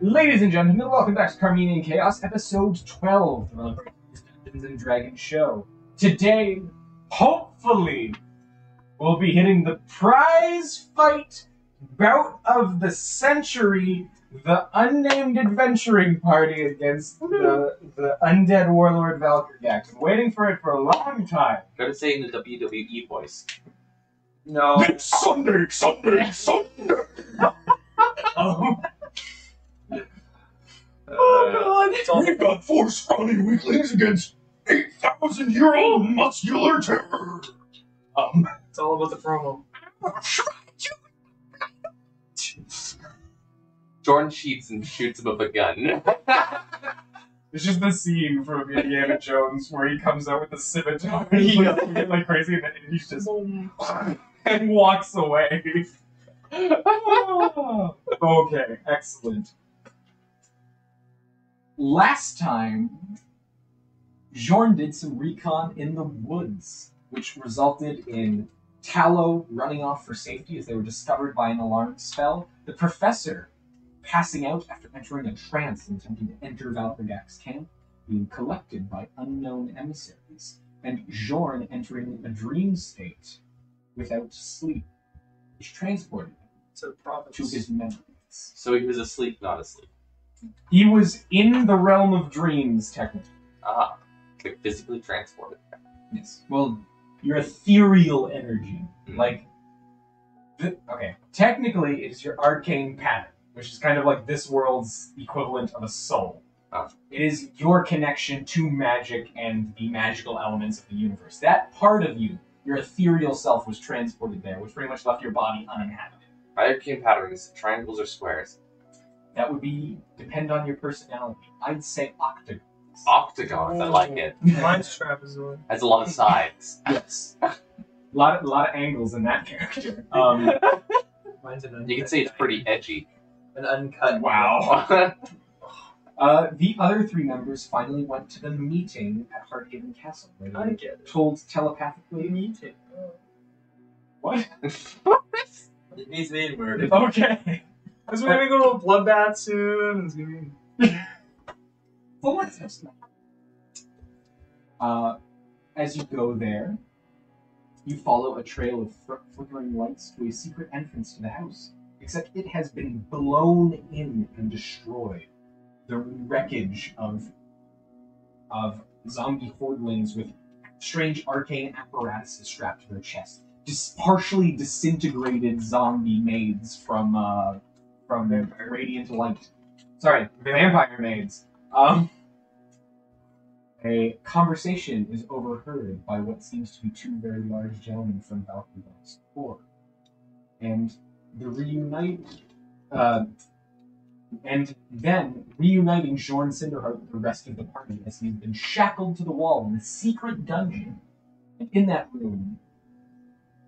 Ladies and gentlemen, welcome back to Karminia in Chaos, episode 12 of the Dungeons and Dragons show. Today, hopefully, we'll be hitting the prize fight bout of the century, the unnamed adventuring party against the, the undead warlord Valkyrgax. Been waiting for it for a long time. Gotta say in the WWE voice. No. Sunday, Sunday, Sunday. Um, Uh, We've got four scrawny weaklings against 8,000 year old muscular terror. um, It's all about the promo. Jorn cheats and shoots him with a gun. It's just the scene from Indiana Jones where he comes out with the scimitar and he's like, looking like crazy and then he's just and walks away. okay, excellent. Last time, Jorn did some recon in the woods, which resulted in Tallow running off for safety as they were discovered by an alarm spell. The professor passing out after entering a trance and attempting to enter Valkyrgax's camp, being collected by unknown emissaries, and Jorn entering a dream state without sleep, which transported him To the province. to his memories. so he was asleep, not asleep. He was in the realm of dreams, technically. Ah, like physically transported. Yes. Well, your ethereal energy, Mhm. like, th- okay, technically it's your arcane pattern, which is kind of like this world's equivalent of a soul. Ah. It is your connection to magic and the magical elements of the universe. That part of you, your ethereal self, was transported there, which pretty much left your body uninhabited. My arcane patterns, triangles or squares. That would be depend on your personality. I'd say octagon. Octagons, I like it. Mine's trapezoid. Has a lot of sides. Yes. a lot of, lot of angles in that character. Um, Mine's an. You can see it's pretty edgy. an uncut. Wow. Uh, the other three members finally went to the meeting at Hearthaven Castle, where they I were get it. told telepathically. Meeting. What? It needs the name word. okay. Because we're gonna go to a bloodbath soon. It's gonna be. Well, what's this? Uh, as you go there, you follow a trail of fr- flickering lights to a secret entrance to the house. Except it has been blown in and destroyed. The wreckage of of zombie hordelings with strange arcane apparatuses strapped to their chests. Just partially disintegrated zombie maids from uh, from Radiant Light. Sorry, vampire maids. Um, a conversation is overheard by what seems to be two very large gentlemen from Valkyrie's court, and the reunite, uh, and then reuniting Jorn Cinderheart with the rest of the party as he's been shackled to the wall in a secret dungeon. And in that room,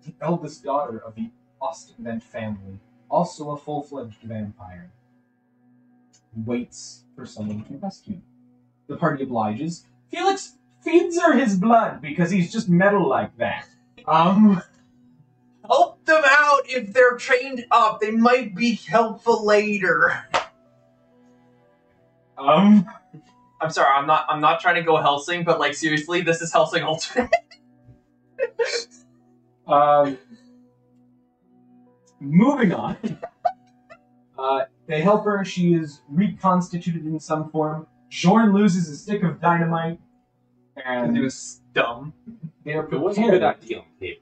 the eldest daughter of the Ostenvent family, also a full-fledged vampire, waits for someone to rescue. him. The party obliges. Felix feeds her his blood because he's just metal like that. Um, Help them out if they're trained up. They might be helpful later. um, I'm sorry. I'm not. I'm not trying to go Hellsing, but like seriously, this is Hellsing Ultimate. um, moving on. Uh, they help her. She is reconstituted in some form. Jorn loses a stick of dynamite, and It was dumb. they are It wasn't a good prepared idea on paper.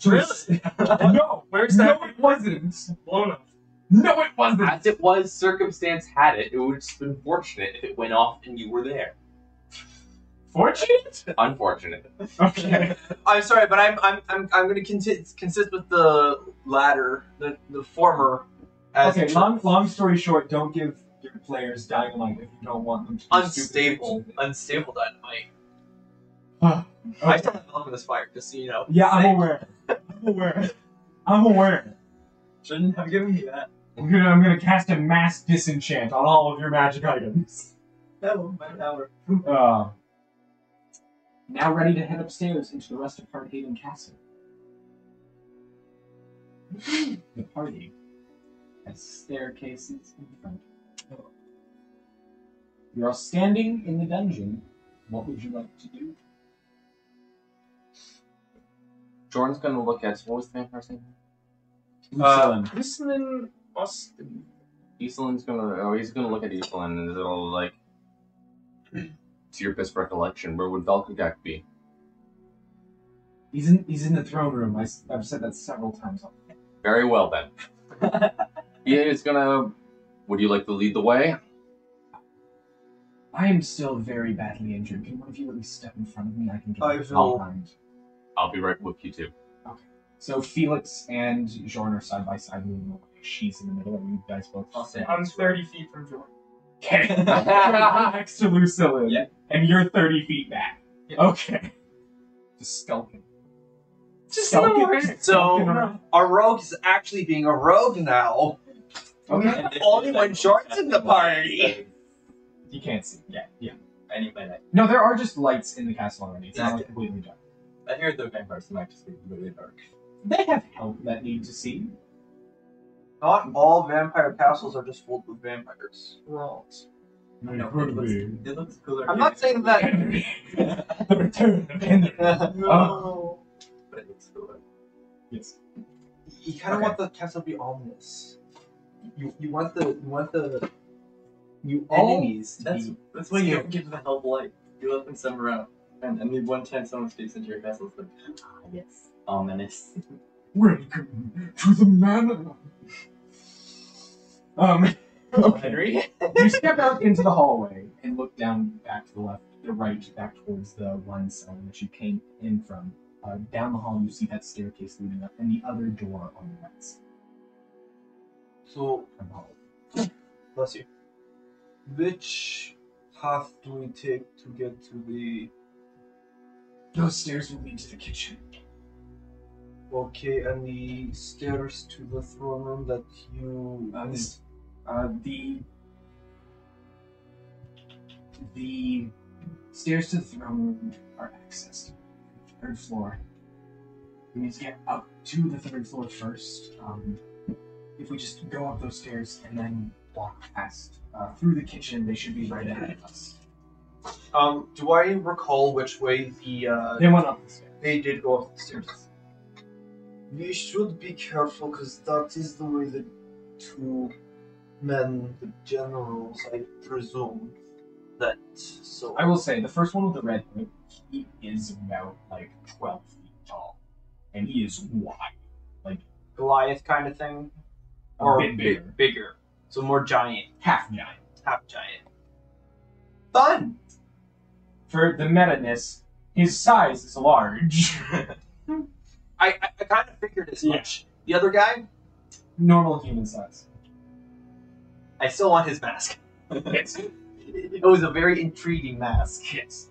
to Really? no, Where's that? no, that? it wasn't. Blown up. No, it wasn't. As it was, circumstance had it. It would have been fortunate if it went off and you were there. Fortunate. Unfortunate. Okay. I'm sorry, but I'm I'm I'm, I'm going to conti- consist with the latter, the the former. As Okay, long long story short, don't give your players dynamite if you don't want them to do stupid unstable, things with unstable dynamite. it. I Okay. still have alchemist fire, just so you know. Yeah, I'm aware. I'm aware. I'm aware. Shouldn't have given me that. I'm gonna I'm gonna cast a mass disenchant on all of your magic items. No, my power. Uh, now ready to head upstairs into the rest of Hearthaven Castle. the party has staircases in front. You're all standing in the dungeon. What would you like to do? Jorn's gonna look at what was the vampire's name? Lucillin. Uh, Listening, Austin. Eastland's gonna oh he's gonna look at Eastland and it'll like to your best recollection, where would Valkyrgax be? he's in. He's in the throne room. I, have said that several times. Very well then. he is gonna would you like to lead the way? I am still very badly injured. Can one of you at least step in front of me? I can get I will- behind. I'll be right with you too. Okay. So Felix and Jorn are side by side moving away. She's in the middle, and you guys both. I'll stand I'm next to her. 30 feet from Jorn. Okay. next to Lucilla. Yeah. And you're 30 feet back. Yeah. Okay. Just skulking. Just Skulking- So- around. Our rogue is actually being a rogue now. Okay. Only when Jorn's in the party. You can't see. Yeah. Yeah. My light. No, there are just lights in the castle already. It's not like completely dark. I hear the vampires might just be really dark. They have help that need to see. Not all vampire castles are just filled with vampires. Rolls. No, it looks, it looks cooler. I'm not saying that. Henry. the return of Henry. No. But it looks cooler. Yes. You kind of Okay. want the castle to be ominous. You you want the you want the You all enemies to That's be. that's why you don't give them help light. You let them swim around. And, and the one time someone speaks into your castle, it's like, ah, yes. Ominous. welcome to the manor. Um. Henry? you step out into the hallway and look down back to the left, the right, back towards the one cell that you came in from. Uh, down the hall, you see that staircase leading up, and the other door on the right side So from the hall. bless you. Which path do we take to get to the? Those stairs will lead to the kitchen. Okay, and the stairs to the throne room that you. Uh, this, uh, the the stairs to the throne room are accessed third floor. We need to get up to the third floor first. Um, if we just go up those stairs and then walk past uh, through the kitchen, they should be right ahead of us. Um, do I recall which way the uh, They went up the stairs. they did go up the stairs? We should be careful because that is the way the two men, the generals, I presume, that so. I will say the first one with the red hood, he is about like twelve feet tall, and he is wide, like Goliath kind of thing, a or bit bi- bigger, bigger, so more giant, half giant. half giant. Fun. For the meta-ness, his size is large. I I, I kind of figured as Yeah. much. The other guy, Normal human size. I still want his mask. Yes. It was a very intriguing mask. Yes.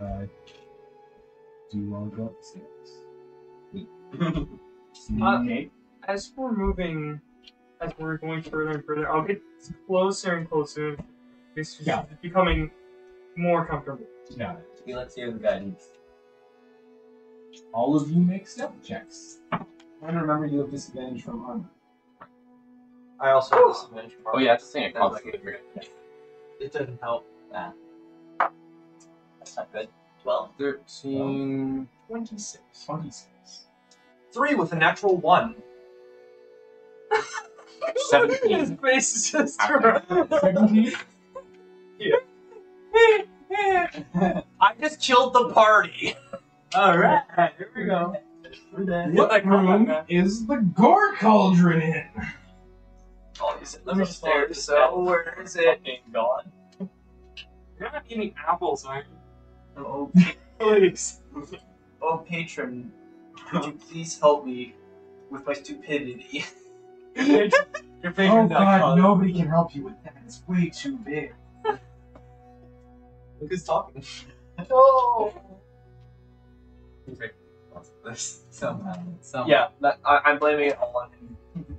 Uh, do you want to go upstairs? Uh, okay. As we're moving, as we're going further and further, I'll get closer and closer. This is Yeah. becoming more comfortable. Got it. He lets you have the guidance. All of you make stealth checks. And remember, you have disadvantage from armor. I also have disadvantage. from Oh yeah, it's the same. That's oh, Constantly. It didn't help. That's not good. 12. Thirteen. 26. 26. Three with a natural one. His Seventeen. face is just 17? I just chilled the party. Alright, here we go. We're done. What room is the gore cauldron in? Oh, you said, let me just Stairs, this so where is it? Fucking gone. You're not eating apples, are you? Oh, oh Please. oh, patron, could you please help me with my stupidity? Your Oh favorite god, nobody can help you with that. It's way too big. Look who's talking. Oh. This somehow. somehow. Yeah, that, I, I'm blaming it all on him.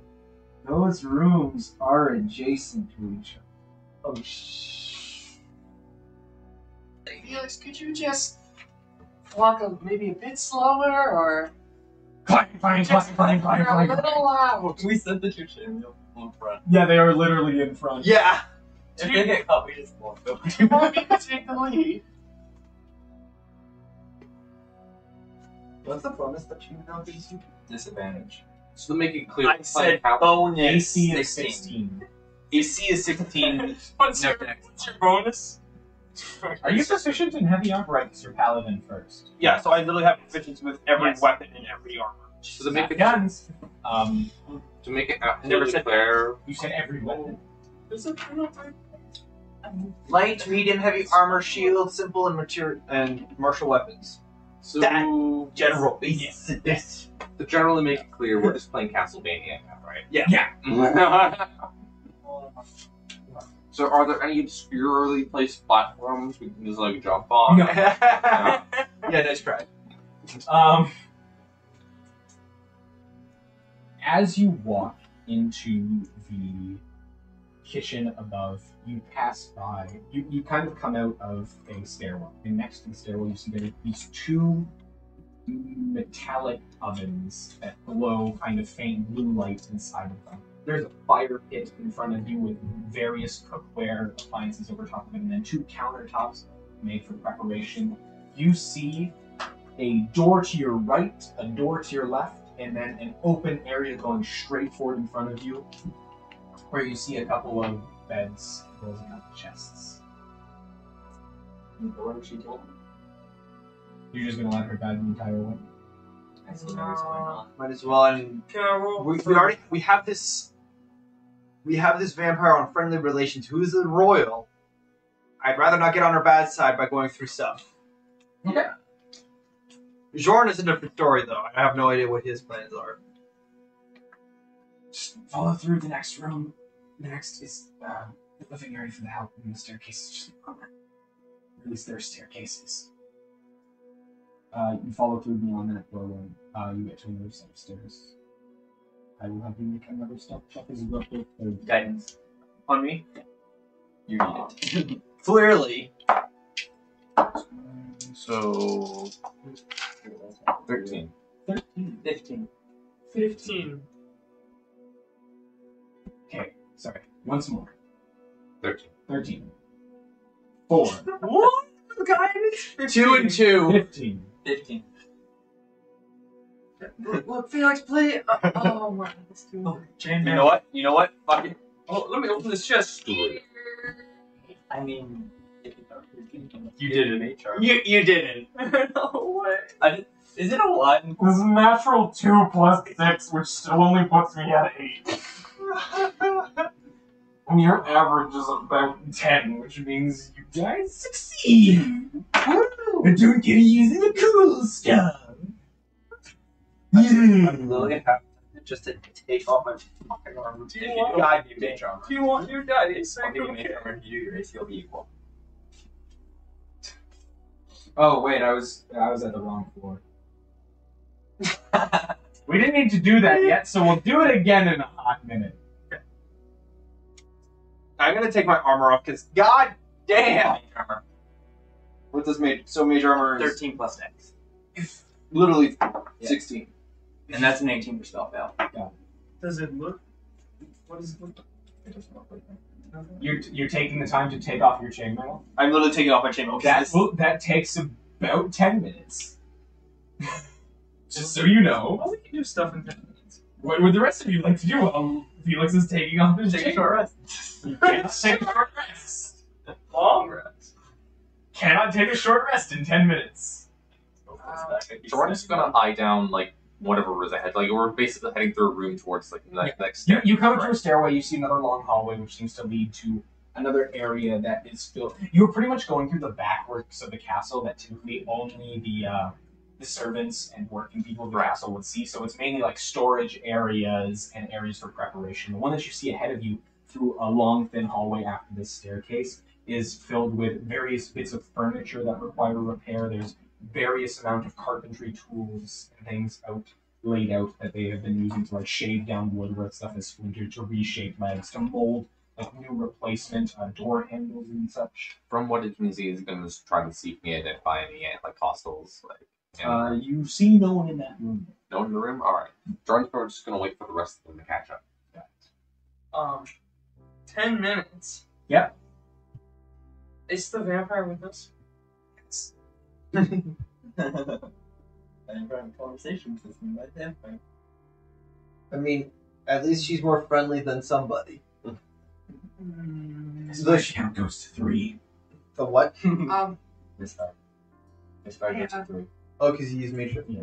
Those rooms are adjacent to each other. Oh, shh. Felix, could you just walk a, maybe a bit slower or Climb, climb, climb, climb, climb, a little loud? We said that you're chill. in front. Yeah, they are literally in front. Yeah. If they get caught, we just walk over. Do you want me to take the lead? What's the bonus that you know these two? Disadvantage. So to make it clear, I said bonus. AC is 16. 16. AC is 16. What's no your, dex. what's your bonus? Are you proficient in heavy armor? Right, 'cause you're paladin first. Yeah, so I literally have proficiency with every Yes. weapon and every armor. So to make it guns. Um, to make it Never absolutely said- clear, you said every weapon. Is it? Light, medium, heavy armor, shield, simple, and material and martial weapons. So That- General. Yes. Yes. to generally make it clear, we're just playing Castlevania now, right? Yeah. Yeah. so are there any obscurely placed platforms we can just like jump on? No. yeah, nice try. Um, as you walk into the kitchen above, you pass by. You, you kind of come out of a stairwell, and next to the stairwell, you see there are these two metallic ovens that glow kind of faint blue light inside of them. There's a fire pit in front of you with various cookware appliances over top of it, and then two countertops made for preparation. You see a door to your right, a door to your left, and then an open area going straight forward in front of you, where you see a couple of beds, those and up chests. What did she told me? You're just gonna let her bed the entire way. I suppose why not? Might as well. And Can I roll? we, for- we already we have this. We have this vampire on friendly relations. Who is the royal? I'd rather not get on her bad side by going through stuff. Okay. Jorn is a different story, though. I have no idea what his plans are. Just follow through the next room. Next is uh, the living area for the help, and the staircase is just. At least there are staircases. Uh, you follow through beyond that doorway. Uh, you get to another set of stairs. I will have you make another step check as you go up. Guidance. On me? You need it. Clearly. So thirteen. 13. 15. 15. Okay, sorry. Once more. Thirteen. 13. 4. What? Guidance? Two and two. 15. 15. Look, look, Felix, play. Uh, oh my, that's too much. Jane You know what? You know what? Fuck it. Oh, let me open this chest. I mean, you don't, you You did it. HR. You you didn't. no way. I did, is it a one? This is natural 2 plus 6, which still only puts me at 8. And your average is about 10, which means you guys succeed. I don't get to use the cool stuff. I'm literally have just to take off my fucking armor. Do If you you want- I do mage armor. Do you want your dice? I I'll give you mage armor. If you do your AC, will be equal. Oh wait, I was I was at the wrong floor. We didn't need to do that yet, so we'll do it again in a hot minute. I'm gonna take my armor off because god damn. Armor. What does mage? So mage armor is 13 plus Dex. literally Yeah. 16. And that's an 18 for spell fail. Does it look? What does it look like? It doesn't look like that. You're you're taking the time to take off your chainmail. I'm literally taking off my chainmail. 'cause That this- will, that takes about ten minutes. Just so you know. Oh, we can do stuff in 10 minutes. What would the rest of you like to do while Felix is taking off his Take a short rest. You can't take a short rest. Long rest. Cannot take a short rest in ten minutes. Jorn's gonna eye down like whatever is ahead. Like we're basically heading through a room towards like the next next You, you come through a stairway, you see another long hallway, which seems to lead to another area that is filled. You're pretty much going through the backworks of the castle that typically only the uh, the servants and working people of the would see. So it's mainly like storage areas and areas for preparation. The one that you see ahead of you through a long, thin hallway after this staircase is filled with various bits of furniture that require repair. There's various amount of carpentry tools and things out laid out that they have been using to like shave down wood where stuff is splintered, to reshape legs, to mold like new replacement uh, door handles and such. From what it can see, he's gonna try to see if can identify any like hostels. Like Uh, you see no one in that room. no one in the room. All right. Jorn's probably just gonna wait for the rest of them to catch up. um, ten minutes. Yep. Is the vampire with us? I'm having conversations with me, my vampire. I mean, at least she's more friendly than somebody. Mm, So the count goes to three. The what? um, This time. This time Yeah. gets three. Oh, because you used Matrix. Yeah.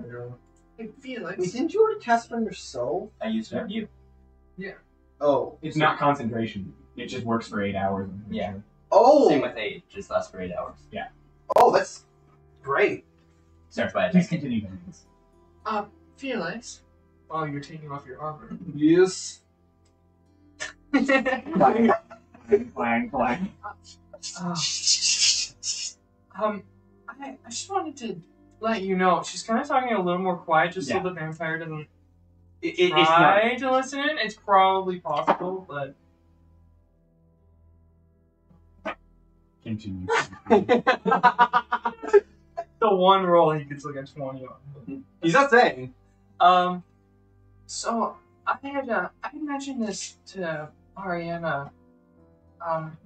hey, Felix. Wait, didn't you already cast it on yourself? I used it on you. Yeah. Oh. It's not concentration. It just works for eight hours. Yeah. Oh! Same with eight, just lasts for eight hours. Yeah. Oh, that's great. Starts by a Please second. continue. guys. Uh, Felix. Oh, you're taking off your armor. Yes. Clang, clang, clang. Uh, um, I, I just wanted to let you know she's kind of talking a little more quiet, just Yeah. so the vampire doesn't It, it, it's not. try to listen in. It's probably possible, but Continue. the one roll he gets like a twenty on. He's not saying. Um, so I had uh, I had mentioned this to Ariena. Um,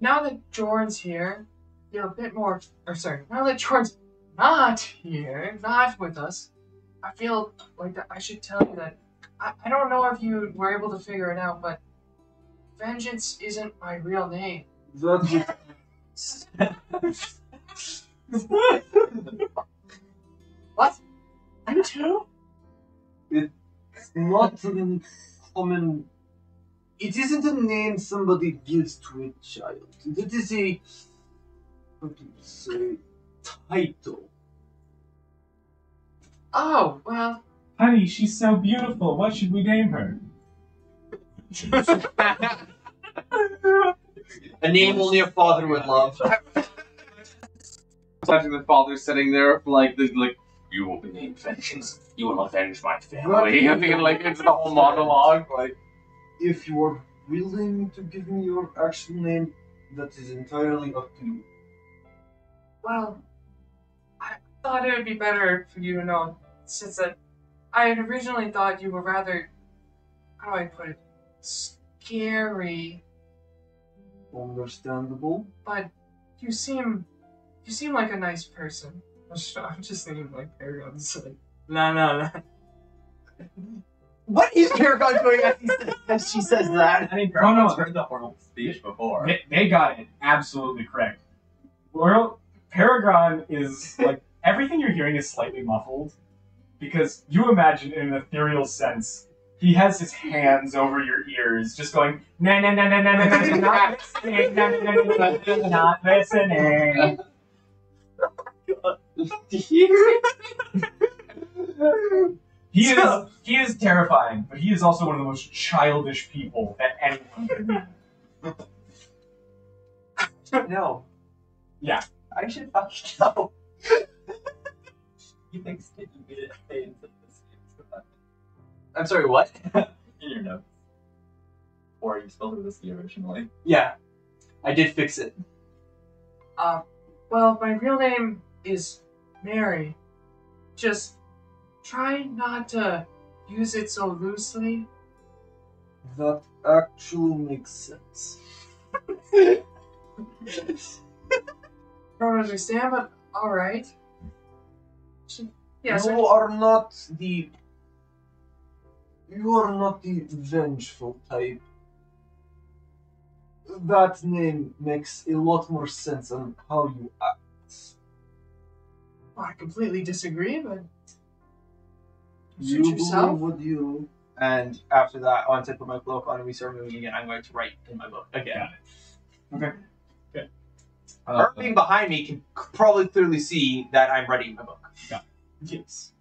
now that Jorn's here, feel a bit more. Or sorry, now that Jorn's not here, not with us, I feel like that I should tell you that I, I don't know if you were able to figure it out, but vengeance isn't my real name. That's What? I'm too. It's not an common. It isn't a name somebody gives to a child. It is a. What do you say? Title. Oh well. Honey, she's so beautiful. What should we name her? A name only a father would love. Imagine the father sitting there, like, this, like, you will be named Vengeance. You will avenge my family. I mean, like, it's the whole monologue. Like, If you are willing to give me your actual name, that is entirely up to you. Well, I thought it would be better for you to know, since that I had originally thought you were rather, how do I put it, scary. Understandable. But you seem, you seem like a nice person. I'm just, I'm just thinking like Paragon's like, no, no, nah. What is Paragon doing as, says, as she says that? I mean, Oh, no. Paragon's heard the horrible speech before. They, they got it absolutely correct. World Paragon is like everything you're hearing is slightly muffled because you imagine in an ethereal sense he has his hands over your ears, just going na na na na na na not listening, na na na not listening. He is he is terrifying, but he is also one of the most childish people that anyone could be. I. Yeah. I should fucking know. you think Sticky made it stay into this I'm sorry, what? in your notes? Or you spelled it whiskey originally? Yeah, I did fix it. Uh, well, my real name is Mary. Just try not to use it so loosely. That actually makes sense. I Don't understand, but all right. Yeah, so you are not the. You are not the vengeful type. That name makes a lot more sense on how you act. I completely disagree, but You suit yourself. believe what you. And after that, once I put my cloak on and we start moving again, I'm going to write in my book again. Okay. Being behind me can probably clearly see that I'm writing my book. Yeah. Yes.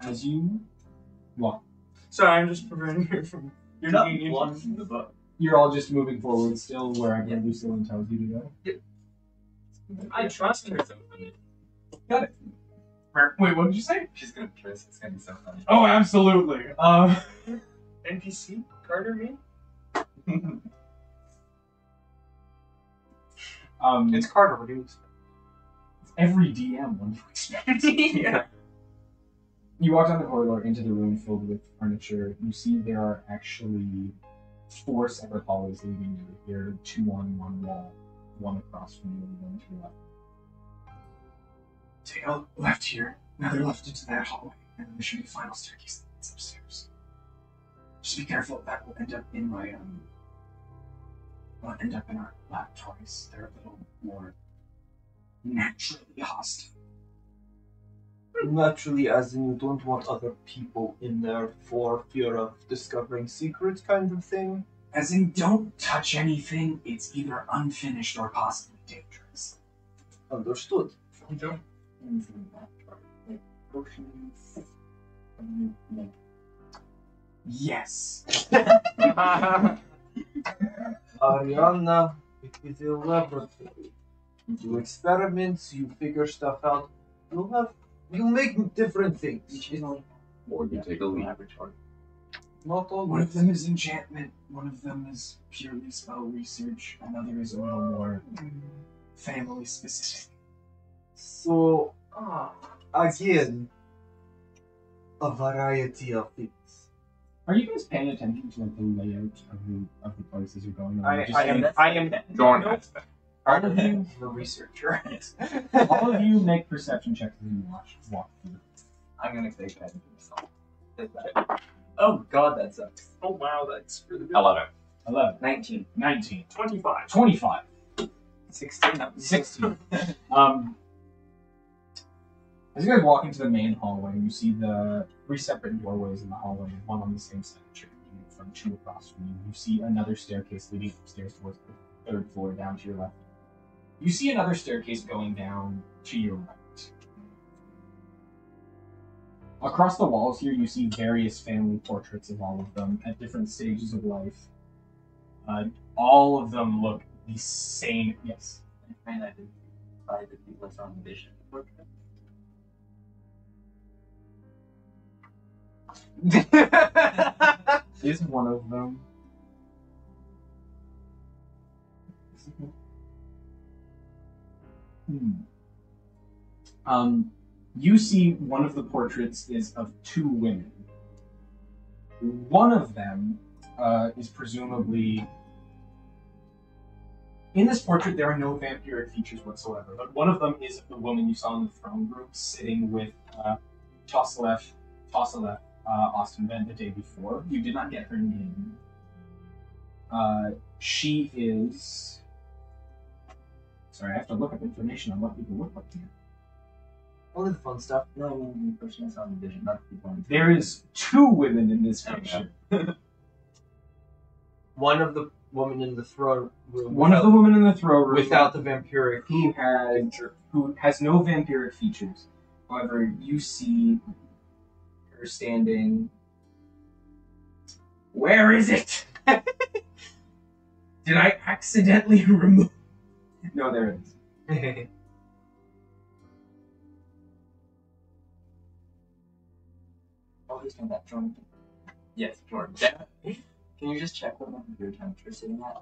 As you walk, Sorry, I'm just preventing her from. You're not the book. you're all just moving forward still wherever Lucille tells you to go. I trust her. So funny. Wait, what did you say? She's gonna twist. It's gonna be so funny. Oh, absolutely. Um, NPC Carter me. um, It's Carter. What do you expect? every DM one you expect. yeah. You walk down the corridor into the room filled with furniture. You see there are actually four separate hallways leading you. There are two on one wall, one across from you, and one to your left. Take a left here, another left into that hallway, and then there should be a final staircase that leads upstairs. Just be careful, that will end up in my, um, will end up in our laboratories. They're a little more naturally hostile. Naturally, as in you don't want other people in there for fear of discovering secrets, kind of thing. As in, don't touch anything. It's either unfinished or possibly dangerous. Understood. Yes. Ariena, it is a laboratory. You do experiments, you figure stuff out. You'll have, you'll make different things. You know. Or you take a leap. Laboratory. Not all One of them is enchantment. One of them is purely spell research. Another is a little more family specific. So, Oh, again, a variety of things. Are you guys paying attention to like the layout of the of the places you're going? Or I- just I am- I am Jorn Nope. has all of you, The researcher. all of you make perception checks as you watch walk through. I'm gonna take that into myself. Oh god, that sucks. oh wow, that's really good. Eleven. 11, 19. 19, 25. 25, 16. 16. Um, as you guys walk into the main hallway, you see the three separate doorways in the hallway, one on the same side of the church, from two across from you. You see another staircase leading upstairs towards the third floor down to your left. You see another staircase going down to your right. Across the walls here, you see various family portraits of all of them at different stages of life. Uh, all of them look the same. Yes. I find identify the people I the vision. is one of them. Hmm. Um, you see one of the portraits is of two women. One of them uh, is presumably. In this portrait, there are no vampiric features whatsoever, but one of them is the woman you saw in the throne room sitting with uh, Toslef uh, Ostenvent the day before. You did not get her name. Uh, she is. Sorry, I have to look up information on what people look like here. Only the fun stuff. No, I mean the person saw in the vision, not the people in the There is two women in this picture. One of the women in the throne room. One of the women in the throne room without the vampiric who has who has no vampiric features. However, you see her standing. Where is it? Did I accidentally remove? No, there it is. Oh, he's doing that. Jordan. Yes, Jordan. Can you just check what my computer temperature is sitting at?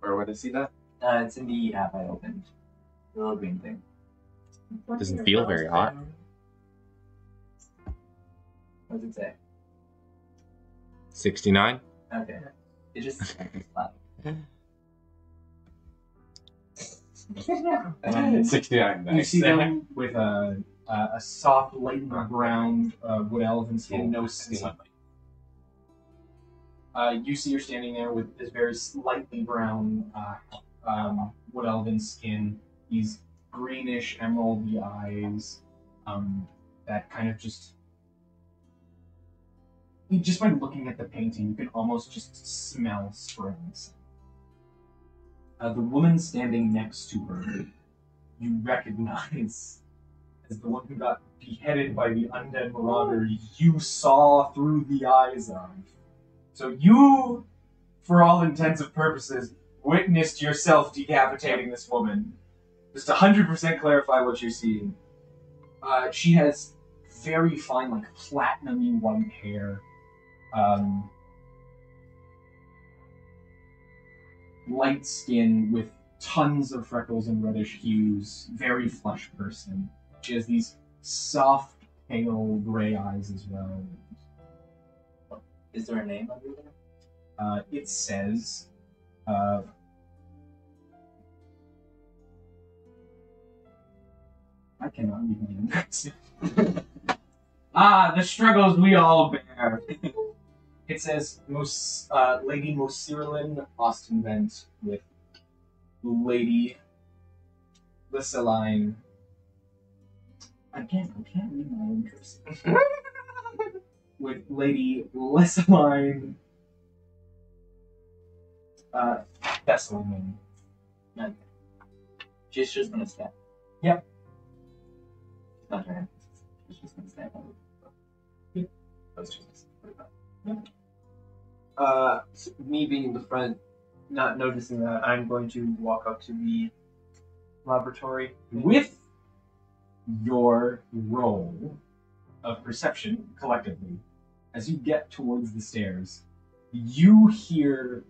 Where would I see that? Uh, it's in the app I opened. The little green thing. Doesn't feel very hot. What does it say? 69. Okay. It just flat. 69. You see them with a a, a soft, light brown uh, wood elven skin, no skin. Uh, you see her standing there with this very slightly brown uh, um, wood elven skin, these greenish emeraldy eyes, um, that kind of just. Just by looking at the painting, you can almost just smell springs. Uh, the woman standing next to her, you recognize as the one who got beheaded by the undead marauder you saw through the eyes of. So you, for all intents and purposes, witnessed yourself decapitating this woman. Just 100% clarify what you're seeing. Uh, she has very fine, like platinumy white hair. Um, light skin with tons of freckles and reddish hues. Very flesh person. She has these soft pale gray eyes as well. Is there a name under there? Uh, it says, uh, I cannot read Ah, the struggles we all bear. it says Mos- uh, Lady Mosirlin Ostenvent with Lady Lissaline. I can't, I can't read my own cursive. with Lady Lissaline uh, Thessalonian. She's just gonna stand. Yep. Not her. She's just gonna stand. That's just Uh, me being in the front, not noticing that, I'm going to walk up to the laboratory. with your roll of perception collectively, as you get towards the stairs, you hear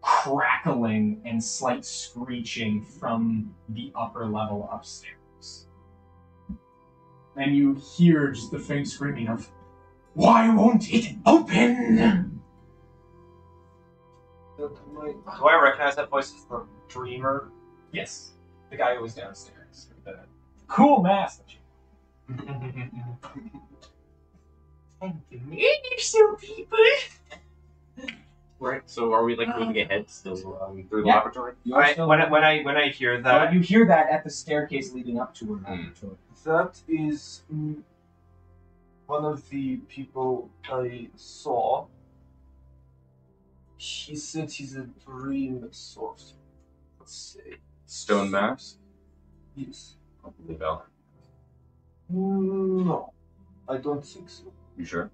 crackling and slight screeching from the upper level upstairs. And you hear just the faint screaming of, Why won't it open? Do I recognize that voice as the dreamer? Yes, the guy who was downstairs. with The cool mask. that you- Right. So are we like moving ahead still um, through the Yeah. laboratory? You're I, still- when, I, when I when I hear Uh, that, you hear that at the staircase leading up to her laboratory. That is mm, one of the people I saw. He said he's a dream sorcerer. Let's say. Stone mask. Yes. Probably Val. Mm, No, I don't think so. You sure?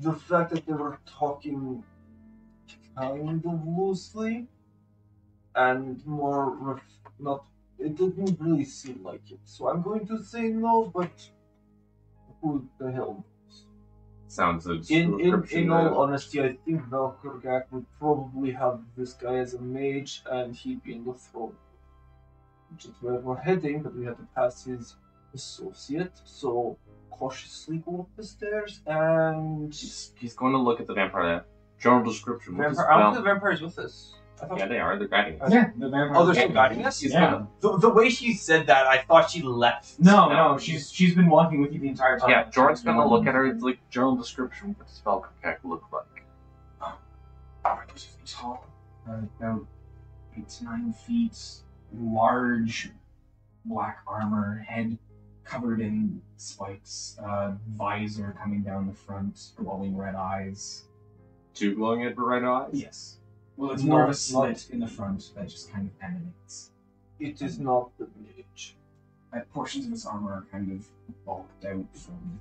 The fact that they were talking kind of loosely and more ref- not it didn't really seem like it. So I'm going to say no, but who the hell? Sounds a In in, in all honesty, I think Valkyrgax would probably have this guy as a mage and he'd be in the throne. Which is where we're heading, but we have to pass his associate, so cautiously go up the stairs and He's, he's going to look at the vampire. General description. Vampire, I don't think the vampire's with us. I thought Yeah, they are. They're guiding us. Yeah, the vampire. Oh, they're still guiding us? She's yeah. the, the way she said that, I thought she left. No, no, she's she's been walking with you the entire time. Yeah, Jorn's gonna look at her. It's like general description. What does Valkyrgax look like? Oh. Tall, uh, about eight to nine feet, large, black armor, head covered in spikes, uh, visor coming down the front, glowing red eyes. Two glowing at red eyes. Yes. Well, it's more of a Not- slit in the front that just kind of emanates. it is not the mage. Uh, portions of his armor are kind of bulked out from.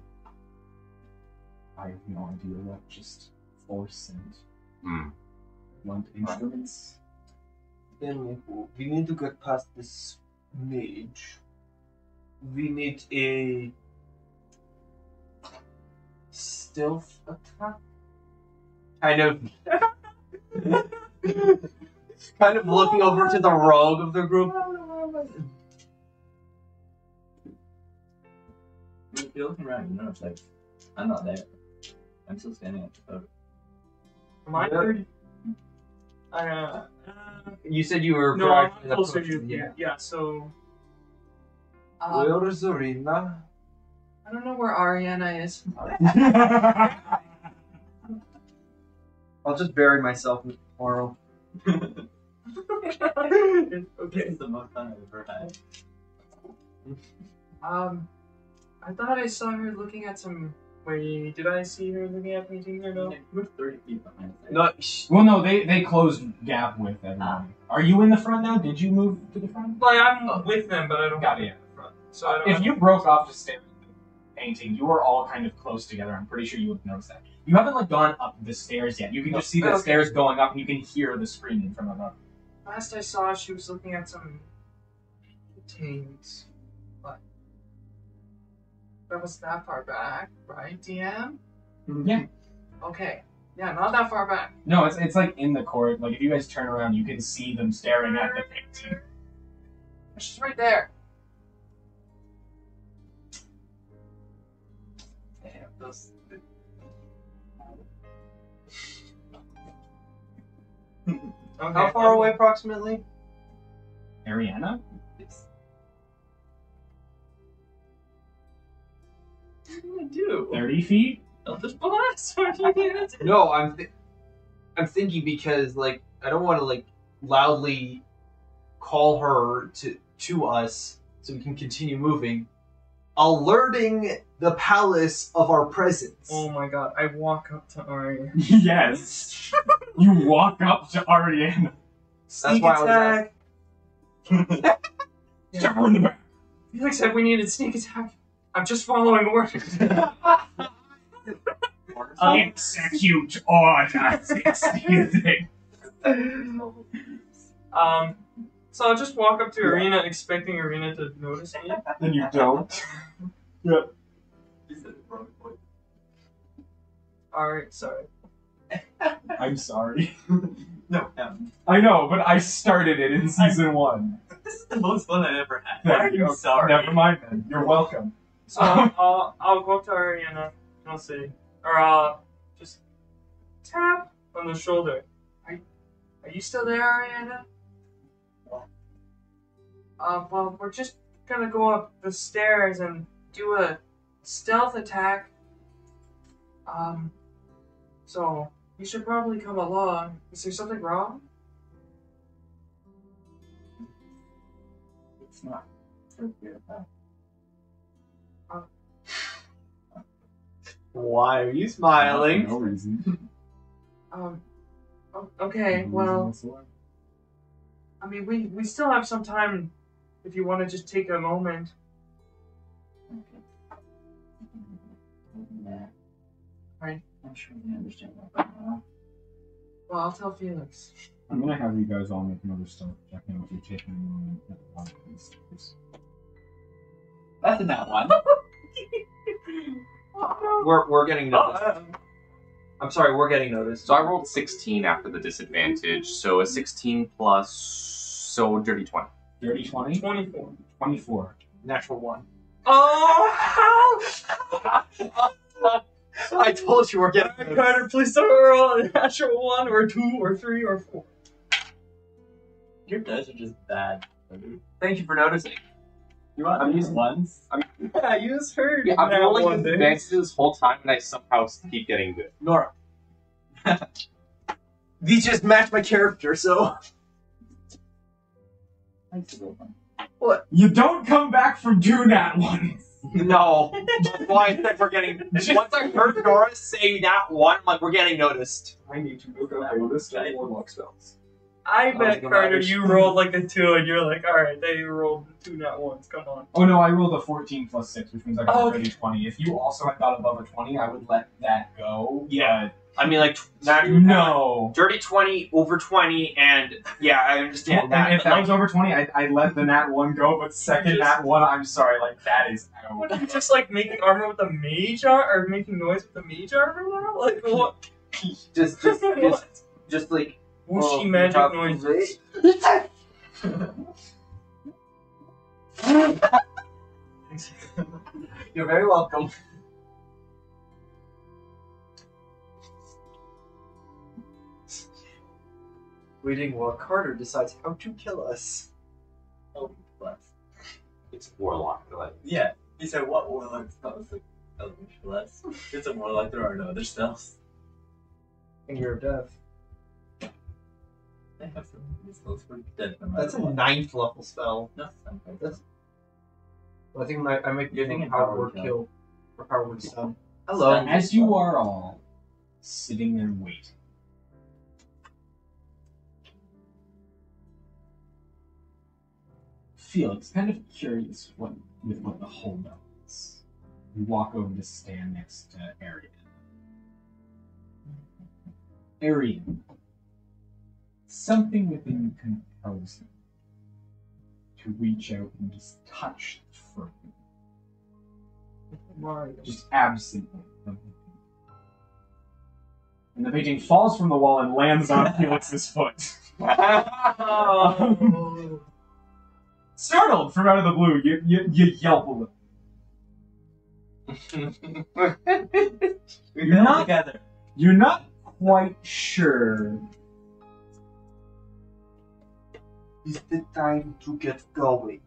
I have no idea what, just force and Hmm. blunt instruments. Then we need to get past this mage. We need a stealth attack. Kind of. kind of looking over to the rogue of the group. If you're looking around, you notice like I'm not there. I'm still standing at the boat. Am I Yeah. third? I, uh, You said you were no, I'm the closer push. to you. Yeah. yeah, so. Um, Where is Ariena? I don't know where Ariena is. I'll just bury myself in tomorrow. okay. This is the most fun I've ever had. Um, I thought I saw her looking at some. Wait, did I see her looking at paintings or no? Move 30 feet behind us. No, sh- well, no, they they closed gap with everybody. Are you in the front now? Did you move to the front? Like I'm with them, but I don't Got get it. in the front. So I don't. If you broke off to stare at the painting, you were all kind of close together. I'm pretty sure you would notice that. You haven't like gone up the stairs yet. You can just see the oh, Okay. stairs going up, and you can hear the screaming from above. Last I saw, she was looking at some paintings. But that was that far back, right, DM? Mm-hmm. Yeah. Okay. Yeah, not that far back. No, it's it's like in the court. Like if you guys turn around, you can see them staring at the painting. She's right there. those. Okay. How far away approximately? Ariena? What do I do? 30 feet? Eldritch Blast? What are you gonna do? No, I'm th- I'm thinking because like I don't want to like loudly call her to to us so we can continue moving, alerting the palace of our presence. Oh my god, I walk up to Ariena. yes. you walk up to Ariena. Sneak why I was attack. Stab her in the back. Felix said we needed sneak attack. I'm just following orders. Execute orders. Excuse me. Um, so I'll just walk up to Ariena expecting Ariena to notice me. Then you don't. You said. Alright, sorry. I'm sorry. No, no. I know, but I started it in season one. This is the most fun I've ever had. Why are you Okay, sorry? Never mind then. You're welcome. So I'll, I'll go up to Ariena and I'll say, or I'll just tap on the shoulder. Are, are you still there, Ariena? Uh, well, we're just gonna go up the stairs and do a stealth attack. Um, so you should probably come along. Is there something wrong? It's not. Why are you smiling? No reason. Um, okay, well. I mean, we, we still have some time if you want to just take a moment. Okay. Right. I'm sure they understand that. now. Well, I'll tell Felix. I'm gonna have you guys all make another stealth check now if you're taking a moment at one of these things. That's in that one. Oh, we're we're getting oh, noticed. Oh, I'm sorry, we're getting noticed. So I rolled 16 after the disadvantage, so a 16 plus, so dirty 20. Dirty 20? 24. 24. Natural one. Oh, I told you we're getting how? Carter, please don't roll a natural one, or two, or three, or four. Your dice are just bad. Thank you for noticing. You want I'm to use using- ones? Yeah, you just heard. Yeah, I've been that rolling advantages this whole time, and I somehow keep getting good. Nora. These just match my character, so Thanks for the one. You don't come back from doing that one! No. That's why I said we're getting. Once I heard Nora say that one, I'm like, we're getting noticed. I need to look up a list of warlock spells. I Oh, bet the Carter, ladders. you rolled like a two, and you're like, all right, they rolled two not ones. Come on. Oh no, I rolled a 14 plus 6, which means I got Oh, a dirty 20. If you also had got above a 20, I would let that go. Yeah. I mean, like, But not no. dirty 20, over 20, and yeah, I understand that. If that like, was over 20, I, I let the nat 1 go, but second nat 1, I'm sorry, like, that is What, out. are you just like making armor with the mage ar- or making noise with the mage armor now? Like what? just, just, just, what? just like. Whooshy well, magic top- noises. You're very welcome. Waiting while Carter decides how to kill us. Oh, Eldritch Blast. It's warlock. Like, Yeah, he said what warlock spells? Like, Eldritch Blast. It's a warlock, there are no other spells. Finger of Death. They have some spells for dead no That's a what. ninth level spell. No, it's. That's. Well, I think my, I might be You're thinking thinking Power Power Word Kill. Kill. Or Power Word Stun. Hello. Stun. As you are all sitting there waiting, Felix, kind of curious what with what the holdup is. You walk over to stand next to Ariena. Ariena, something within you compels you to reach out and just touch the fur. Mario. just absently. And the painting falls from the wall and lands on Felix's foot. Startled from out of the blue, you, you, you yelp a little. You're not- together. You're not quite sure. Is the time to get going?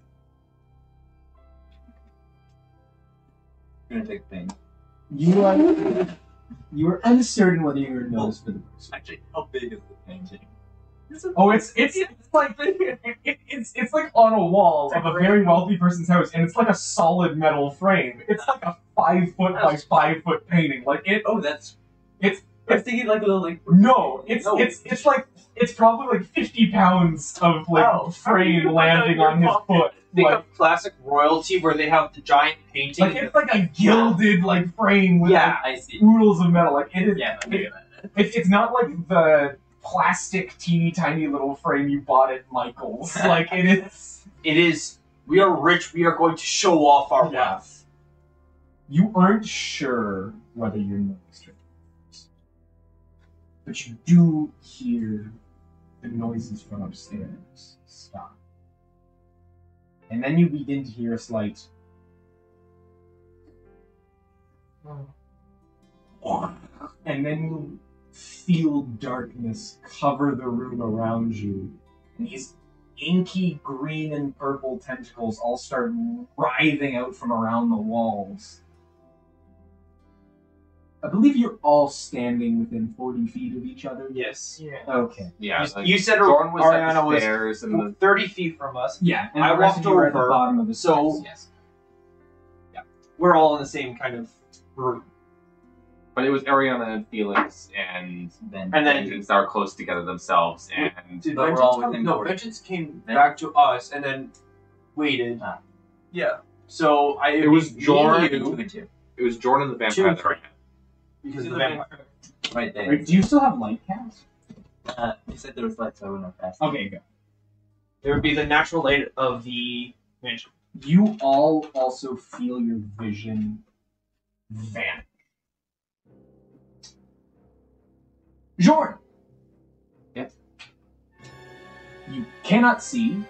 I'm gonna take pain. You are you are uncertain whether you're noticed for the person. Actually, how big is the painting? Oh, it's it's it's like it, it's it's like on a wall of a very wealthy person's house, and it's like a solid metal frame. It's like a five foot by five foot painting. Like it. Oh, that's. It's- I was thinking like a little like. No, it's No. it's it's like it's probably like fifty pounds of like Oh. frame landing on his foot. Think Like, of classic royalty where they have the giant painting. like it's like a gilded like frame with Yeah. I see. oodles of metal. Like it is. Yeah. It's it's not like the plastic teeny tiny little frame you bought at Michael's. like it is. it is. We are rich. We are going to show off our Yeah. wealth. You aren't sure whether you're noticed or not. But you do hear the noises from upstairs stop. And then you begin to hear a slight. Oh. And then you feel darkness cover the room around you. And these inky green and purple tentacles all start writhing out from around the walls. I believe you're all standing within 40 feet of each other. Yes. Yeah. Okay. Yeah, You, like, you said Jordan was Ariena at the was stairs and the 30 feet from us. Yeah, and I the walked of you at the over, bottom of the so- stairs. Yes. We're all in the same kind of room. But it was Ariena and Felix and Then. And then- Vengeance that were close together themselves, and Did But we're Vengeance all come? within No, 40. Vengeance came Ven- back to us and then waited. Ah. Yeah. So I It was me and Jordan. you, Two and two. it was Jordan the vampire Two. that ran. because of the vampire. Right there. Wait, do you still have light cast? Uh, you said there was lights, so I went up fast. Okay, good. It would be the natural light of the mansion. You all also feel your vision vanish. Jordan! Yes? You cannot see.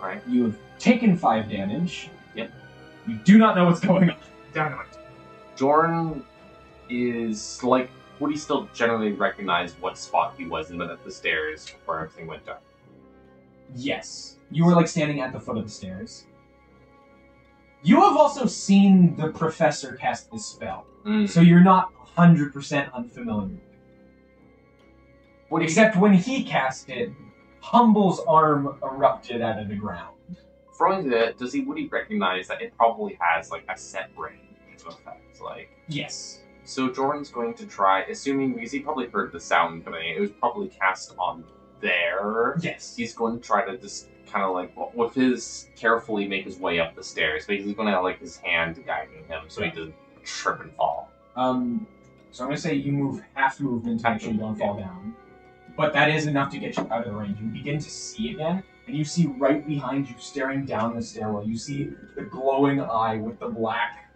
Right. You have taken five damage. Yep. You do not know what's going on. Dynamite. Jordan is like would he still generally recognize what spot he was in but at the stairs before everything went dark? Yes. You were like standing at the foot of the stairs. You have also seen the professor cast this spell, Mm. so you're not 100% unfamiliar. Except when he cast it, Humble's arm erupted out of the ground. From that, does he would he recognize that it probably has like a set range of effects? Like Yes. so Jordan's going to try assuming because he probably heard the sound coming, it was probably cast on there. Yes. He's going to try to just kind of like with his carefully make his way up the stairs, but he's going to have like his hand guiding him so he doesn't trip and fall. Um, so I'm gonna say you move half movement to make sure you don't fall down. But that is enough to get you out of the range. You begin to see again, and you see right behind you, staring down the stairwell, you see the glowing eye with the black,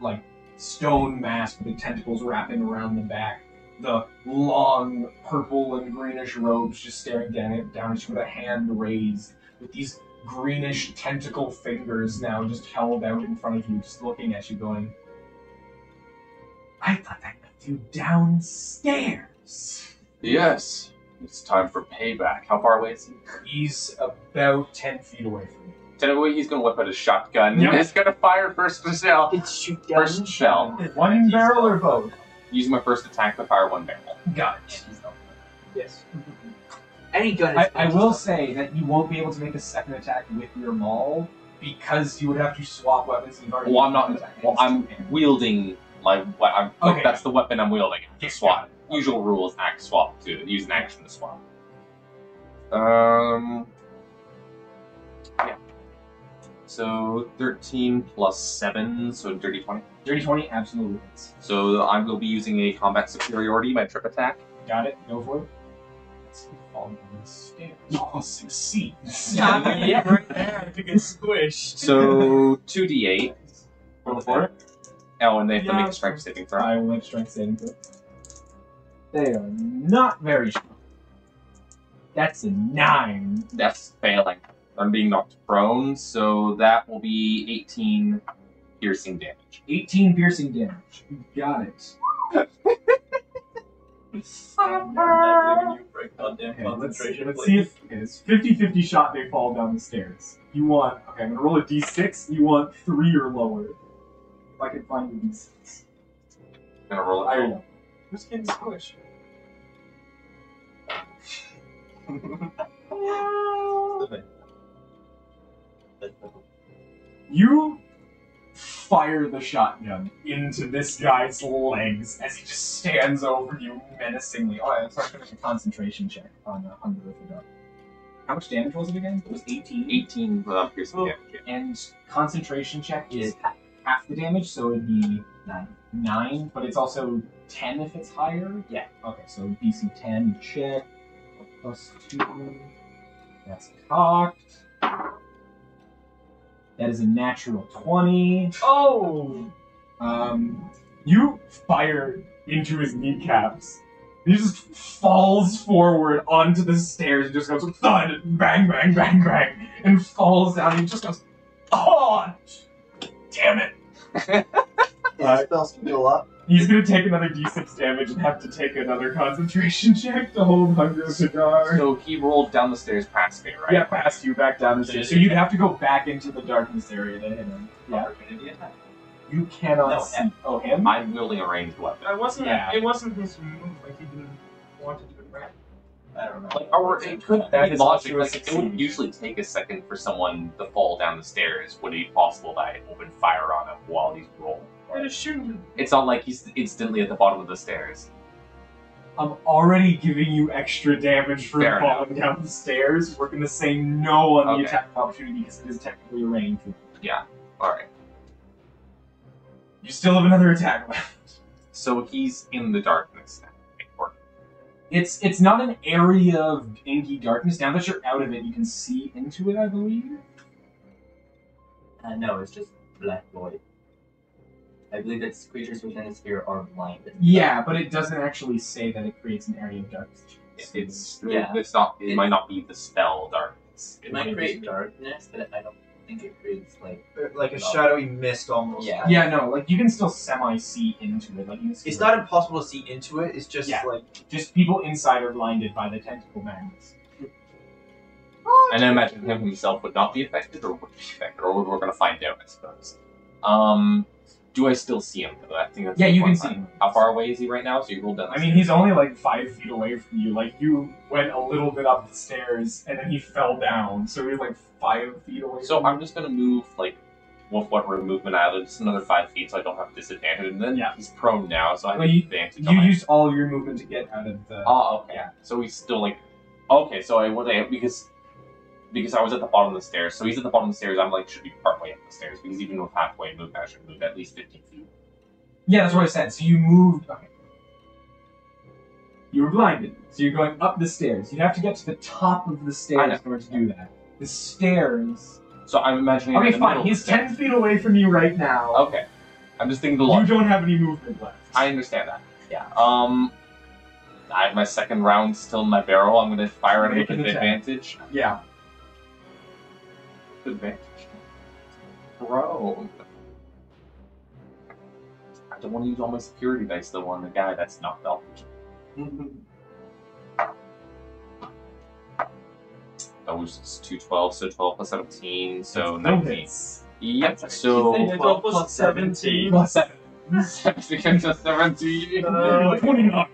like, stone mask with the tentacles wrapping around the back. The long purple and greenish robes just staring down, at, down at you with a hand raised, with these greenish tentacle fingers now just held out in front of you, just looking at you, going, I thought that meant you downstairs. Yes, it's time for payback. How far away is he? He's about 10 feet away from you. Anyway, he's gonna whip out his shotgun. Yep. He's gonna fire first shell. It's shoot First shell. One barrel or both? Using my first attack to fire one barrel. Got it. Yes. Mm-hmm. Any gun I, is I will say that you won't be able to make a second attack with your maul because you would have to swap weapons. You've already Well, I'm not. attacked Well, I'm wielding my. we- I'm, like, Okay. That's the weapon I'm wielding. Yeah, To swap. Usual rule is act swap to use an action to swap. Um. Yeah. So 13 plus 7, so dirty 20. Dirty 20 absolutely hits. So I will be using a combat superiority, my trip attack. Got it. Go for it. Let's. Fall down the stairs. Oh, succeed. yeah, right there. To get squished. So 2d8. Go for it. Oh, and they have to make a strength saving throw. I will make strength saving throw. They are not very strong. That's a nine. That's failing. I'm being knocked prone, so that will be 18 piercing damage. 18 piercing damage. Got it. That you break goddamn Okay, let's, let's see if okay, it's 50-50 shot they fall down the stairs. You want okay, I'm gonna roll a d6, you want three or lower. If I can find a d6. I'm Gonna roll I it. don't know. Who's getting squished? You fire the shotgun into this guy's legs as he just stands over you menacingly. Oh, I'm sorry, finish a concentration check on uh, Hunger of Hadar. How much damage was it again? It was 18. 18 without piercing Oh. damage. yeah. And concentration check is ha- half the damage, so it'd be Nine. nine, but it's also ten if it's higher. Yeah. Okay, so DC ten check plus two. That's cocked. That is a natural twenty. Oh! Um, you fire into his kneecaps. He just falls forward onto the stairs and just goes thud, bang, bang, bang, bang, and falls down. And he just goes, oh, damn it. His spells can go up. He's gonna take another d6 damage and have to take another concentration check to hold Hunger of Hadar. So he rolled down the stairs past me, right? Yeah, past you, back down the stairs. So you'd have to go back into the darkness area to hit him. Oh, yeah. You cannot No, see. Oh, him? I'm wielding a ranged weapon. I wasn't. Yeah. It wasn't his move. Like he didn't want to do it right. I don't know. Like, or it could That be is logic. also a Like, it would usually take a second for someone to fall down the stairs. Would it be possible that I open fire on him while he's rolling? I just shoot him. It's not like he's instantly at the bottom of the stairs. I'm already giving you extra damage for Fair falling down the stairs. We're gonna say no on the attack opportunity because it is technically a range. Yeah. Alright. You still have another attack left. So he's in the darkness now. It's it's not an area of inky darkness. Now that you're out of it, you can see into it, I believe. Uh, no, it's just black void. I believe that creatures within the sphere are blinded. Yeah, but it doesn't actually say that it creates an area of darkness. It's Yeah. It's not. It, It- might not be the spell darkness. It might create darkness, but I don't think it creates like. Like a shadowy mist almost. Yeah. Yeah, no, like you can still semi see into it. Like you can see It's not impossible to see into it. It's just Yeah. like just people inside are blinded by the tentacle magnets. And I imagine him himself would not be affected, or would be affected, or we're going to find out, I suppose. Um, do I still see him? I think that's Yeah, the you can see him. How far away is he right now? So you rolled down. The I mean, he's only like five feet away from you. Like you went a little bit up the stairs and then he fell down, so he's like five feet away. So from I'm just gonna move like with what movement I have, just another five feet, so I don't have disadvantage. And then Yeah. he's prone now, so I have Well, advantage. you. on You my- used all of your movement to get out of the. Oh, okay. Yeah. So he's still like, okay. So I what I because because I was at the bottom of the stairs. So he's at the bottom of the stairs. I'm like should be partway up the stairs because even with halfway movement, I should move at least 15 feet. Yeah, that's what I said. So you moved. Okay. You were blinded, so you're going up the stairs. You'd have to get to the top of the stairs in order to do that. The stairs. So I'm imagining. Okay, in the middle fine. He's ten feet away from you right now. Okay. I'm just thinking the You don't have any movement left. I understand that. Yeah. Um. I have my second round still in my barrel. I'm gonna fire it with an advantage. Yeah. Advantage. Bro. I don't want to use all my security dice though on the guy that's knocked off. That was two twelve, so twelve plus seventeen, so No nineteen. hits. Yep. So Twelve Twelve plus plus seventeen. Plus seven. seventeen to seventeen. Uh, Twenty-nine.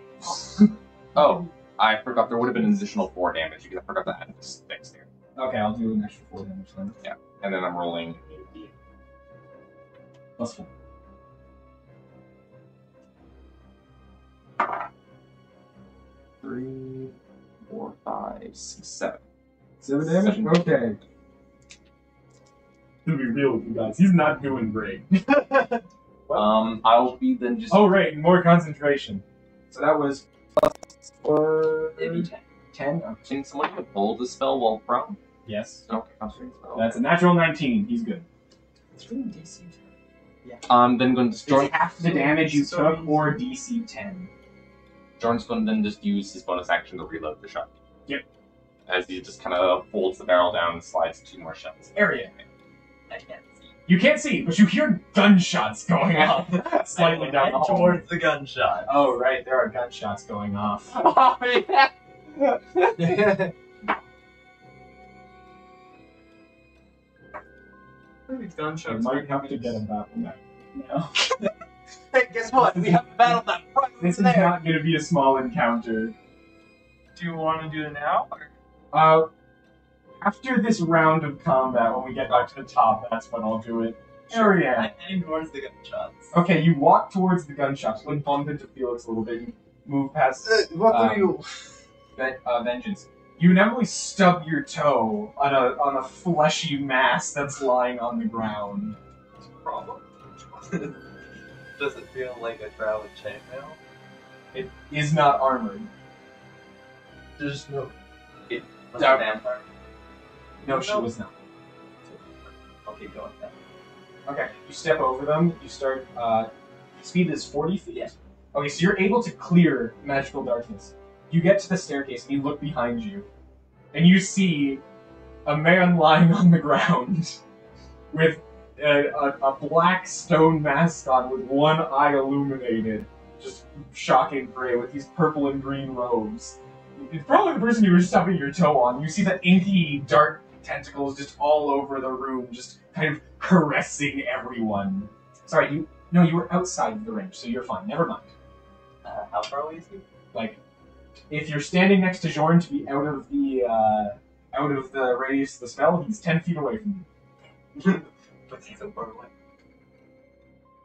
Oh, I forgot there would have been an additional four damage because I forgot to add this next there. Okay, I'll do an extra four damage then. And then I'm rolling. Plus four. Three, four, five, six, seven. Seven damage? Okay. To be real with you guys, he's not doing great. Um, I'll be then just. oh, right, more concentration. So that was plus four. It'd be ten. Ten? Okay. Can someone get pull the spell while prone? Yes. Okay, concentration spell. That's a natural 19. He's good. It's really DC. Um, then going to It's Jordan. half the damage you so took easy. or DC 10. Jordan's going to then just use his bonus action to reload the shot. Yep. As he just kind of folds the barrel down and slides two more shots. Area. I can't see. You can't see, but you hear gunshots going off slightly down the hall. towards the gunshot. Oh, right, there are gunshots going off. oh yeah. These I gunshots. might have to get a battle map. No. Hey, guess what? We have a battle map right This is over there. not going to be a small encounter. Do you want to do it now? Or? Uh, after this round of combat, when we get back to the top, that's when I'll do it. Sure, yeah. I'm heading towards the gunshots. Okay, you walk towards the gunshots. You bump into Felix a little bit. You move past Uh, what Uh, are you? Ven- uh, Vengeance. You inevitably stub your toe on a on a fleshy mass that's lying on the ground. It's a problem. Does it feel like a with chainmail? It is not armored. There's no. Was it a vampire? No, she was not. I'll keep going. Okay, you step over them. You start. Uh, speed is forty feet. Yeah. Okay, so you're able to clear magical darkness. You get to the staircase and you look behind you, and you see a man lying on the ground with a, a, a black stone mask on with one eye illuminated, just shocking gray with these purple and green robes. It's probably the person you were stubbing your toe on. You see the inky, dark tentacles just all over the room, just kind of caressing everyone. Sorry, you no, you were outside of the range, so you're fine. Never mind. Uh, how far away is he? Like, if you're standing next to Jorn to be out of the uh, out of the radius of the spell, he's ten feet away from you. But he's so far away.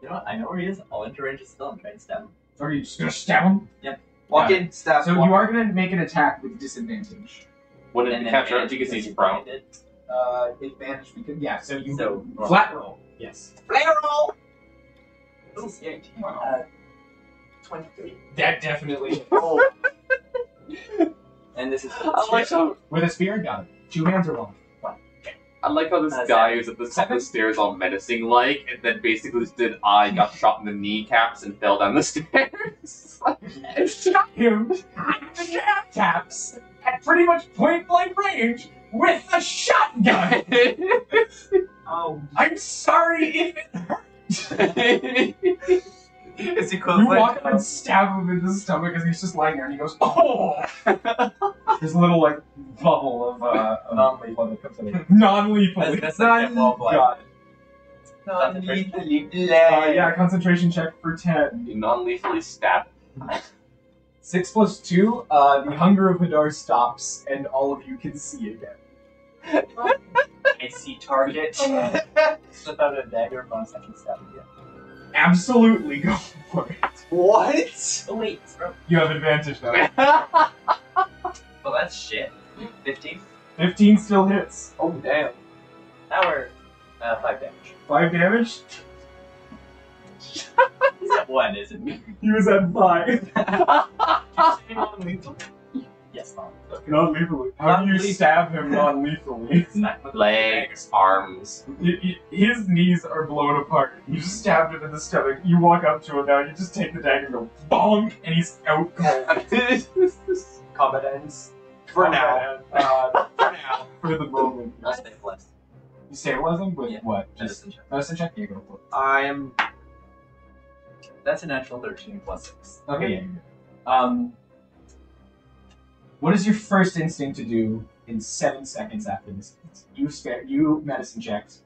You know what? I know where he is. I'll enter range of spell and try and stab him. Are you just gonna stab him? Yep. Walk in, stab. So walk you are gonna make an attack with disadvantage. When And it then capture advantage because he's because brown. blinded. Uh, advantage because yeah. So you So, flat roll. Yes. Flare roll. Ooh, yeah, 18. Wow. Uh, 23. That definitely Oh. And this is I like how with a spear. Got it. Two hands or one. I like how this Uh, guy seven. who's at the top of the stairs all menacing like, and then basically just did I got shot in the kneecaps and fell down the stairs. shot him jab taps at pretty much point blank range with a shotgun. Oh, I'm sorry if it hurt. it's You equivalent. walk up and stab him in the stomach as he's just lying there, and he goes, "Oh!" There's a little like bubble of uh, of Non-lethal. blood that comes out. Non-lethal. That's- that's like that. God. Non-lethally Uh, yeah, concentration check for ten. You non-lethally stab. Six plus two. Uh, the hunger of Hadar stops, and all of you can see again. I see target. Slip out a dagger bonus I can stab again. Absolutely go for it. What? Oh wait, bro. You have advantage though. Well that's shit. 15? Fifteen still hits. Oh damn. Now we're uh, 5 damage. Five damage. He's at 1, isn't he? He was at five. Yes, mom. Non-lethally. How do you Non-lethal. stab him non-lethally? Smack Legs, arms. Y- y- His knees are blown apart. You just stabbed him in the stomach. You walk up to him now. You just take the dagger and go bonk, and he's out cold. Combat ends. For now. Uh, for now. For the moment. I'll stay blessed. You stabilize him with Yeah. what? Just Medicine check. medicine check. You go for it. I am. That's a natural 13 plus 6. Okay. Yeah. you're good. Um. What is your first instinct to do in seven seconds after this? You spare. You medicine checks.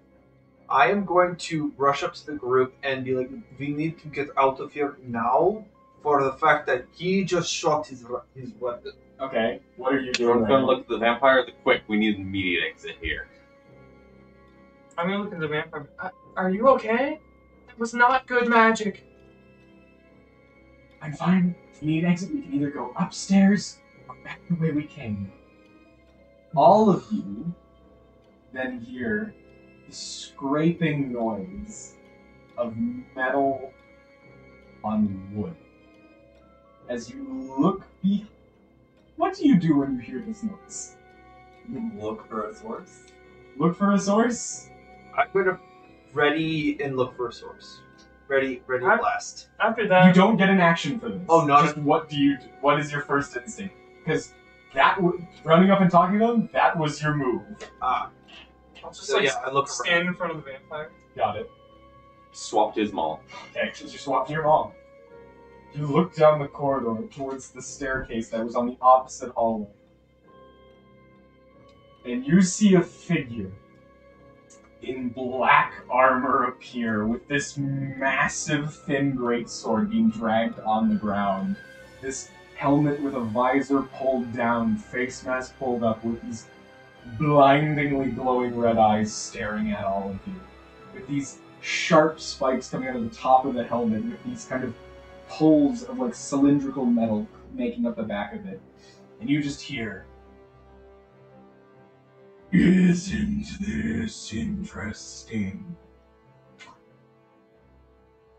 I am going to rush up to the group and be like, "We need to get out of here now." For the fact that he just shot his his weapon. Okay. What are you We're doing? gonna look at the vampire. The quick. We need an immediate exit here. I'm gonna look at the vampire. Uh, are you okay? That was not good magic. I'm fine. If you need an exit, we can either go upstairs or back the way we came. All of you then hear the scraping noise of metal on wood. As you look be what do you do when you hear this noise? Look for a source. Look for a source? I'm gonna ready and look for a source. Ready, ready, I- blast. After that, You don't get an action for this. Oh, not Just what do you? do? What is your first instinct? Because that w- running up and talking to them, that was your move. Ah. I'll just So, like yeah, I look stand in front of the vampire. Got it. Swapped his maul. Okay, since you're swapping your mom. You look down the corridor towards the staircase that was on the opposite hallway. And you see a figure in black armor appear with this massive thin greatsword being dragged on the ground. This helmet with a visor pulled down, face mask pulled up, with these blindingly glowing red eyes staring at all of you. With these sharp spikes coming out of the top of the helmet, with these kind of poles of like cylindrical metal making up the back of it. And you just hear Isn't this interesting?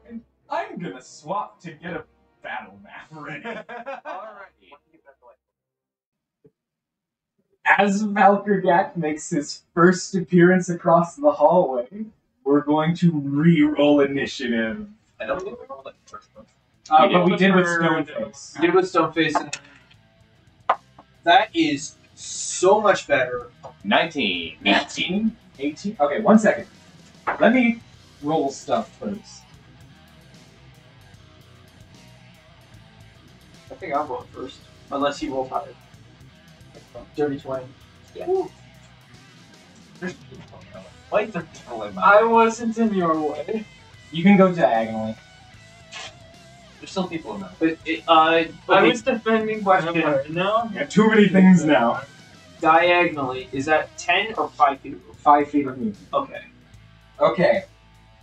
And I'm gonna swap to get a battle map ready. Alrighty. As Valkyrgax makes his first appearance across the hallway, we're going to re-roll initiative. I don't think we rolled it first one. Uh, but we did did with for- Stoneface. You did with Stoneface. And... That is so much better. 19. 18? 18? Okay, one second. Let me roll stuff first. Think I'll roll first. Unless you roll higher. Dirty 20. Why is there people in my I wasn't in your way. You can go diagonally. There's still people in that. But it, uh, I was defending Question. vampire. No. You got too many things now. diagonally, is that 10 or 5 feet? Five feet of movement. Okay. Okay.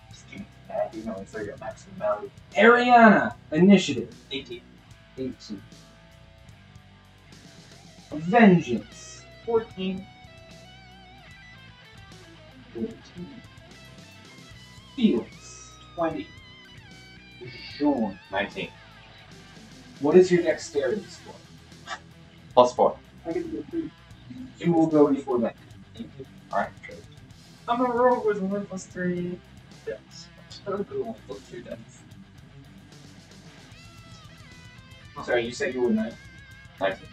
Just keep that, you know, it's like your maximum value. Ariena, initiative. 18. 18. Vengeance. 14. 14. Felix. 20. Jean. 19. What is your dexterity score? Plus 4. I get to go three. You will go before that. Alright. I'm a rogue with one plus three. Yes. So cool. Those two Sorry, you said you were nine. 19.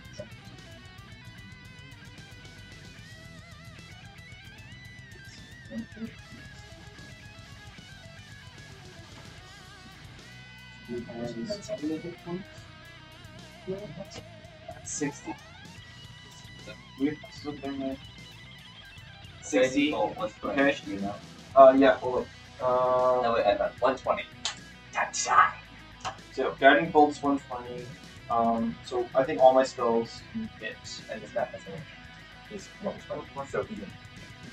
Sixty. They're not. 60. Oh. Okay. Uh, yeah. That Uh, I got 120. So, Guiding Bolt's 120. Um, so I think all my spells can hit. And it's not necessarily. It's 120. So even.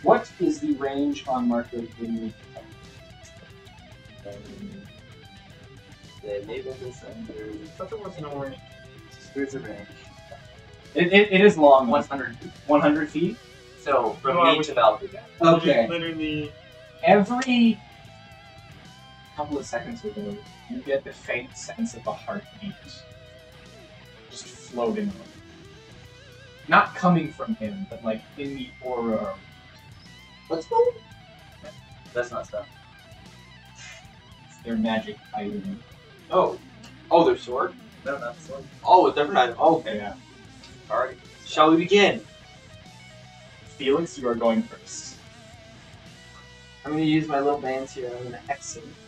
What is the range on marker in Um, the label is under. I thought there was no range. There's a range. it, it, it is long. 100 feet. 100 feet? So from No, I me to Valkyrgax. Okay. Literally. Every couple of seconds ago, you get the faint sense of a heartbeat just floating over. Not coming from him, but like in the aura. Let's go. That's not stuff. It's Their magic item. Oh. Oh, their sword? No, not this one. Oh, a different item. Okay. Yeah. Alright. Shall we begin? Felix, you are going first. I'm gonna use my little bands here. I'm gonna hex him. as a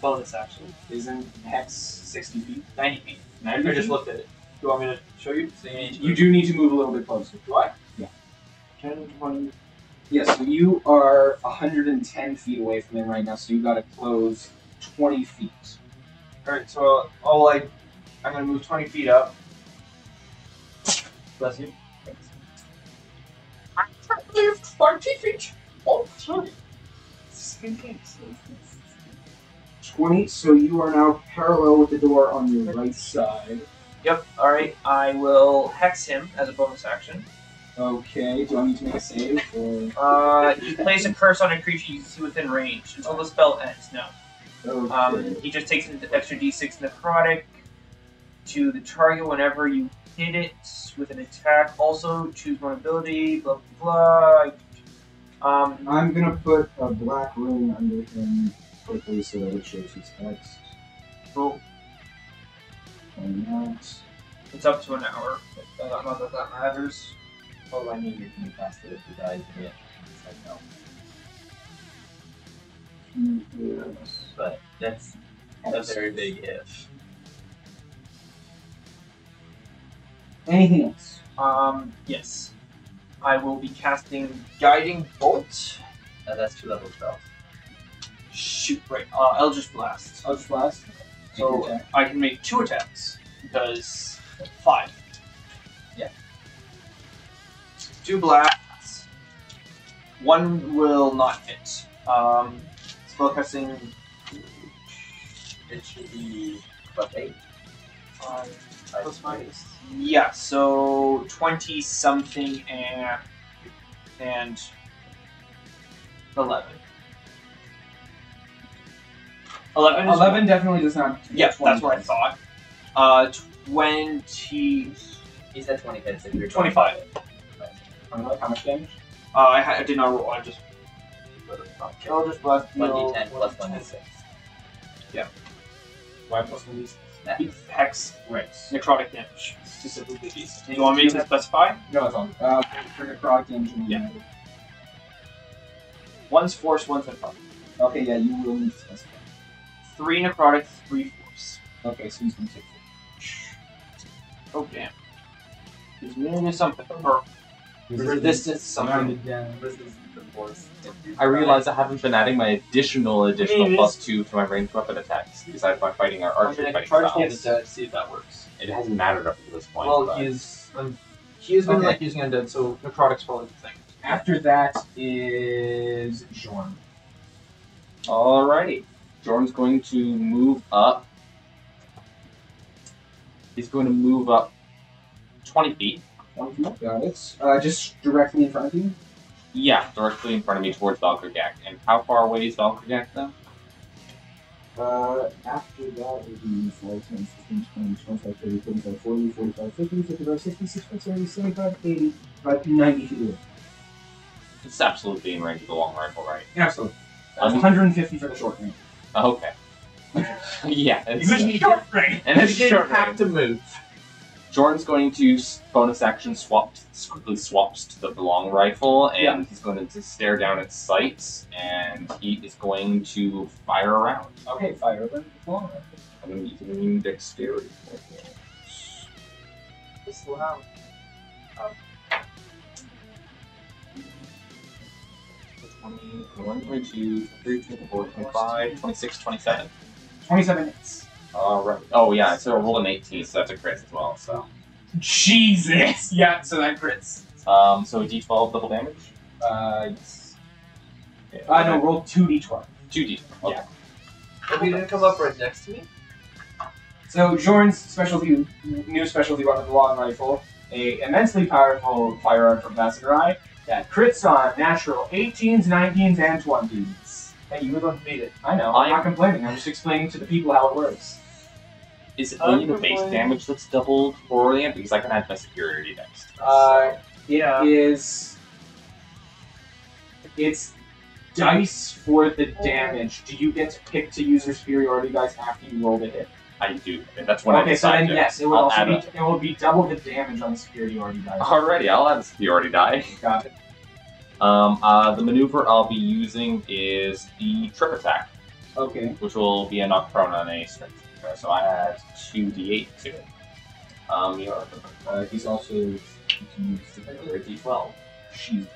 Bonus action. Isn't Hex 60 feet? 90 feet. 90 I just mhm. looked at it. Do you want me to show you? So you need to You do need to move a little bit closer. Do I? Yeah. 10, 20. Yes, so you are 110 feet away from him right now, so you gotta close 20 feet. Alright, so I'll like. I'm gonna move 20 feet up. Bless you. I Leave 20 feet. Oh, 20, so you are now parallel with the door on your right side. Yep, alright. I will hex him as a bonus action. Okay, do I need to make a save? Or... Uh, you place a curse on a creature you see within range until the spell ends. No. Okay. Um, he just takes an extra d6 necrotic to the target whenever you hit it with an attack. Also, choose one ability, blah blah blah. Um, I'm gonna put a black ring under him quickly so that it shows his text. cool. And that. It's up to an hour. Uh, not know that that matters. Well, I need you can be faster if you die. Yeah. I know. But that's a very big if. Anything else? Um, yes. I will be casting Guiding Bolt. Uh, that's two level spells. Shoot, right. Uh, Eldritch Blast. Eldritch Blast. So I can make two attacks because five. Yeah. Two blasts. One will not hit. Um, spellcasting. It should be plus eight. Five Five plus five. plus Yeah, so twenty something and and eleven. Eleven. is- Eleven definitely does not. Yeah, that's what I thought. Uh, twenty. He said 20 hits if you're 25. How much damage? Uh, I, ha- I did not roll. I just. Eldritch Blast. 1d10 plus 1d6. Yeah. Why plus one these? Max. Hex Right. necrotic damage. Specifically these. Do you want me to specify? No, it's on. Uh, for necrotic damage. Yeah. One's force, one's necrotic. Okay, yeah, you will need to specify. Three necrotic, three force. Okay, so he's gonna take Oh damn. There's maybe something. Or resistance something. Rounded down. This is the force. I realize I haven't been adding my additional additional Maybe plus two to my ranged weapon attacks because I've been fighting our I'm archery gonna fighting try to styles. stand to see if that works. It hasn't mattered up to this point. Well, but- he is. Um, he is going to Okay. like using undead, so necrotic's probably the thing. After that is Jorn. Alrighty. Jordan's going to move up. He's going to move up 20 feet. Feet, got it. Uh, just directly in front of you. Yeah, directly in front of me towards Valkyrgax. And how far away is Valkyrgax then? Uh, after that it would be 5, 10, 15, 20, 25, 30, 35, 40, 45, 50, 55, 60, 65, 70, 75, 80, about 90 feet away. It's absolutely in range of the long rifle, right? Absolutely. Um, 150 for the short range. Okay. yeah, it's, short range. and it's You short didn't have range. to move. Jordan's going to s- bonus action swap, quickly swaps to the long rifle, and Yeah. he's going to stare down its sights, and he is going to fire around. Okay, fire over the long rifle. I'm going to be using dexterity. Just loud. 21, 22, 23, 24, 25, 26, 27. 27 hits. Alright. Oh, yeah, so I rolled an 18, so that's a crit as well. So, Jesus! Yeah, so that crits. um, so d12 double damage. Uh, yes. Uh, no, roll 2d12. 2d. Okay. Yeah. If you didn't come up right next to me, So Jorn's specialty, new specialty weapon, the long rifle, a immensely powerful firearm from Masserai that crits on natural 18s, 19s, and 20s. hey, you were going to beat it. I know. I'm I'm- not complaining. I'm just explaining to the people how it works. Is it only the base damage that's doubled for Orient? Because I can add my superiority next. Uh, Yeah. is it's dice for the damage. Do you get to pick to use your superiority dice after you roll the hit? I do. That's when I okay, so decide then to. yes, it will I'll also be a- it will be double the damage on the superiority die. Alrighty, I'll add a superiority die. Got it. Um, uh, the maneuver I'll be using is the trip attack, Okay. which will be a knock prone on a strength. Uh, So I add 2d8 to it. Um, you're, Uh, he's also you use the you're a d12. She's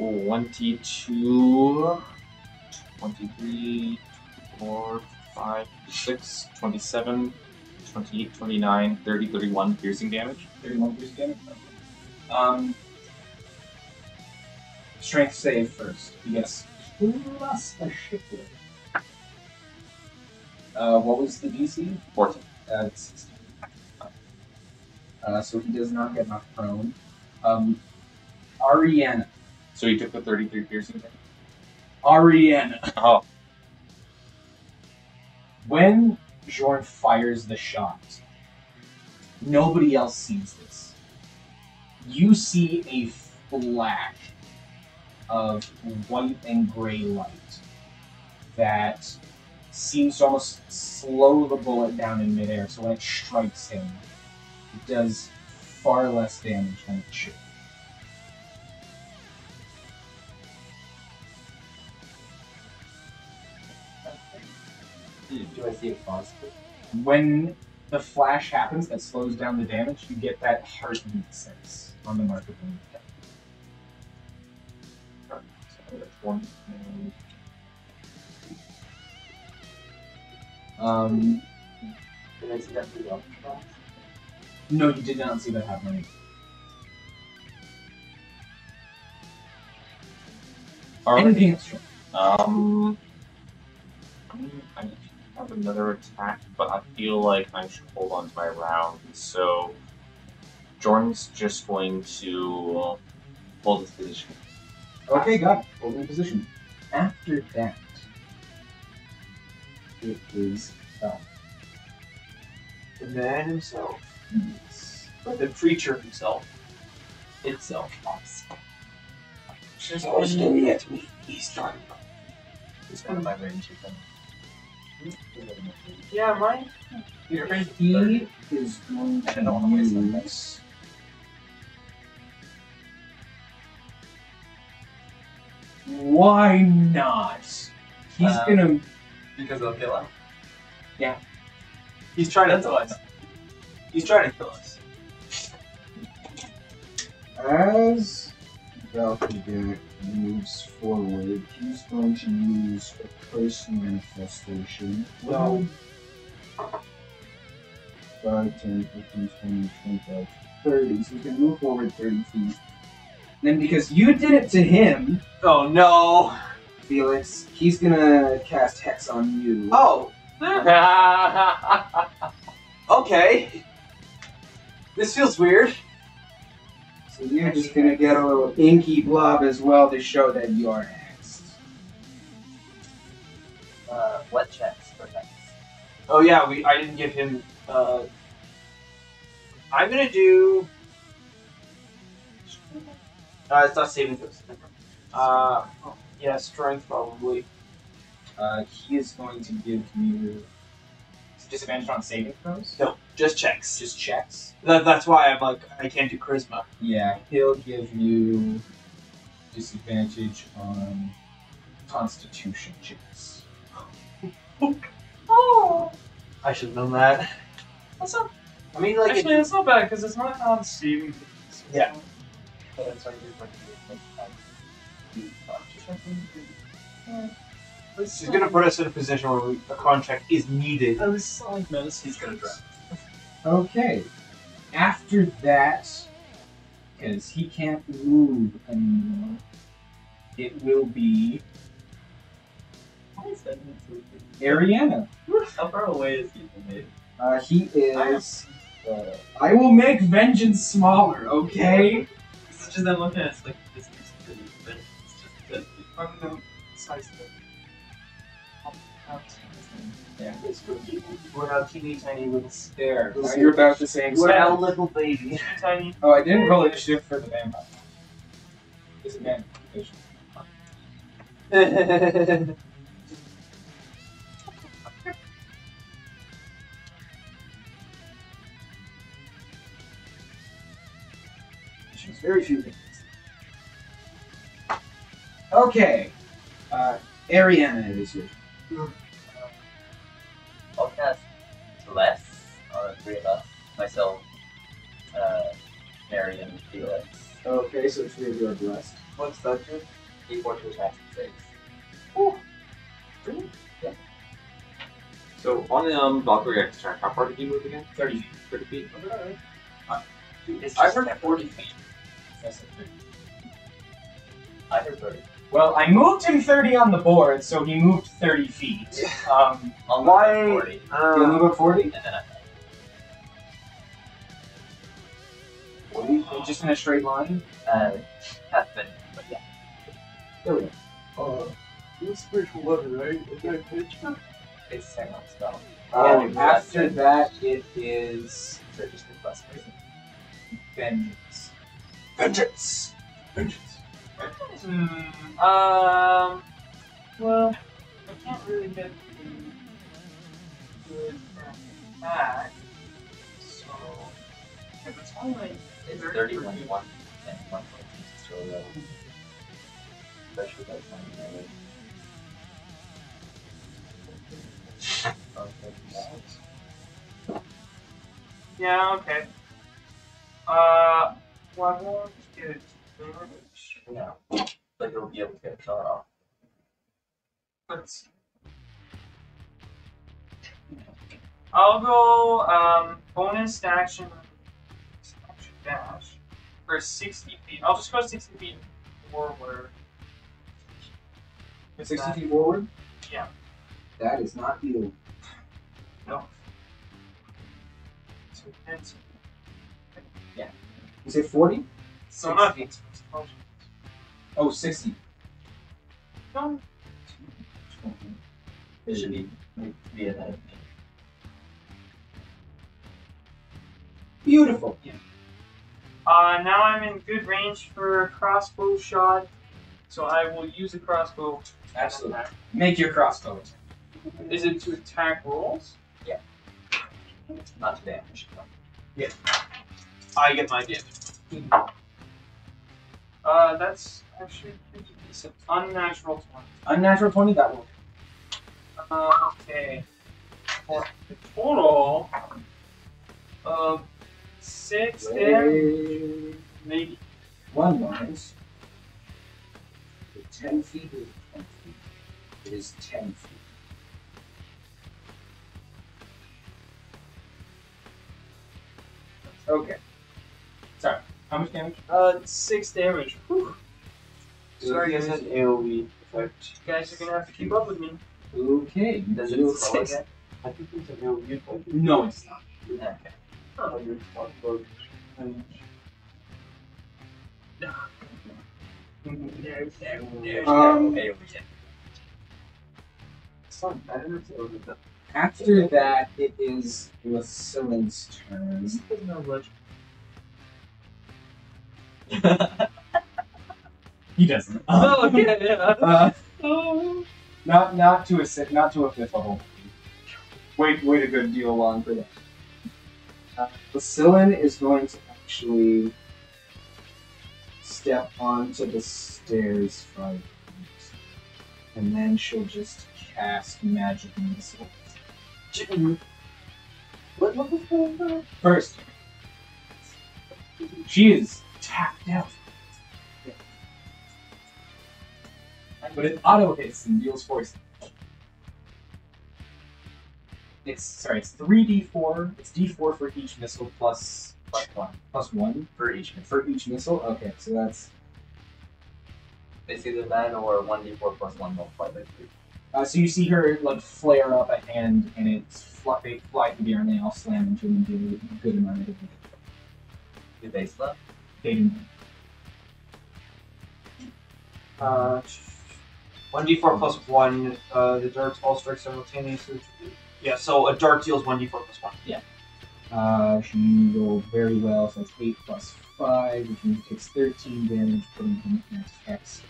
22, 23, 24, 5, 6, 27, 28, 29, 30, 31 piercing damage. 31 piercing damage. Um, strength save first. Yes. plus a. Uh, what was the DC? 14. Uh, 16. Uh, so he does not get knocked prone. Um, Ariena. So he took the 33 piercing damage. Ariena. Oh, When Jorn fires the shot, nobody else sees this. You see a flash of white and gray light that seems to almost slow the bullet down in midair, so when it strikes him, it does far less damage than it should. Do I see a pause? When the flash happens that slows down the damage, you get that heartbeat sense on the marker when you die. So that's one. Um, Did I see that through the box? no, you did not see that happening. Anything else? Um, I have another attack, but I feel like I should hold on to my round. So Jordan's just going to hold his position. Okay, got it. Holding position. After that, it is uh, The man himself. yes. The creature himself. Itself. She's always looking at me. He's starting. He's kind of my range. Yeah, mine. He is going I don't wanna waste to them. use. Why not? He's Uh, gonna. Because of Killa. He's trying to kill us. He's trying to kill us. As Valkyrgax moves forward, he's going to use a curse manifestation. No. 5, 10, 15, 20, 25, 30. So he's going to move forward 30 feet. Then, because you did it to him, Oh no. Felix, he's going to cast Hex on you. Oh. Okay. This feels weird. So you're just going to get a little inky blob as well to show that you are hexed. Uh, what checks for next? Oh yeah, we. I didn't give him. Uh, I'm gonna do. Uh, it's not saving throws. Uh, yeah, strength probably. Uh, he is going to give you disadvantage on saving throws. No, just checks. Just checks. That, that's why I'm like I can't do charisma. Yeah, he'll give you disadvantage on Constitution checks. Oh, I should have known that. that's not. I mean, like, Actually, it, it's not bad because it's not on Steam. Yeah. So that's why you're going to do she's gonna put us in a position where we, a contract is needed. I was like, no, He's gonna drop. Okay. After that, because he can't move anymore, it will be Why is that so big? Ariena. How far away is he from me? Uh, he is. Uh, I will make vengeance smaller. Okay. It's just I'm looking at it, it's like this is pretty big. It's just good. I'm no size of it. Yeah. We're not teeny tiny little There. Now you're about the same We're size. a little baby. Tiny. Oh, I didn't roll initiative for the vampire. Disadvantage. She's very few things. Okay. Uh, Ariena, it is your turn. I'll cast Bless on three of us. Myself, uh, Mary, and Felix. Okay, so three of you are blessed. What's that do? D4 to attack six. So on the um, Valkyrie extract, how far did you move again? 30 feet. 30 feet? It's I heard temporary. 40 feet. That's a 30. I heard 30. Well, I moved him 30 on the board, so he moved 30 feet. Um, I'll Why- move 40, you'll Uh, move at 40? and then I 40? Just in a straight line? uh, half been, but yeah. There we go. uh, it's spiritual weapon, right? Is that pitch? It's second on spell. Oh, Yeah, after that, it is So just the plus person. vengeance. Vengeance! Vengeance. Hmm. Um. Well, I can't really get the good attack. So, if it's only It's 31 1 and 1 point is really low. Especially by time you it. Yeah, okay. Uh, well, I won't get damage. No. But you'll be able to get a shot off. Let's. I'll go um, bonus action, action dash for 60 feet. I'll just go 60 feet forward. Is 60 that- feet forward? Yeah. That is not you. No. So it's You say 40? so not Oh, 60. No, It should be, be ahead of me. Beautiful. Uh, now I'm in good range for a crossbow shot, so I will use a crossbow. Absolutely. Make your crossbow attack. Is it to attack rolls? Yeah. Not to damage. Yeah. I get my damage. Uh, that's actually pretty decent. Unnatural 20. Unnatural 20, that will. Uh, okay. For the total of six damage, maybe. One bonus. 10 feet is 10 feet. It is 10 feet. Okay. Sorry. How much damage? Uh, six damage. Whew. Sorry, It's guys. an AoE effect. You guys are gonna have to keep up with me. Okay. Does it deal six. again? I think it's an AoE effect. No, it's not. Okay. Huh. Um, AoE. After that, it is Lacilla's turn. He doesn't. Oh, yeah, yeah. Uh, Oh. not not to a not to a fifth level. Wait, wait a good deal long for that. Uh, Bacillin is going to actually step onto the stairs five feet, and then she'll just cast magic missile. What level is that? First, she is tapped out. But it auto hits and deals force. It's sorry, it's three D four. It's D four for each missile plus plus one. Plus one For each. for each missile. Okay, so that's It's either that or 1d4 plus 1 multiplied by 3. uh, so you see her like flare up a hand and it's fly, they fly through the air and they all slam into him and do a good amount of damage. Do they slap? Do Uh, 1d4 plus 1, uh, the darts all strike simultaneously. Yeah, so a dart deals 1d4 plus 1. Yeah. Uh, she rolled very well, so it's 8 plus 5, which means it takes 13 damage, putting him at X.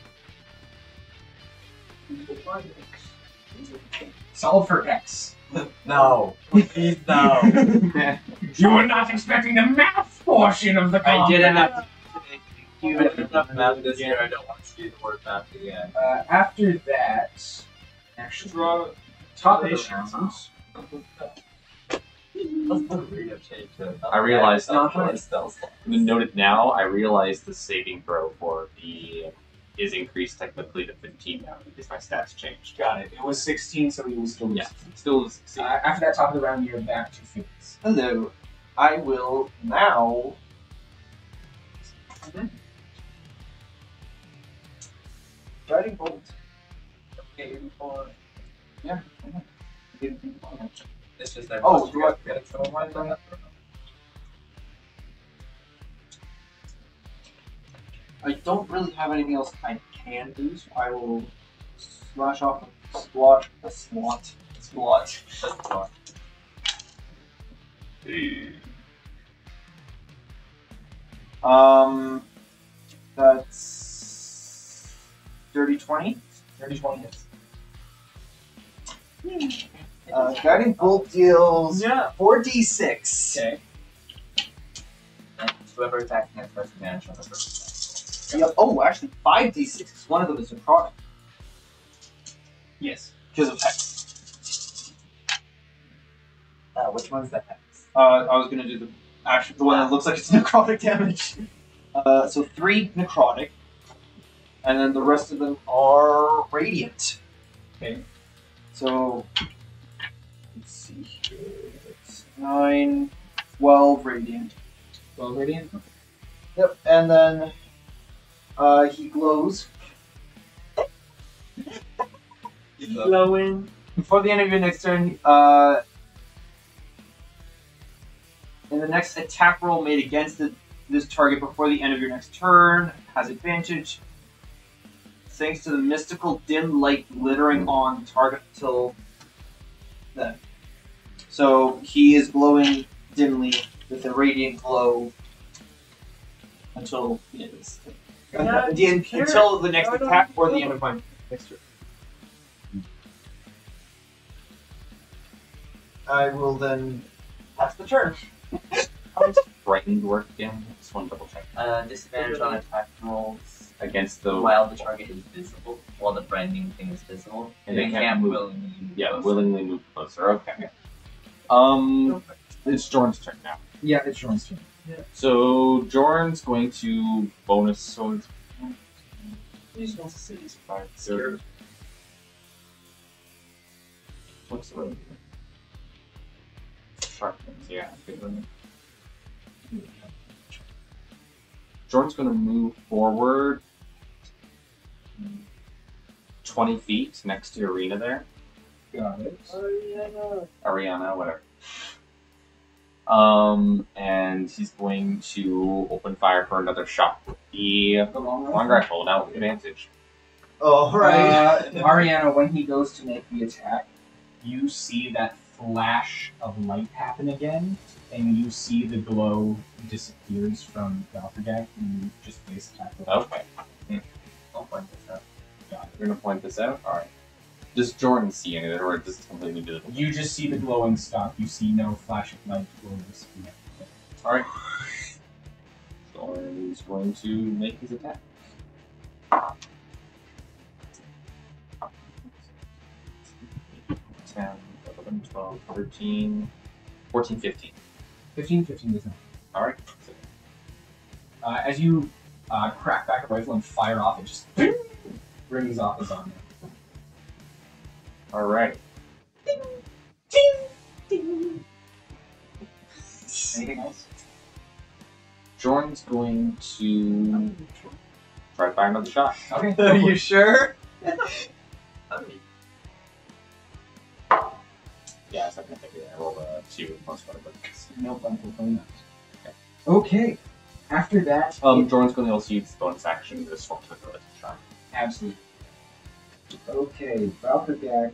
Solve for X. No. Please no. you were not expecting the math portion of the I did enough. You have enough math this year, I don't want to see the word math again. Uh, after that, actually, Draw top Draw issues. I realized Not that. for stealth. Noted now, I realized the saving throw for the is increased technically to 15 now because my stats changed. Got it. It was 16, so he was still Yeah, still. Uh, after that top of the round, you're back to fifths. Hello. I will now. Guiding bolt. Okay, for- Yeah. It's just that. Oh, do I- get it I don't really have anything else I can do, so I will slash off a squat, a swat, a squat. That's not. Um, that's dirty twenty. Dirty 20 hits. Uh, guiding bolt deals Yeah. 4d6. Okay. And whoever attacking has first advantage on the first attack. Oh, actually, 5d6 because one of them is necrotic Yes. because of hex. Uh, which one's the hex? Uh, I was going to do the actually the one that looks like it's necrotic damage. Uh, so three necrotic, and then the rest of them are radiant. Okay. So let's see here. It's 9, 12 radiant. Well, radiant. Yep, and then uh, he glows. Glowing. Before the end of your next turn, uh, in the next attack roll made against the, this target before the end of your next turn, has advantage. Thanks to the mystical dim light glittering on the target until then. So he is glowing dimly with a radiant glow until the end of this thing. Yeah, the end- until the next attack or the end of my next turn. I will then pass the turn. How does frightened work again? Just want to double check. Uh, disadvantage on attack rolls Against the while the target is visible, while the branding thing is visible. And they they can't can't move. willingly move yeah, closer. willingly move closer. Okay. Um, it's Jorn's turn now. Yeah, it's Jorn's turn. So Jorn's going to bonus swords. He's supposed to say he's Five, thirty. What's the word? Sharpens, yeah. good one. Jordan's going to move forward 20 feet next to Ariena there. Got it. Ariena, whatever. Um, and he's going to open fire for another shot. The The long long rifle now with advantage. Oh, Uh, Ariena, when he goes to make the attack, you see that flash of light happen again, and you see the glow disappears from Valkyrgax, and you just face attack. with it. Okay, I'll point this out. got it. We're gonna point this out. All right. Does Jordan see any of it, or this completely visible? You just see the glowing stop. You see no flash of light disappear. All right. Jordan is going to make his attack. Ten, eleven, twelve, thirteen, fourteen, fifteen. 15, 15 does not. All right. Uh, as you uh, crack back a rifle and fire off, it just rings off his arm. All right. Anything else? Jordan's going to try to fire another shot. Okay. Are you sure? Yeah, it's not gonna take it. I rolled a two plus one, but Nope, unfortunately not. Okay. After that, um, Jordan's going to also use bonus action to swap to the shot. absolutely. Okay, Valkyrgax.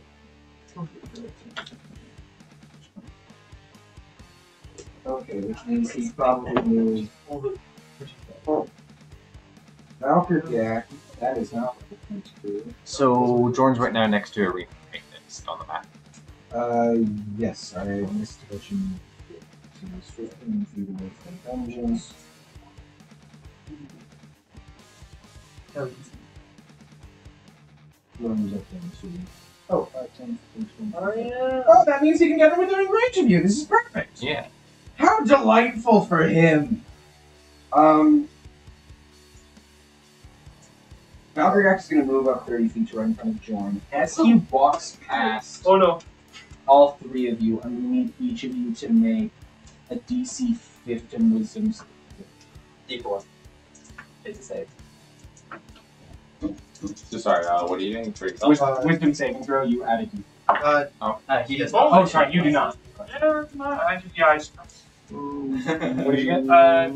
Okay, which means he probably moves. Valkyrgax. That is not what it's meant to. So Jordan's right now next to a arena maintenance on the map. Uh, yes, I missed what you did. So it's 15 feet away from dungeons. Runs up there, so- Oh, 5, 10, 15, 20. Oh yeah. Oh, that means he can get them within range of you. This is perfect. Yeah. How delightful for him. Um, Valkyrgax is going to move up 30 feet to right in front of Jorn. As he walks past Oh no. all three of you, I'm going to need each of you to make a DC 15 wisdom save. D4. It's a save. So sorry, uh, what are you doing for yourself? Wis- Uh, wisdom saving throw, you added you. Uh, Uh, he does Oh, not. Oh, sorry, you do not. Yeah, it's not. I just yeah, I just What did you get? Uh,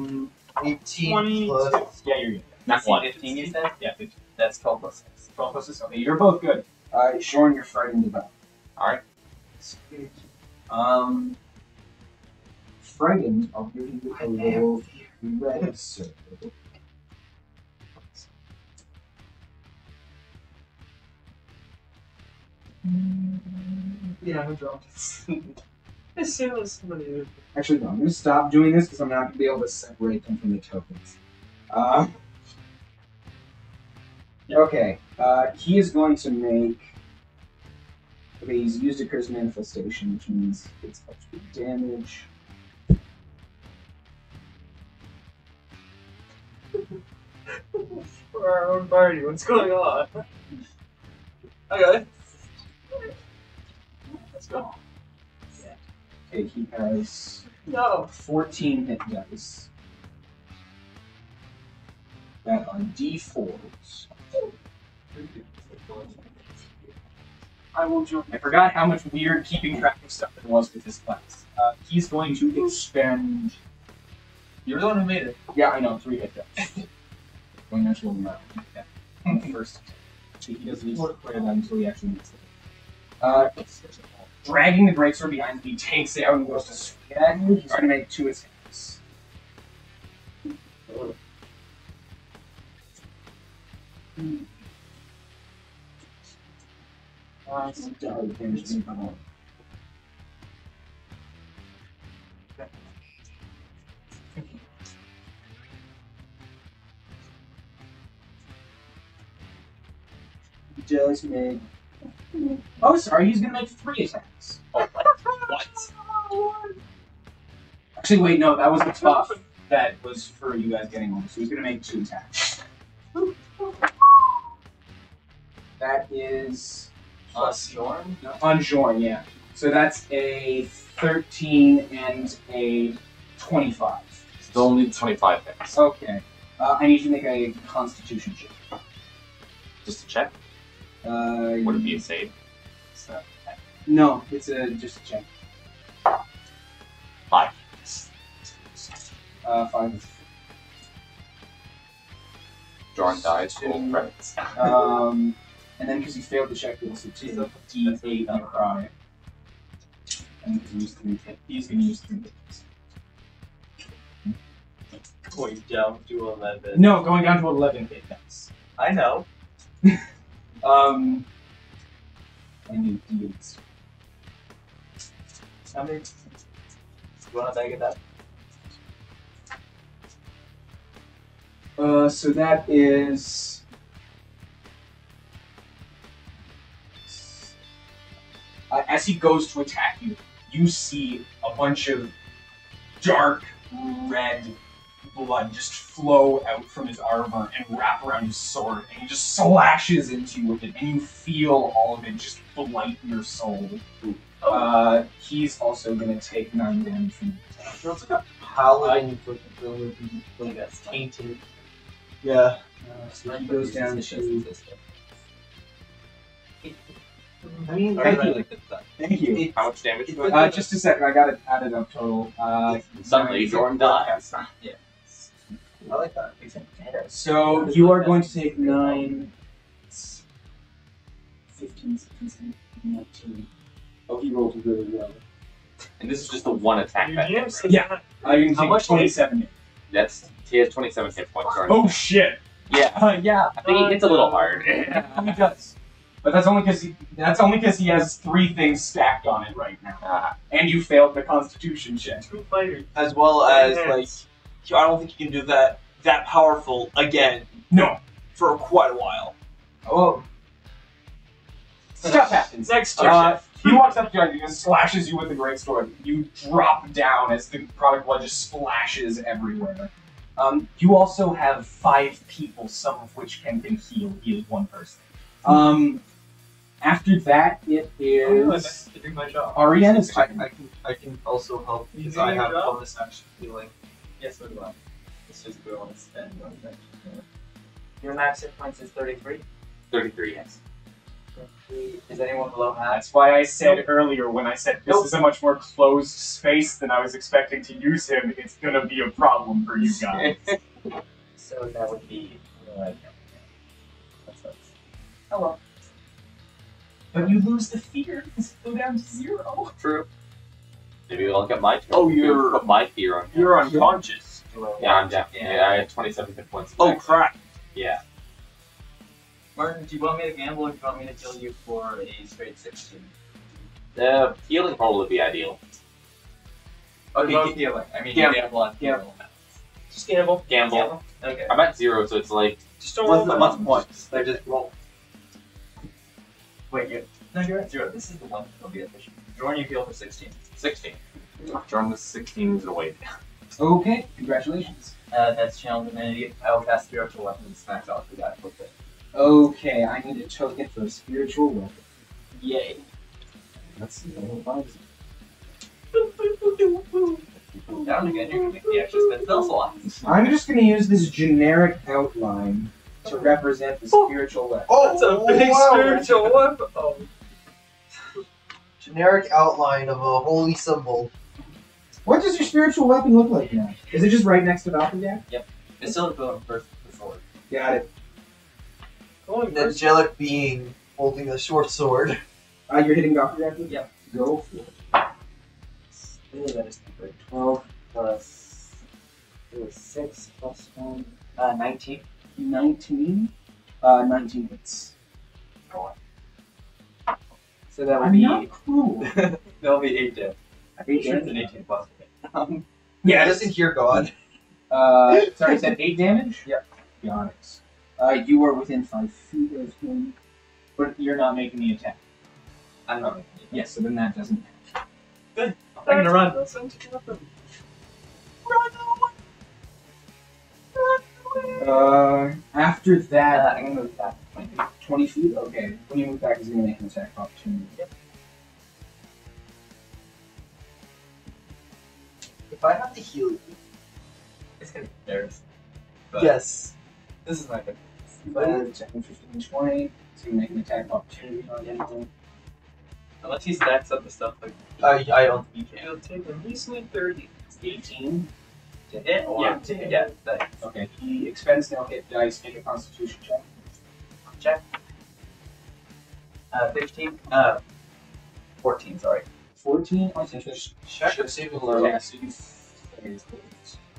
18 20 plus. Yeah, you're good. Not one. 15 you said? Yeah, 15. That's 12 plus 6. 12 plus 6. Okay, you're both good. Uh, Jorn, you're frightened about. Alright. Um, frightened, I'll give you a little red circle. Yeah, who dropped it? as soon as somebody. Actually, no. I'm going to stop doing this because I'm not to be able to separate them from the tokens. Uh, okay. Uh, he is going to make. Okay, he's used a curse manifestation, which means it's up to damage. For our own party, what's going on? Okay. Okay, he has No. 14 hit dice. That on d4s. I will join. I forgot how much weird keeping track of stuff there was with this class. Uh, he's going to expend. You're the one who made it. Yeah, I know, three hit dice. going to a round. Yeah. First. So he doesn't clear that until he actually needs it. Uh, dragging the greatsword behind him, he takes it out and goes to swing at you. He's going to make two attacks. Some damage to come on. He does make. Oh, sorry, he's gonna make three attacks. Oh, what? what? Actually, wait, no, that was the buff that was for you guys getting one. So he's gonna make two attacks. That is Uh, Storm? on Jorn, yeah. So that's a 13 and a 25. Still need 25 hits. Okay. Uh, I need you to make a Constitution check. Just to check. Uh, Would it be a save? so- no, it's a just a check. Five. Uh, five. Jordan dies. Full credits. Um, and then because you failed the check, you also take a D8 necrotic. And he's use three hit. He's gonna use three hits. Going down to 11. No, going down to 11 hit dice. I know. Um, I need D8s. How many? You want to bag it? Uh, so that is. Uh, as he goes to attack you, you see a bunch of dark red blood just flow out from his armor and wrap around his sword, and he just slashes into you with it, and you feel all of it just blight your soul. Uh, he's also gonna take nine damage from the attack. It's like a paladin with like that's tainted. Yeah. Uh, so he goes down to. I mean, Thank you. like. Thank you. How much damage? do I Uh, just a second, I got it added up total. Uh, Suddenly, Jordan dies. I like that. So you are going to take 9, 15, 16, 19. Oh, he rolled really well. And this is just the one attack. Your That DM Yeah. that. Uh, you can How take much 27. That's he has 27 hit points. Jordan. Oh shit! Yeah, Uh, yeah, I think he hits a little hard. he does. But that's only because he, that's only because he has three things stacked on it right now, Ah, and you failed the Constitution check. Two fighters. As well as Yes. like, I don't think you can do that that powerful again No. for quite a while. Oh. Stuff happens. Next turn. Uh, he walks up to you and just slashes you with the great sword. You drop down as the product blood just splashes everywhere. Um, you also have five people, some of which can can heal. He is one person. Um, after that, it is I'm gonna do my job. Ariena's I, turn. I can I can also help because I have job? bonus action healing. Yes, we will. It's just we want to spend on that. Your max hit points is 33. 33 hits. Is anyone below half? That's why I said earlier when I said this Nope. is a much more closed space than I was expecting to use him. It's gonna be a problem for you guys. So that would be. Yeah. That sucks. Oh well. but you lose the fear. It's go down to zero. True. Maybe we'll look at my turn. Oh, you're- put my fear on. You're unconscious. Yeah, I'm down. Yeah, I had 27 hit points. Oh crap! Yeah. Martin, do you want me to gamble or do you want me to kill you for a straight 16? The healing roll would be ideal. Okay, Well, healing. I mean, gamble. gamble on Gamble. healing. Just gamble. Gamble. Gamble? Okay. I'm at zero, so it's like Just don't roll What's the the what's numbers. points? They're just roll. Wait, you no, you're at zero. This is the one that'll be efficient. Jordan, you heal for 16. 16. Jordan, the 16 is away. Okay, congratulations. Uh, that's challenge immunity. I will cast spiritual weapon and smash off the guy with it. Okay, I need a token for a spiritual weapon. Yay. Let's see what it buys. Down again, you're gonna make the extra spin spell slot. I'm just going to use this generic outline to represent the oh. spiritual weapon. Oh, That's a big wow. spiritual weapon. Oh. Generic outline of a holy symbol. What does your spiritual weapon look like now? Is it just right next to Doppelganger? It's still going first the sword. Got it. Only An angelic being holding a short sword. Uh, you're hitting Doppelganger? Yeah. Go for it. Really, that is good. 12 plus. It was 6 plus 1. Uh, 19. 19. Uh, 19 hits. So that would I'm be. not cruel. That'll be 8 death. I'm pretty sure it's an 18 plus. Um, Yeah, Doesn't hear God. Uh, sorry, is that 8 damage? Yeah. Got it. Uh, you are within 5 feet of him, but you're not making the attack. I'm not. Yes, so then that doesn't matter. Good! I'm gonna run. That's an weapon. Uh, after Uh, that, I'm gonna move back 20 feet. 20 feet? Okay. When you move back, he's going to make an attack opportunity. If I have to heal you. It's gonna be embarrassing. But Yes. This is not good. Uh, 15, 20. So you make an attack opportunity on anything. Unless he stacks up the stuff like I, I don't think you can. It'll take a measly 30. 18. to hit or Yeah. to hit. Yeah, that Okay. He expends now hit dice, make a constitution check. check. Uh, 15. Uh, 14. Sorry. 14. I think there's Check or saving below. throw? Yeah, so you.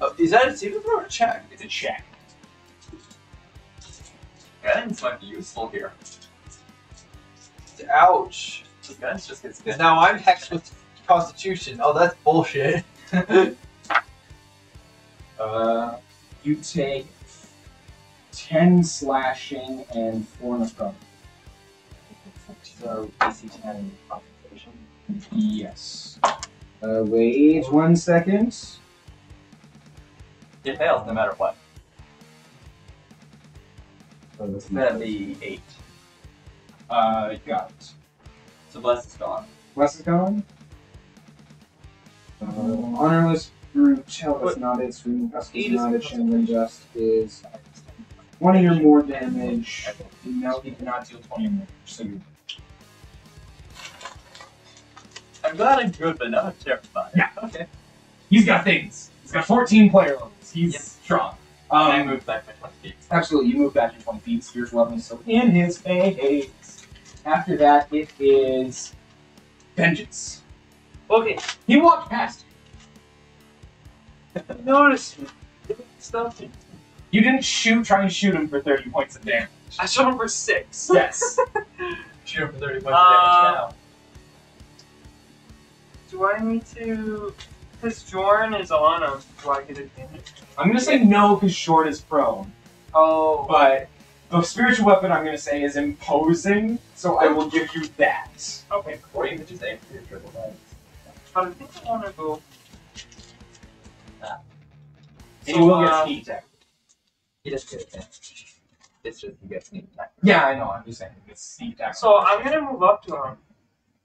Oh, is that a saving throw or a check? It's a check. Yeah, I think this might be useful here. Ouch. This gun's just gets Because now I'm hexed with Constitution. Oh, that's bullshit. Uh, you take 10 slashing and 4 necrotic. So AC 10 concentration. Yes. Uh, wait one second. It fails no matter what. So this It's gonna be 8. Uh, got it. So bless is gone. Wes is gone. Uh, honorless brutal is not its husk is not it. Shambling dust is 20 or more damage. No, he cannot deal 20 or more. So you're I'm glad I'm good, but not terrified. Yeah. Okay. He's got things. He's got 14 player levels. He's Yep. strong. Um, I moved back my 20 feet. absolutely, you move back to 20 feet. Spiritual weapon is still in his face. After that, it is vengeance. Okay, He walked past you. notice me. Stuff. You didn't shoot, try and shoot him for 30 points of damage. I shot him for six. Yes. Shoot him for 30 points Uh, of damage now. Do I need to? Because Jorn is on him. Do I get advantage? I'm gonna say no because short is prone, Oh, but the spiritual weapon I'm gonna say is imposing, so I will give you that. okay. now. Or you could just aim for your triple dice. But I think I want to go. And you will get uh, sneak attack. He doesn't get advantage. It's just he gets sneak attack. Yeah, I know. I'm just saying it's sneak attack. So I'm gonna move up to him.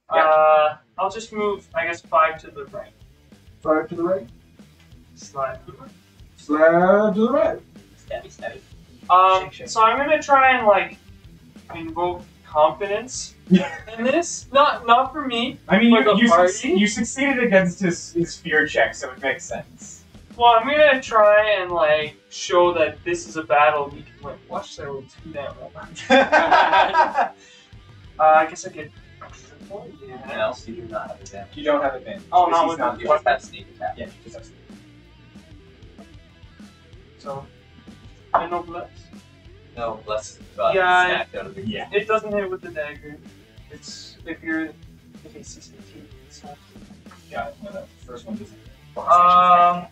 Uh, I'll just move. I guess five to the right. Five to the right. Slide. Slab to the right. Stabby, stabby. Um, Shake, shake. so I'm gonna try and like invoke confidence in this. Not not for me. I mean, Like you, a you, party? suc- you succeeded against his, his fear check, so it makes sense. Well, I'm gonna try and like show that this is a battle we can win. Watch that roll two down. uh, I guess I get. And Yeah. else you do not have advantage. You don't have advantage. Oh, because not he's with not You what? just have sneak attack. Yeah, you just have So. I know bless. No, bless. uh, Yeah, snapped out of the Yeah. It doesn't hit with the dagger. It's if you're if it's 16 so. Got it. No, the first one doesn't. Um.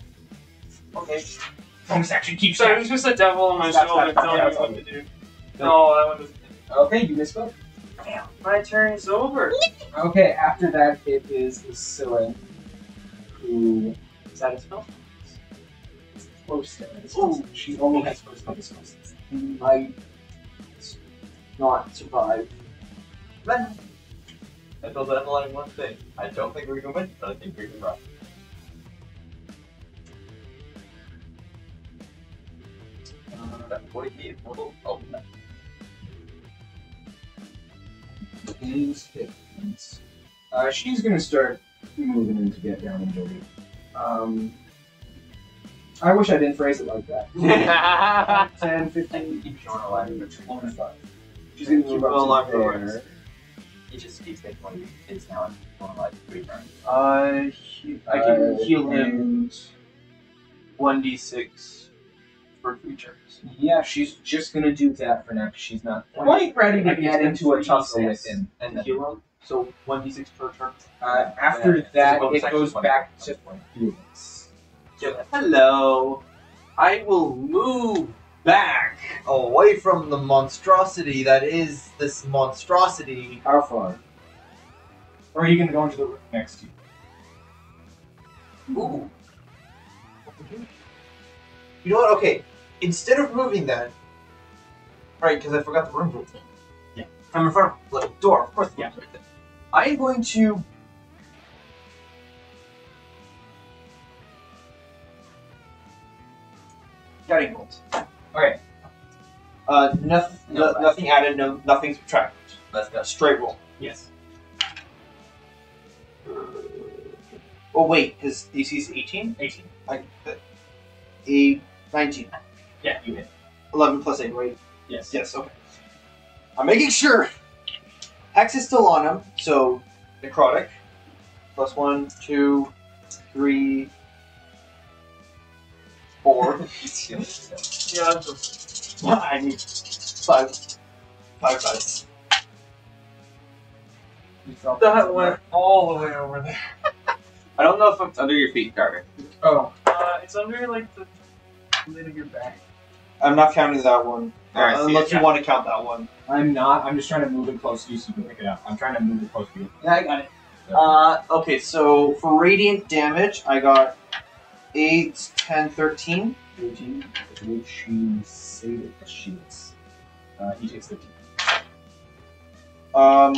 Okay. bonus action keeps So it's just a devil on my shoulder that's- telling me what to do. No, that one doesn't. Okay, you missed both. Damn, my turn is over. Okay, after that it is Lucilla who Is that a spell? is close to it. She only has first level spells. I not survive. I told Evelyn one thing. I don't think we can win, but I think we can run. Uh, 40 feet total. Oh, no. Hit points. Uh, she's gonna start moving in to get down and dirty. Um, I wish I didn't phrase it like that. 10, 15, Keep Jorn alive. 25. She's gonna move Keep up to there. He just keeps taking one of these kids now and one of my three turns. I he- I can Uh, heal him one d six for three turns. Yeah, she's just gonna do that for now she's not quite ready to get into a tussle with him. And then him. So one d six per turn. Uh, after Yeah, that, it's it goes back to Felix. Hello. I will move back away from the monstrosity that is this monstrosity. How far? Or are you gonna go into the room next to you? Ooh. You know what? Okay. Instead of moving that, right? Because I forgot the room rules. Yeah. I'm in front of like a door. Of course. the Yeah. right there. I am going to. Guiding bolt. Okay. Uh, nothing, No, no, nothing added, no, nothing subtracted. Let's go. Straight roll. Yes. Oh wait, his AC is 18. 18. I, a 19. Yeah, you hit. 11 plus 8, right? Yes. Yes, okay. I'm making sure. Hex is still on him, so necrotic. Plus one, two, three, four. Yeah, that's I need five. Five dice. That went all the way over there. I don't know if it's under your feet, Carter. Oh, Uh, it's under like the lid of your back. I'm not counting that one. Alright, Uh, unless you you want to count that one. I'm not. I'm just trying to move it close to you so you can pick it up. I'm trying to move it close to you. Yeah, I got it. Uh, okay, so for radiant damage, I got 8, 10, 13. 13, which she saved it. She is. Uh, he takes 13. Um,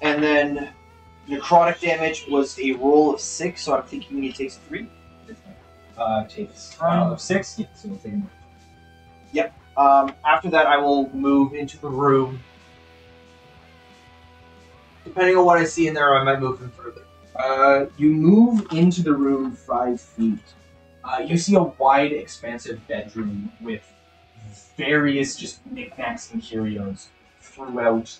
and then necrotic damage was a roll of 6, so I'm thinking he takes 3. Uh, takes uh, six. Yeah, so we'll take him. Um, after that, I will move into the room. Depending on what I see in there, I might move him further. Uh, you move into the room five feet. Uh, you see a wide, expansive bedroom with various just knickknacks and curios throughout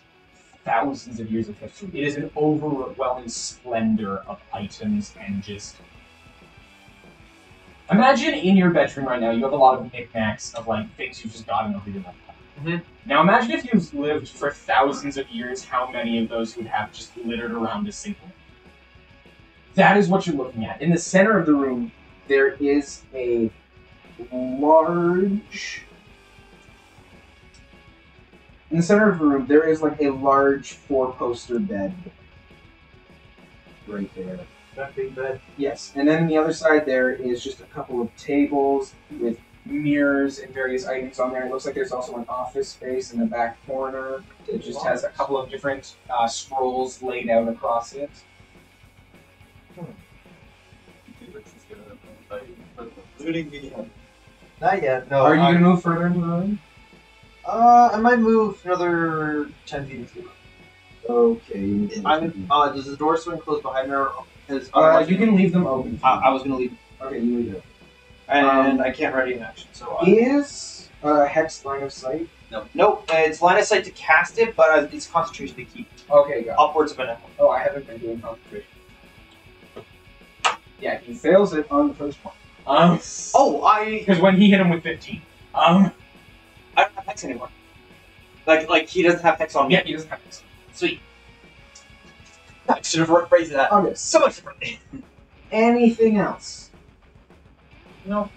thousands of years of history. It is an overwhelming splendor of items and just. Imagine in your bedroom right now, you have a lot of knickknacks of like things you've just gotten over your lifetime. Mhm. Now imagine if you've lived for thousands of years, how many of those would have just littered around a single that is what you're looking at. In the center of the room, there is a large. In the center of the room, there is like a large four-poster bed. Right there. That big bed. Yes, and then the other side there is just a couple of tables with mirrors and various items on there. It looks like there's also an office space in the back corner. It just has a couple of different uh, scrolls laid out across it. Looting me. Not yet. No. Are you I'm- going to move further into the room? Uh, I might move another ten feet into the room. Okay. I'm. Uh, does the door swing close behind me? Or- Because Uh, you can leave them open. I, I was gonna leave, Okay, you leave it. and Um, I can't ready an action. So I, Is uh, hex line of sight? no. nope. uh, It's line of sight to cast it, but uh, it's concentration to keep Okay, got it. upwards of an hour. Oh, I haven't been doing concentration. Yeah, he fails it on the first one. Um, Oh, I because when he hit him with 15. Um, I don't have have hex anymore. Like, like he doesn't have hex on me. Yeah, he doesn't have this. Sweet. I should have phrased that Okay. so much differently. Anything else? No.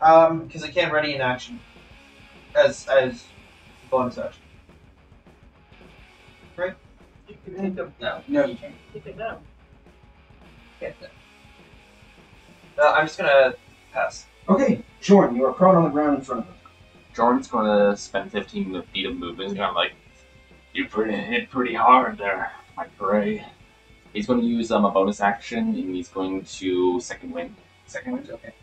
Um, because I can't ready in action. As as bonus action. You can take them. No. No, you can't. Take it now. Get them. Uh, I'm just gonna pass. Okay, Jordan, you are prone on the ground in front of him. Jordan's gonna spend 15 feet of movement. He's gonna like, you pretty hit pretty hard there, my prey. He's going to use um, a bonus action, and he's going to second wind. Second wind, okay.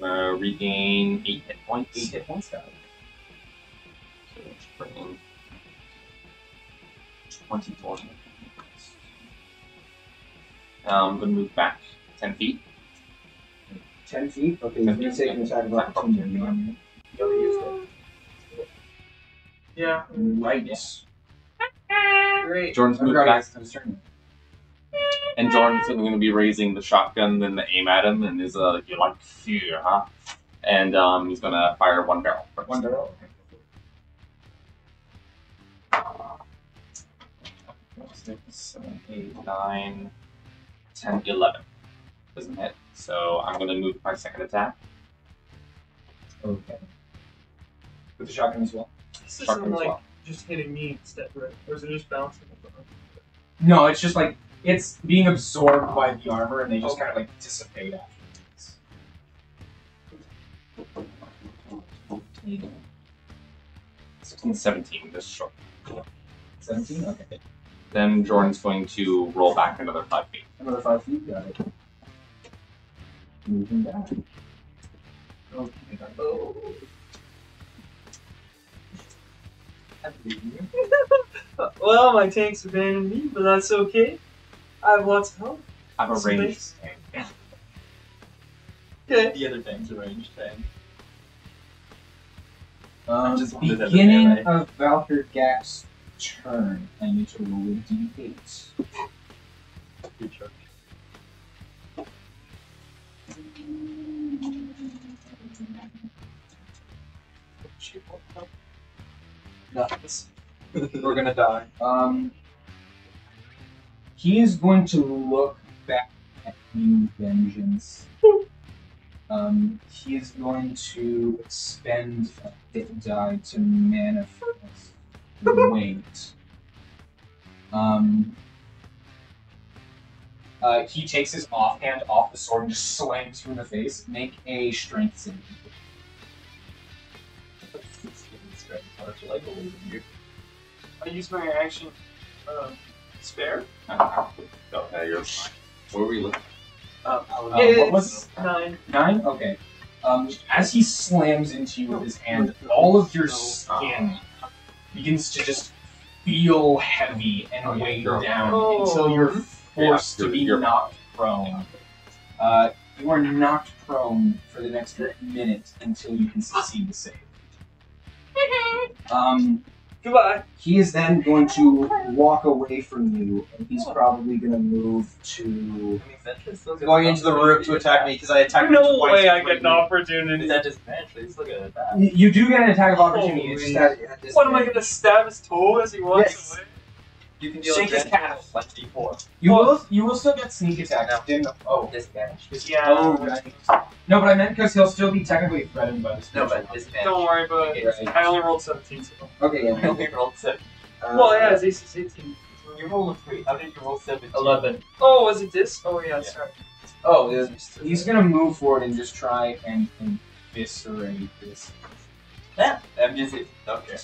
Gonna regain eight hit points. Eight hit points, got it. So let's bring in 24 hit points. Um, I'm gonna move back 10 feet. Ten feet. Okay, Ten you're feet, taking yeah. attack of opportunity you. You already used Yeah. it. Right. Great. Jorn's I moved forgot back, it's his turn. and Jorn's going to be raising the shotgun, then the aim at him, and is uh, you like fear, huh? And um, he's gonna fire one barrel. First. One barrel. Six, seven, eight, nine, 10, 11. Doesn't hit. So I'm gonna move my second attack. Okay. With the shotgun as well. This isn't Shotgun as like well. Just hitting me instead, right? Or is it just bouncing? No, it's just like it's being absorbed by the armor, and they just Okay. kind of like dissipate afterwards. 16, 17, this short. Seventeen. Okay. Then Jorn's going to roll back another five feet. Another five feet. Got it. Moving back. Okay. Oh. well, my tanks abandoned me, but that's okay. I have lots of help. I have a Sweet. range tank. Okay. The other tank's a range thing. Um, just beginning there, right? of Valkyrgax's turn, I need to roll a d8. Good choice. We're gonna die. Um, he is going to look back at you, Vengeance. Um, he is going to expend a hit die to manifest weight. Um, uh, he takes his offhand off the sword and just slams you in the face. Make a strength saving. I use my action. Uh, spare. Okay, you're fine. Where were we looking? Uh, Uh, what was nine. Nine? Okay. Um, as he slams into you with his hand, all of your skin begins to just feel heavy and Oh, yeah, weigh you're- down Oh. until you're forced Yeah, to be you're- knocked prone. Uh, you are knocked prone for the next minute until you can succeed the save. Um, Goodbye. he is then going to walk away from you, and he's probably going to move to. Going into the room to attack me because I attacked him No twice. way I before get an you. opportunity. Is that disadvantage? He's looking at that. You you do get an attack of opportunity. It's just that What am I gonna stab his toe as he walks Yes. away? You can deal Shake his advantage calf. like D4. You will you will still get sneak attack. No. Didn't oh Disadvantage. Yeah. oh right. No, but I meant because he'll still be technically threatened by this. No, but disadvantage. Don't worry about it. Right. I only rolled 17 so. Okay, I yeah. only rolled seven. Uh, well, yeah, his AC 18. You rolled a three. How did you roll seventeen? Eleven. Oh, was it this? Oh, yeah, Yeah. sorry. Oh, yeah. He's gonna move forward and just try and eviscerate this. Yeah, I'm just okay.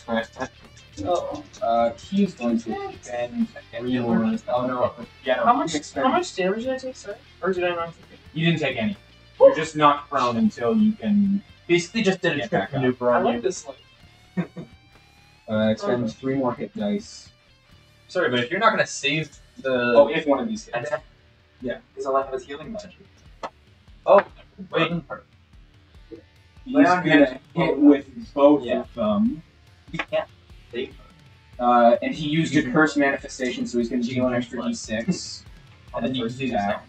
Oh. Uh, he's going to expend three more. Oh no! Yeah, no. How much, can how much damage did I take, sorry? Or did I not take it? You didn't take any. You're just knocked prone until you can Basically, just did a Get trick back up. I on like you. this one. uh, expend three more hit dice. Sorry, but if you're not gonna save the. Oh, if one of these hits. And Yeah. Because all I have is healing magic. Oh, wait. He's gonna hit with both Yeah. of them. You can't save Uh, and he used a curse manifestation, so he's going to deal an extra d6 on the And then you first attack.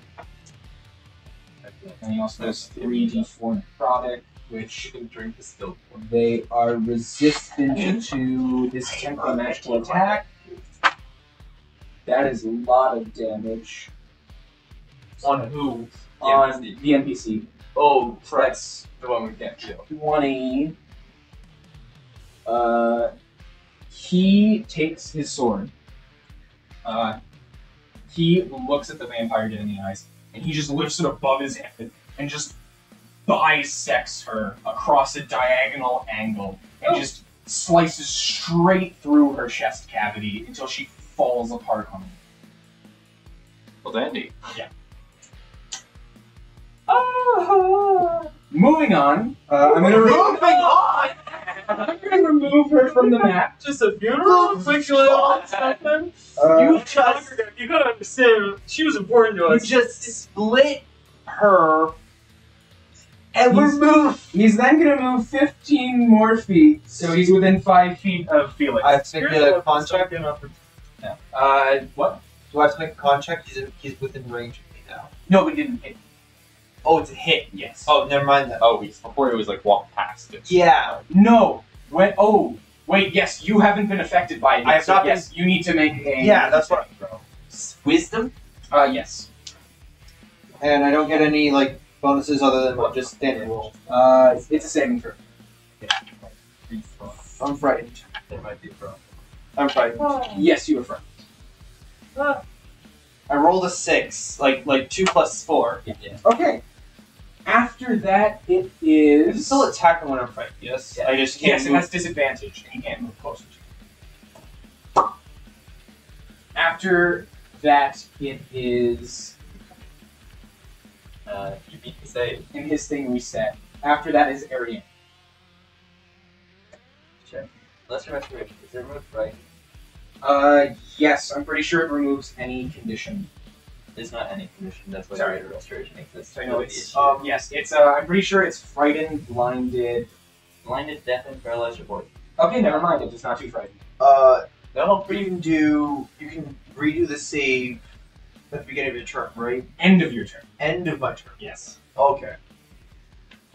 And he also does 3d4 necrotic. which You can drink the still. they are resistant to this temporary magical attack. That is a lot of damage On who? on the NPC. Oh, So that's The one we can't kill. 20. Uh, he takes his sword. Uh, he looks at the vampire dead in the eyes, and he just lifts it above his head and just bisects her across a diagonal angle and just slices straight through her chest cavity until she falls apart on him. Well, dandy. Yeah. Moving on, uh, I'm gonna re- on! I'm gonna remove her from the map. Just a funeral? Fictional something? Uh, you just, you gotta understand, she was important to You us. just split her and He's- remove. He's then gonna move 15 more feet, so he's within 5 feet of Felix. I have to make Spiritual a weapons con check. don't get off- Uh, what? Do I have to make a con check? He's, he's within range of me now. No, we didn't hit. Oh, it's a hit. Yes. Oh, never mind that. Oh, he's before he was like walk past it. Yeah. No. When? Oh, wait. Yes, you haven't been affected by it. I have so not been- Yes, you need to make a. Yeah, that's what- Bro. Wisdom. Uh, yes. And I don't get any like bonuses other than just standard roll. Uh, it's, it's a saving throw. I'm frightened. There might be a problem. I'm frightened. Yes, you are frightened. I rolled a six, like like two plus four. Yeah. Okay. After that, it is. I can still attack him when I'm fighting. Yes. Yeah. I just can't Yes, it move. has disadvantage, and he can't move closer to you. After that, it is Uh, you beat the save. in his thing reset. After that is Ariena. Check. Lesser restoration. Is it removed, right? Uh, yes, I'm pretty sure it removes any condition. There's not any condition. That's why Sorry. greater restoration exists. So I know it's um, yes, it's uh, I'm pretty sure it's frightened, blinded. blinded, deafened, paralyzed, or void. Okay, never mind. It is not too frightened. Uh, No, you can do. You can redo the save at the beginning of your turn, right? End of your turn. End of my turn. Yes. Okay.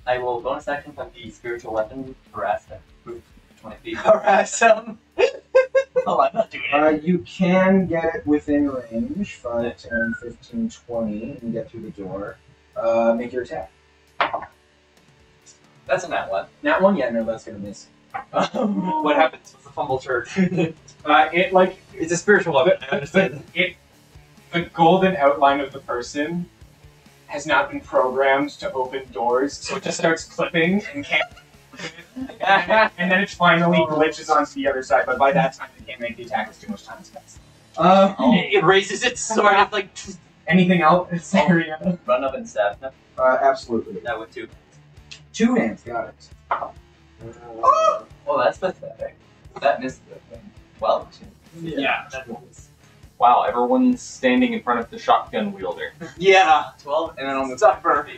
I will bonus action from the spiritual weapon harass him. Move 20 feet. Harass him. Oh, I'm not doing it. Uh, you can get it within range 5, 10, 15, 20, and get through the door. Uh, make your attack. That's a nat one. That one, yeah, no, that's gonna miss. what happens with the fumble turd? Uh, it like it's a spiritual weapon. I understand. it, the golden outline of the person has not been programmed to open doors, so it just starts clipping and can't. and then it finally glitches onto the other side, but by that time it can't make the attack as too much time spent. passed. Um, It raises its sword. It's like anything else, Ariena? Run up and stab him. Uh, absolutely. That would too. Two hands, got it. Oh! Well, that's pathetic. That missed the thing. Well, Yeah. Wow, everyone's standing in front of the shotgun wielder. yeah. 12 and then on the Suffer.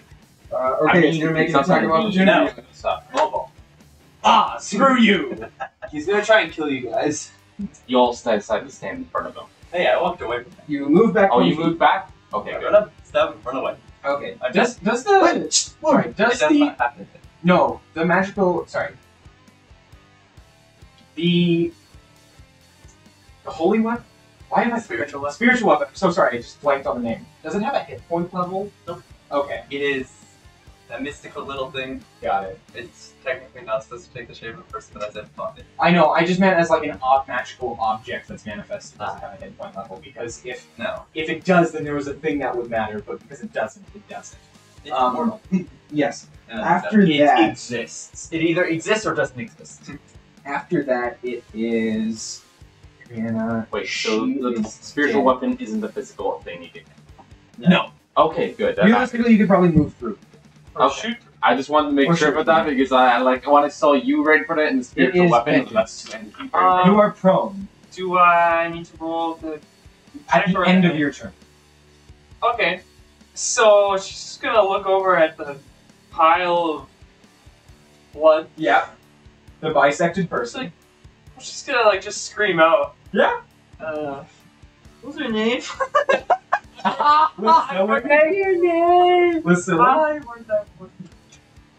Uh, okay, he's gonna make an attack of opportunity. No. Stop. Mobile. Ah, screw you! He's gonna try and kill you guys. You all decide to stand in front of him. Hey, I walked away from him. You move back. Oh, you feet. moved back? Okay, Run good. up, stab him, run away. Okay. I Does does the sorry It does does the no the magical sorry the the holy one? Why am I spiritual weapon? Spiritual weapon. So sorry, I just blanked on the name. Does it have a hit point level? Nope. Okay, It is a mystical little thing. got it. It's technically not supposed to take the shape of a person, but as if thought it. I know. I just meant as like an ob- magical object that's manifested doesn't have a hit point level because if No. if it does, then there was a thing that would matter, but because it doesn't, it doesn't. It's Um, immortal. Yes. And After It that, exists. It either exists or doesn't exist. after that, it is. Ariena. Wait, so She the spiritual dead. weapon isn't the physical thing you get. No. Okay, good. That Realistically, you could probably move through. I'll shoot. I just wanted to make Or sure shoot, about that because I like when I saw you ready for it and the spiritual is weapon. vengeance. That's and keep Uh, you are prone Do I need to roll the. at the end of your turn. Okay. So she's just gonna look over at the pile of blood. Yeah. The bisected It's person. like, she's gonna like just scream out. Yeah. Uh, what's her name? Lucilla. your name. Lucilla. I word that word.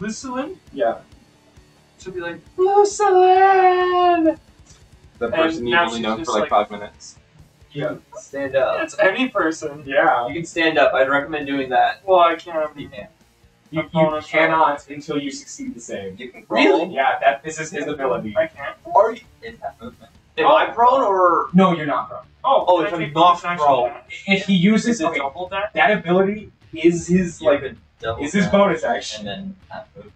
Lucilin Yeah. to be like, Lucilin! The And person you've now only she's known just for like, like- five minutes. You stand up. It's any person. Yeah. You can stand up. I'd recommend doing that. Well, I can't. You can. You, A you bonus cannot until you succeed the same. You can Really? Yeah, that this is his ability. I can't. Are you? It's half movement. Am Oh. I prone or? No, you're not prone. Oh, Oh, can if I I'm not bonus action pro. dash? If he uses it okay, double that? that ability is his You like could double is his that bonus action. And then half movement.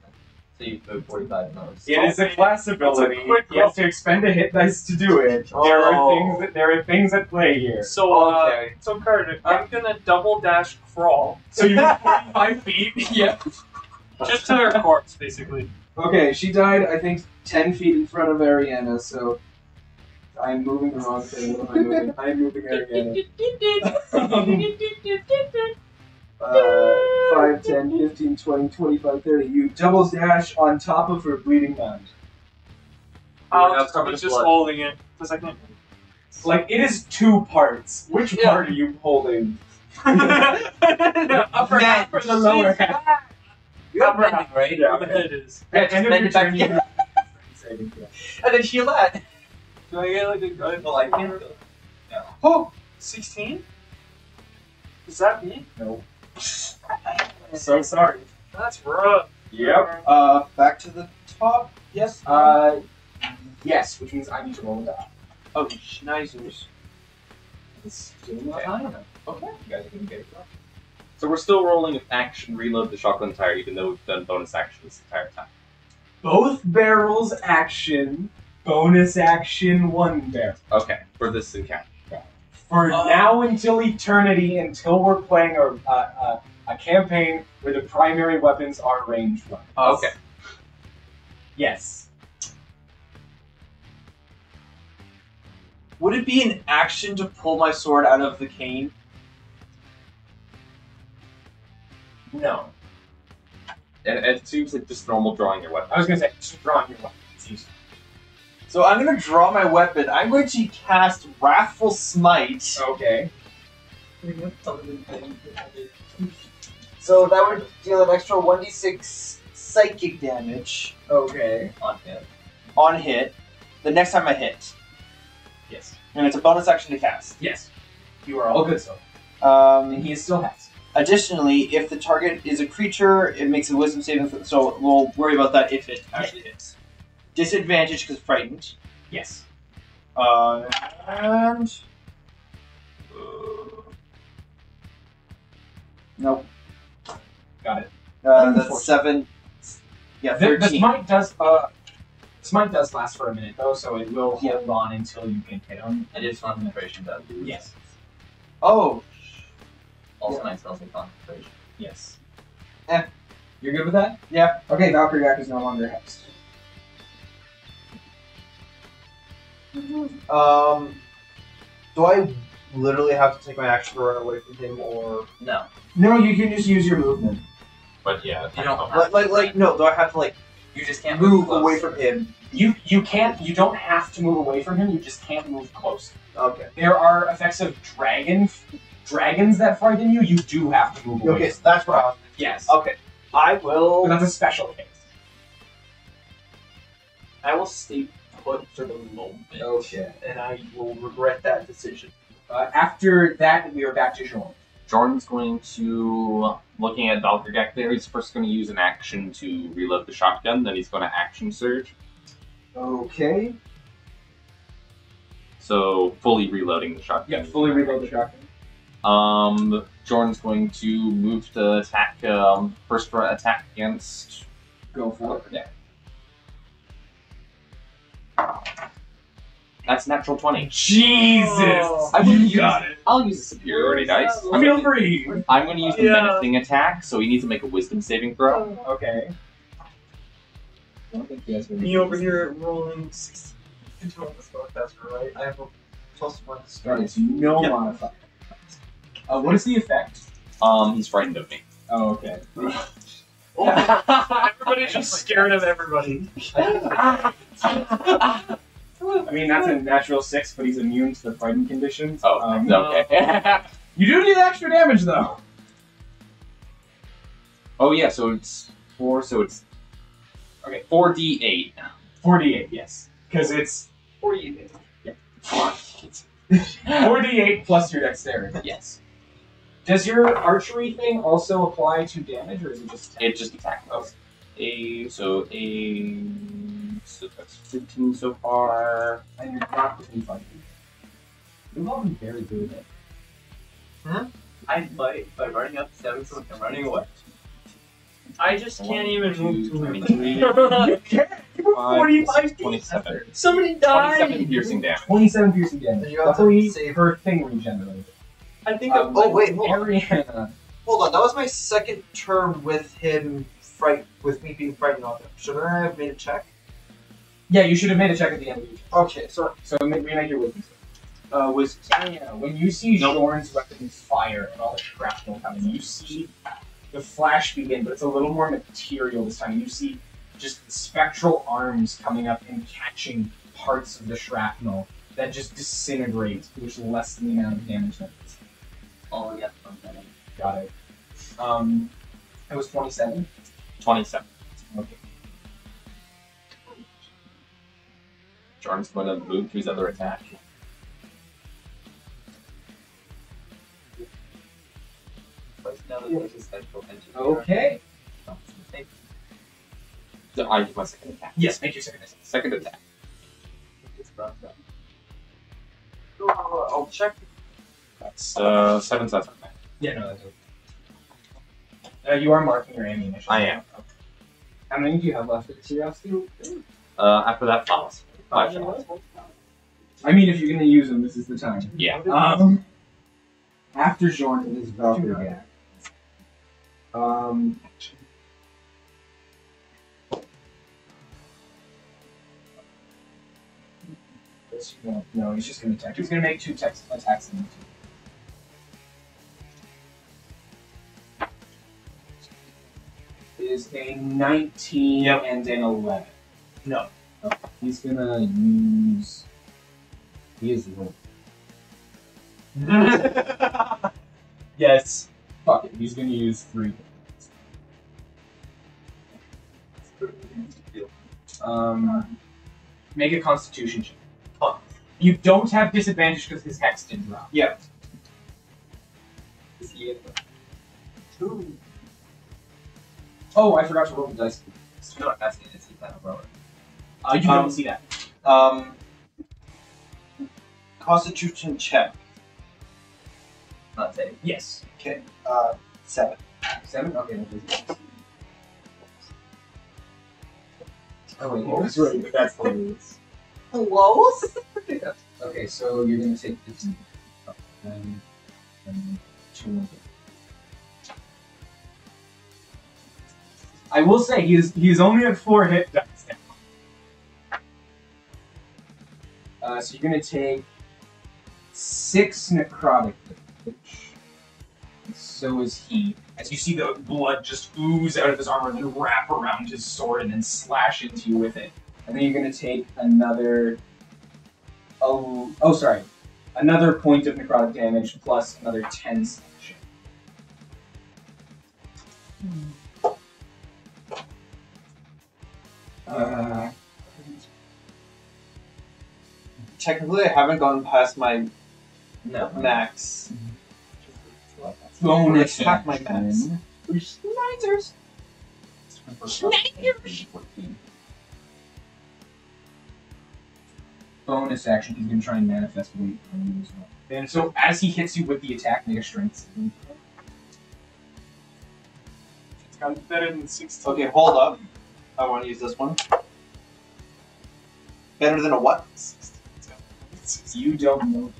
So you move 45 moves. It is a class ability. quick He has to expend a hit dice to do it. There are Oh. things that there are things at play here. So, uh, Okay. so Carter, I'm gonna double dash crawl So you move 45 feet. Yeah. just to her corpse, basically. Okay, she died, I think, 10 feet in front of Ariena, so I'm moving the wrong thing. What am I moving? I'm moving Ariena. Uh, 5, 10, 15, 20, 25, 30. You double dash on top of her bleeding mound. I'll Now just, cover I'm just blood. holding it for a can't. Like, it is two parts. Which Yeah. part are you holding? the upper Man, half or the lower half? You have Upper bending, half. right? Yeah. The head is. At end Bend it back turn, you together. And then heal that. Do I get like a good? Well, I can't. Oh, 16? Is that me? No. So sorry. That's rough. Yep. Uh, back to the top. Yes. Uh, yes, which means I need to roll a die. oh, schneizers. It's doing what I know. Okay, you guys are gonna get it. So we're still rolling with action reload the shotgun tire, even though we've done bonus action this entire time. Both barrels action, bonus action, one barrel. Okay, for this encounter. For Uh. now until eternity, until we're playing a, a, a, a campaign where the primary weapons are ranged weapons. Okay. Yes. Would it be an action to pull my sword out of the cane? No. And it seems like just normal drawing your weapon. I was gonna say, just drawing your weapon. It's useful. So I'm gonna draw my weapon. I'm going to cast Wrathful Smite. Okay. So that would deal an extra 1d6 psychic damage Okay. On him. on hit. The next time I hit, Yes. and it's a bonus action to cast. Yes. You are all good so. Um, And he still has. Additionally, if the target is a creature, it makes a wisdom saving. So we'll worry about that if it actually hits. Disadvantage because frightened. Yes. Uh, and. uh, Nope. Got it. Uh, that's seven. Yeah, 13. smite does uh smite does last for a minute though, so it will hold on until you can hit him. It is concentration does. Yes. Oh, Also Yeah. nice also concentration. Yes. Eh. You're good with that? Yeah. Okay, Valkyrgax is no longer hexed. Um. Do I literally have to take my action to run away from him, or No. No, you can just use your movement. But yeah, You don't have like, like, like, no? Do I have to like You just can't move close. away from him? You you can't you don't have to move away from him, you just can't move close. Okay. There are effects of dragon dragons that frighten you, you do have to move away. Okay, so that's what I was. Yes. Okay, I will. But that's a special case. I will stay put for the moment. Okay. And I will regret that decision. Uh, after that, we are back to Jorn. Jorn's going to, looking at Valkyrgax there, he's first going to use an action to reload the shotgun, then he's going to action surge. Okay. So fully reloading the shotgun. Yeah, fully reload the shotgun. Um, Jorn's going to move to attack, um, first for attack against. Go for it. Yeah. That's natural 20. Jesus! Oh. I wouldn't use it. I'll use a superiority dice. I'm Feel gonna, free. I'm going to use the Yeah. menacing attack, so he needs to make a wisdom saving throw. Okay. I don't think you guys will Me over here rolling 16 into a spellcaster, right? I have a plus one Right, it's no Yep. modifier. Uh, what is the effect? Um, he's frightened of me. Oh, okay. Everybody's just scared of everybody. I mean, that's a natural six, but he's immune to the frightened conditions. Oh, Um, okay. You do need extra damage, though. oh yeah, so it's four, so it's Okay. 4d8. 48, yes. Because it's 48. 48 plus your dexterity. Yes. Does your archery thing also apply to damage, or is it just It just attack us. A so a so that's 15 so far. And you're not within five feet. You've all been very good at Huh? I by by running up seven foot and running away. I just can't even move to One, him. You can't! You Five, 45 27. Somebody died! 27 died. piercing damage. 27 piercing damage. You have to Luckily, save- her thing regenerated. I think. Um, oh, wait, hold on. Ariena. Hold on, that was my second turn with him fright with me being frightened of him. Shouldn't I have made a check? Yeah, you should have made a check at the end of your turn. Okay, sorry. So ma- remake your wisdom. save. Uh, was Ariena, when you see Jorn's weapons fire and all the shrapnel coming, you see the flash begin, but it's a little more material this time. You see just spectral arms coming up and catching parts of the shrapnel that just disintegrate, which lessen the amount of damage that it's Oh yeah. okay. Got it. Um, it was 27. 27. Okay. Jorn's going to move to his other attack. First now that there's a central engine. Okay. So I use my second attack. Yes, make your second attack. Second attack. It's brought up. Oh, I'll check. That's uh, seven so that's okay. Yeah, no, that's okay. Uh, you are marking your ammunition. I am. How many do you have left of curiosity? Uh, after that, five. Five shots. I mean, if you're gonna use them, this is the time. Yeah. Um, after Jorn, it is Valkyrie. Um, no, no, he's just gonna attack. He's gonna make two tex- attacks in the two. Is a 19 Yep. and an 11. No. Okay. He's gonna use. He is low. yes. Fuck it. He's gonna use three. Um, make a Constitution check. You don't have disadvantage because his hex didn't drop. Yeah. Is he able Two. Oh, I forgot to roll the dice. I'm not asking is he kind of lower. Uh, you Um, don't see that. Um. Constitution check. Not saying. Yes. Okay. Uh, seven. Seven. Okay. that is- Oh wait, that's right. That's hilarious. Hello. Okay, so you're gonna take fifteen. Oh, and, and two. I will say he's is he is only at four hit dice now. Uh, so you're gonna take six necrotic damage. So is he. As you see the blood just ooze out of his armor and then wrap around his sword and then slash into you with it. And then you're gonna take another Oh, oh, sorry. Another point of necrotic damage plus another 10 slashing. Uh, Technically, I haven't gone past my No. max. bonus Attack my action. Schneiders. Bonus action, he's gonna try and manifest weight on you as well. And so as he hits you with the attack, make a strength saving. It's got better than 16. Okay, hold up. I want to use this one. Better than a what? You don't know.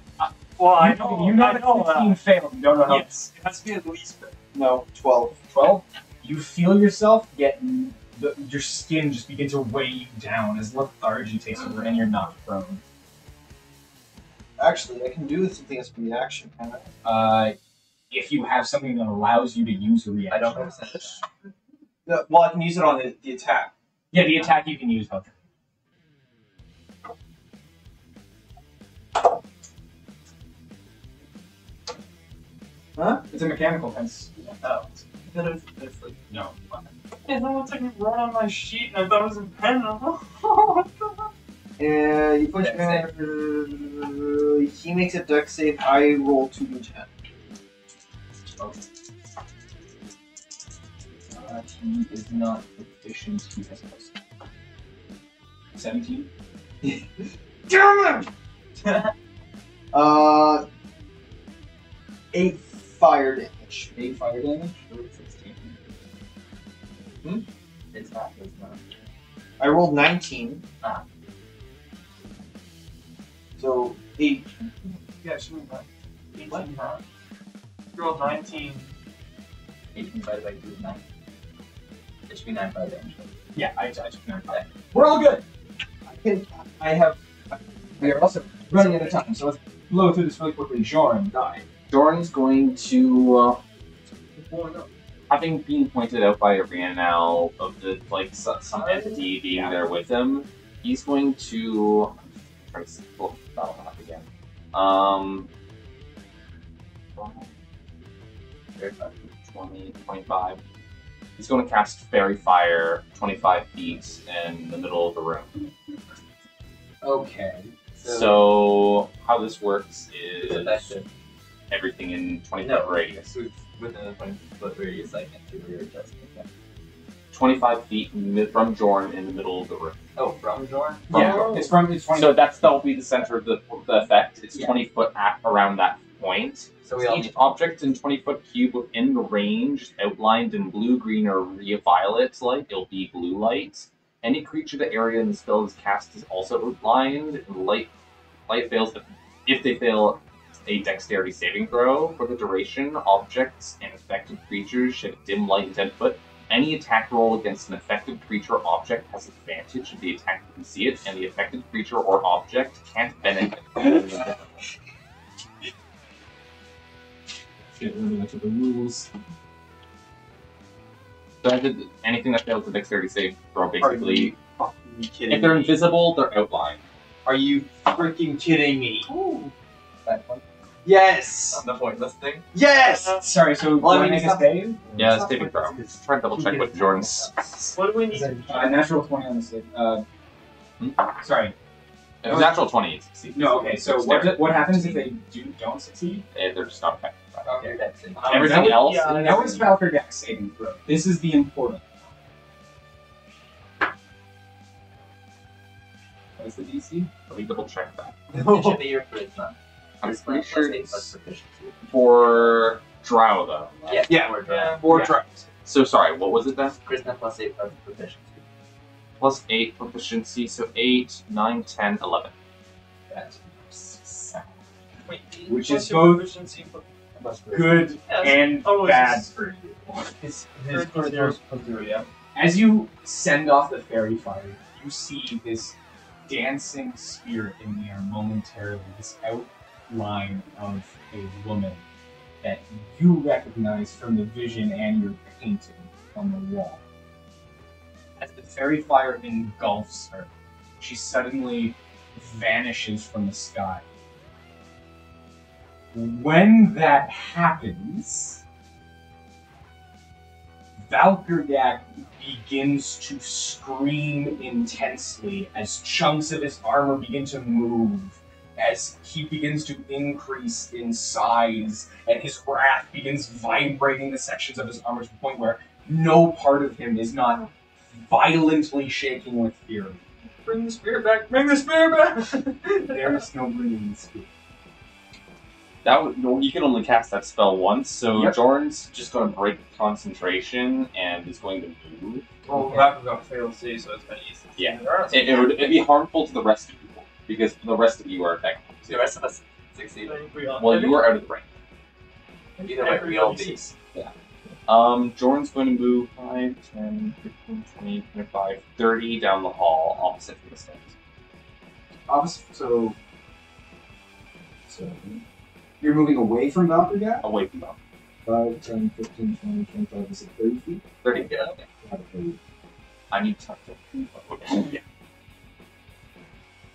Well, I you, know. You know I that know. 16 Uh, failed. You don't know how. yes, it has to be at least. No, twelve. 12. You feel yourself get the, your skin just begin to weigh you down as lethargy takes over and you're not prone. Actually, I can do something as a reaction. Can I? Uh, if you have something that allows you to use a reaction. I don't understand. No, well, I can use it on the, the attack. Yeah, the attack you can use. Hook. Huh? It's a mechanical fence. Oh. There's, there's like No. Hey, someone took a run on my sheet and I thought it was a pen. Oh, God. And you push back. uh, He makes a deck save. I roll two d10. Uh, he is not proficient. He has plus 17. Damn it! uh, eight fire damage. 8 fire damage. 16. It's not, it's not. I rolled 19. Ah. So eight. Yeah, she moved back. 18, huh? You rolled 19. 18 divided by 2 is 9. It should be 9 fire damage. Yeah, I, I took 9 fire. We're all good. I, can, I have. We are also running out of time, so let's blow through this really quickly. Jorn, die. Jorn's going to, uh, having been pointed out by Ariena now of the like so- some entity being there with him, he's going to try to pull the battle map again. Um, 20, 25. He's going to cast Faerie Fire 25 feet in the middle of the room. Okay. So, how this works is everything in 20 No, foot radius. Within a 20 foot radius, I can do your adjustment. Yeah. 25 feet from Jorn in the middle of the room. Oh, from Jorn? Yeah, it's from it's 20. So that's that'll be the center of the, the effect. It's Yeah. 20 foot at around that point. So we Each object in 20 foot cube within the range outlined in blue, green, or violet light. It'll be blue light. Any creature the area in the spell is cast is also outlined. And light light fails if, if they fail a dexterity saving throw for the duration. Objects and affected creatures shed dim light in 10 foot. Any attack roll against an affected creature or object has advantage if the attacker can see it, and the affected creature or object can't benefit from the damage. Get really much of the rules. So I did anything that fails the dexterity save throw, basically. Are you kidding If they're me? invisible, they're outlined. Are you freaking kidding me? that one. Yes! The pointless thing. Yes! Sorry, so Well, I do I mean, make it's a save? Yeah, it's saving throw. Try to double check what Jorn's. What do we need? Uh, natural 20 on the save. Uh, Hmm? sorry. If it's natural 20, it succeeds. No, okay, so what, Dexterity. what happens if they do, don't succeed? Eh, They're just not affected. By it. Okay. That's it. Um, Everything that was- else Yeah, is- that was Valkyrie Dex saving throw. This is the important. What is the DC? Let me double check that. It should be your charisma. I'm Charisma pretty plus sure eight it's proficiency. for Drow, though. Yeah, Yeah. Or drow. Four Yeah. tries. So sorry, what was it then? Charisma plus 8 plus proficiency. Plus 8 proficiency, so 8, 9, 10, 11. That's Wait, Which is your both proficiency for- Good Yes. and Oh, bad it's- for you. His, his plus zero plus zero, yeah. As you send off the fairy fire, you see this dancing spirit in the air momentarily, this outline of a woman that you recognize from the vision and your painting on the wall. As the fairy fire engulfs her, she suddenly vanishes from the sky. When that happens, Valkyrgax begins to scream intensely as chunks of his armor begin to move, as he begins to increase in size, and his wrath begins vibrating the sections of his armor to the point where no part of him is not violently shaking with fear. Bring the spear back. Bring the spear back. There is no bringing the spear. That would, no, you can only cast that spell once, so Yep. Jorn's just going to break concentration and is going to move. well, that was got fail see, so it's been easy. Yeah. It, it would it'd be harmful to the rest of you because the rest of you are affected. The rest of us succeed. Well, you are out of the range. Either way, we all beat. Um, Jorn's going to move 5, 10, 15, 20, 25, 30 down the hall opposite from the stairs. Opposite, so, so you're moving away from Valkyrgax? Away from them. 5, 10, 15, 20, 25, is it 30 feet? 30. Yeah. Out of 30. I need to. talk to Okay.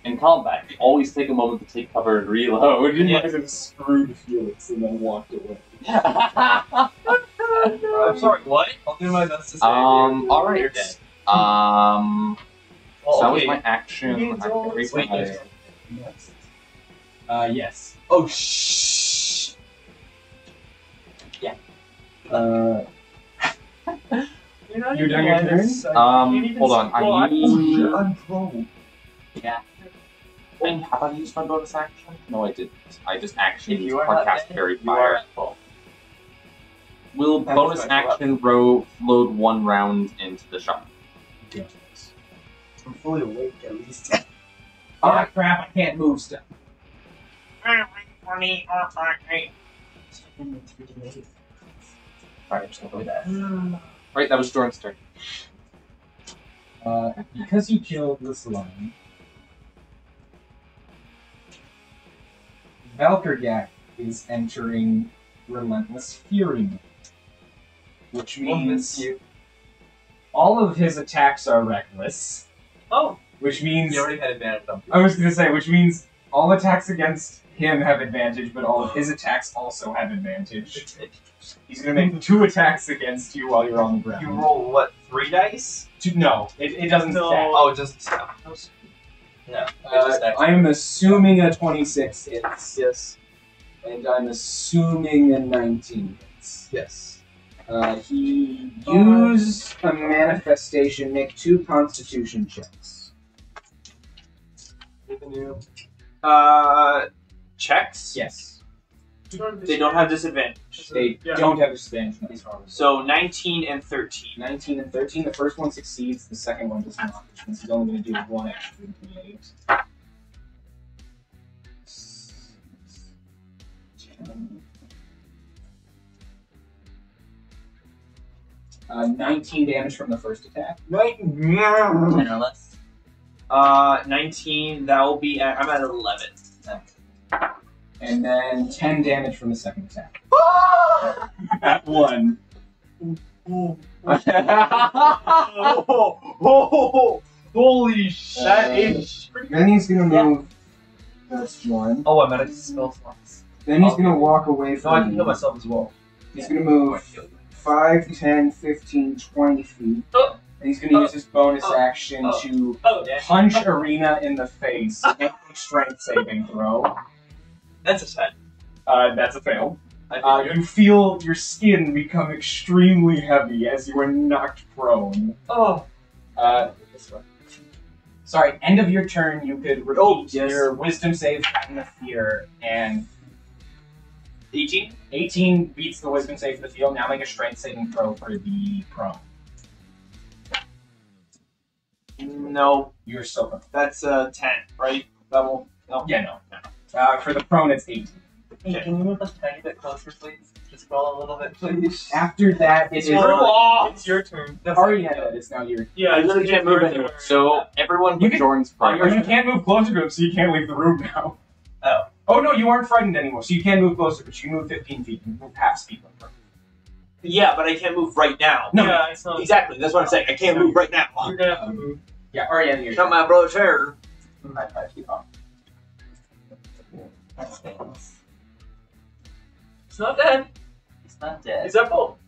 In combat, you always take a moment to take cover and reload. You might have screwed Felix and then walked away. I'm I'm sorry, what? I'll do my best to save Um, you. alright. You're dead. Um, Well, so that was my action. I don't- wait, my- there's- Uh, yes. Oh, shh. Uh, You're not You're even done your line of turn? sight. Um, You can't even hold on, I well, need- I'm pro. And have I used my bonus action? No, I didn't. I just If actioned you are not podcast dead, fairy you are fire. at. Will That bonus is my action ro- load one round into the shot? I'm fully awake at least. ah, crap! I can't move stuff. Alright, I'm just gonna go with that. Right, that was Jorn's turn. Uh, because you killed the slime, Valkyrgax is entering Relentless Fury mode, which means you. all of his attacks are reckless. Oh, Which means you already had advantage on I was gonna say, which means all attacks against him have advantage, but all of his attacks also have advantage. He's gonna make two attacks against you while you're on the ground. You roll what? Three dice? Two- no, it, it doesn't No. stack. Oh, just No, it Uh, just acts- I am assuming a 26 hits, yes, and I'm assuming a 19 hits. yes. Uh, he use a manifestation, make two constitution checks. Uh, checks. Yes. They don't have disadvantage. They Yeah. don't have disadvantage. no. So 19 and 13. 19 and 13, the first one succeeds, the second one does not, which means he's only going to do one extra than 28. Uh, 19 damage from the first attack. Ten or less. Uh, 19. That will be. At, I'm at 11. And then 10 damage from the second attack. At ah! one. Oh, oh, oh, oh, holy shit! That is pretty Then he's gonna move. That's one. Oh, I'm out of spell slots. Then he's gonna walk away So I from can you. heal myself as well. He's gonna move 5, 10, 15, 20 feet. Oh. And he's gonna Oh. use his bonus Oh. action Oh. to Oh, yeah. punch Ariena in the face. Make a strength saving throw. That's a set. Uh, that's a fail. Uh, you feel your skin become extremely heavy as you are knocked prone. Oh. Uh, This one. sorry, end of your turn, you could repeat Oh, yes. your wisdom save from the fear, and 18. 18 beats the wisdom save for the field. Now make a strength saving throw for the prone. No, You're still prone. that's uh 10, right? That will. No. Yeah, no, no. Uh, for the prone, it's 18. Hey, can you move a tiny bit closer, please? Just scroll a little bit, please. After that, it is Screw off! It's your turn. Ariena. It's now your. Yeah, I literally it's- can't move your anywhere. turn. So everyone You but can- Jorn's Or you can't move closer to him, so you can't leave the room now. Oh. Oh no, you aren't frightened anymore, so you can move closer, but you can move 15 feet. You can move half speed. Yeah, but I can't move right now. No. Yeah, it's not. Exactly, that's what I'm saying. I can't move right now. You're gonna have to move. Yeah, Ariena, you're. Not my brother's hair. Five, five feet off. That's famous. It's not dead. It's not dead. It's at full.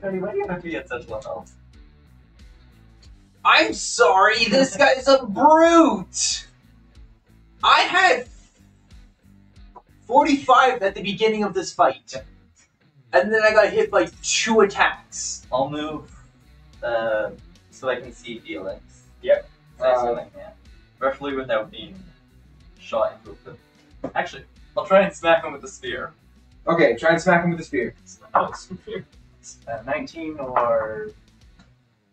Cody, why do you have to be at such? I'm sorry, this guy's a brute. I had 45 at the beginning of this fight. And then I got hit by two attacks. I'll move uh, so I can see Felix. Yep. Nice Uh, feeling, yeah. Preferably without being shot into a cliff. Actually, I'll try and smack him with the spear. Okay, try and smack him with the spear. Oh, it's from here. Uh, 19 or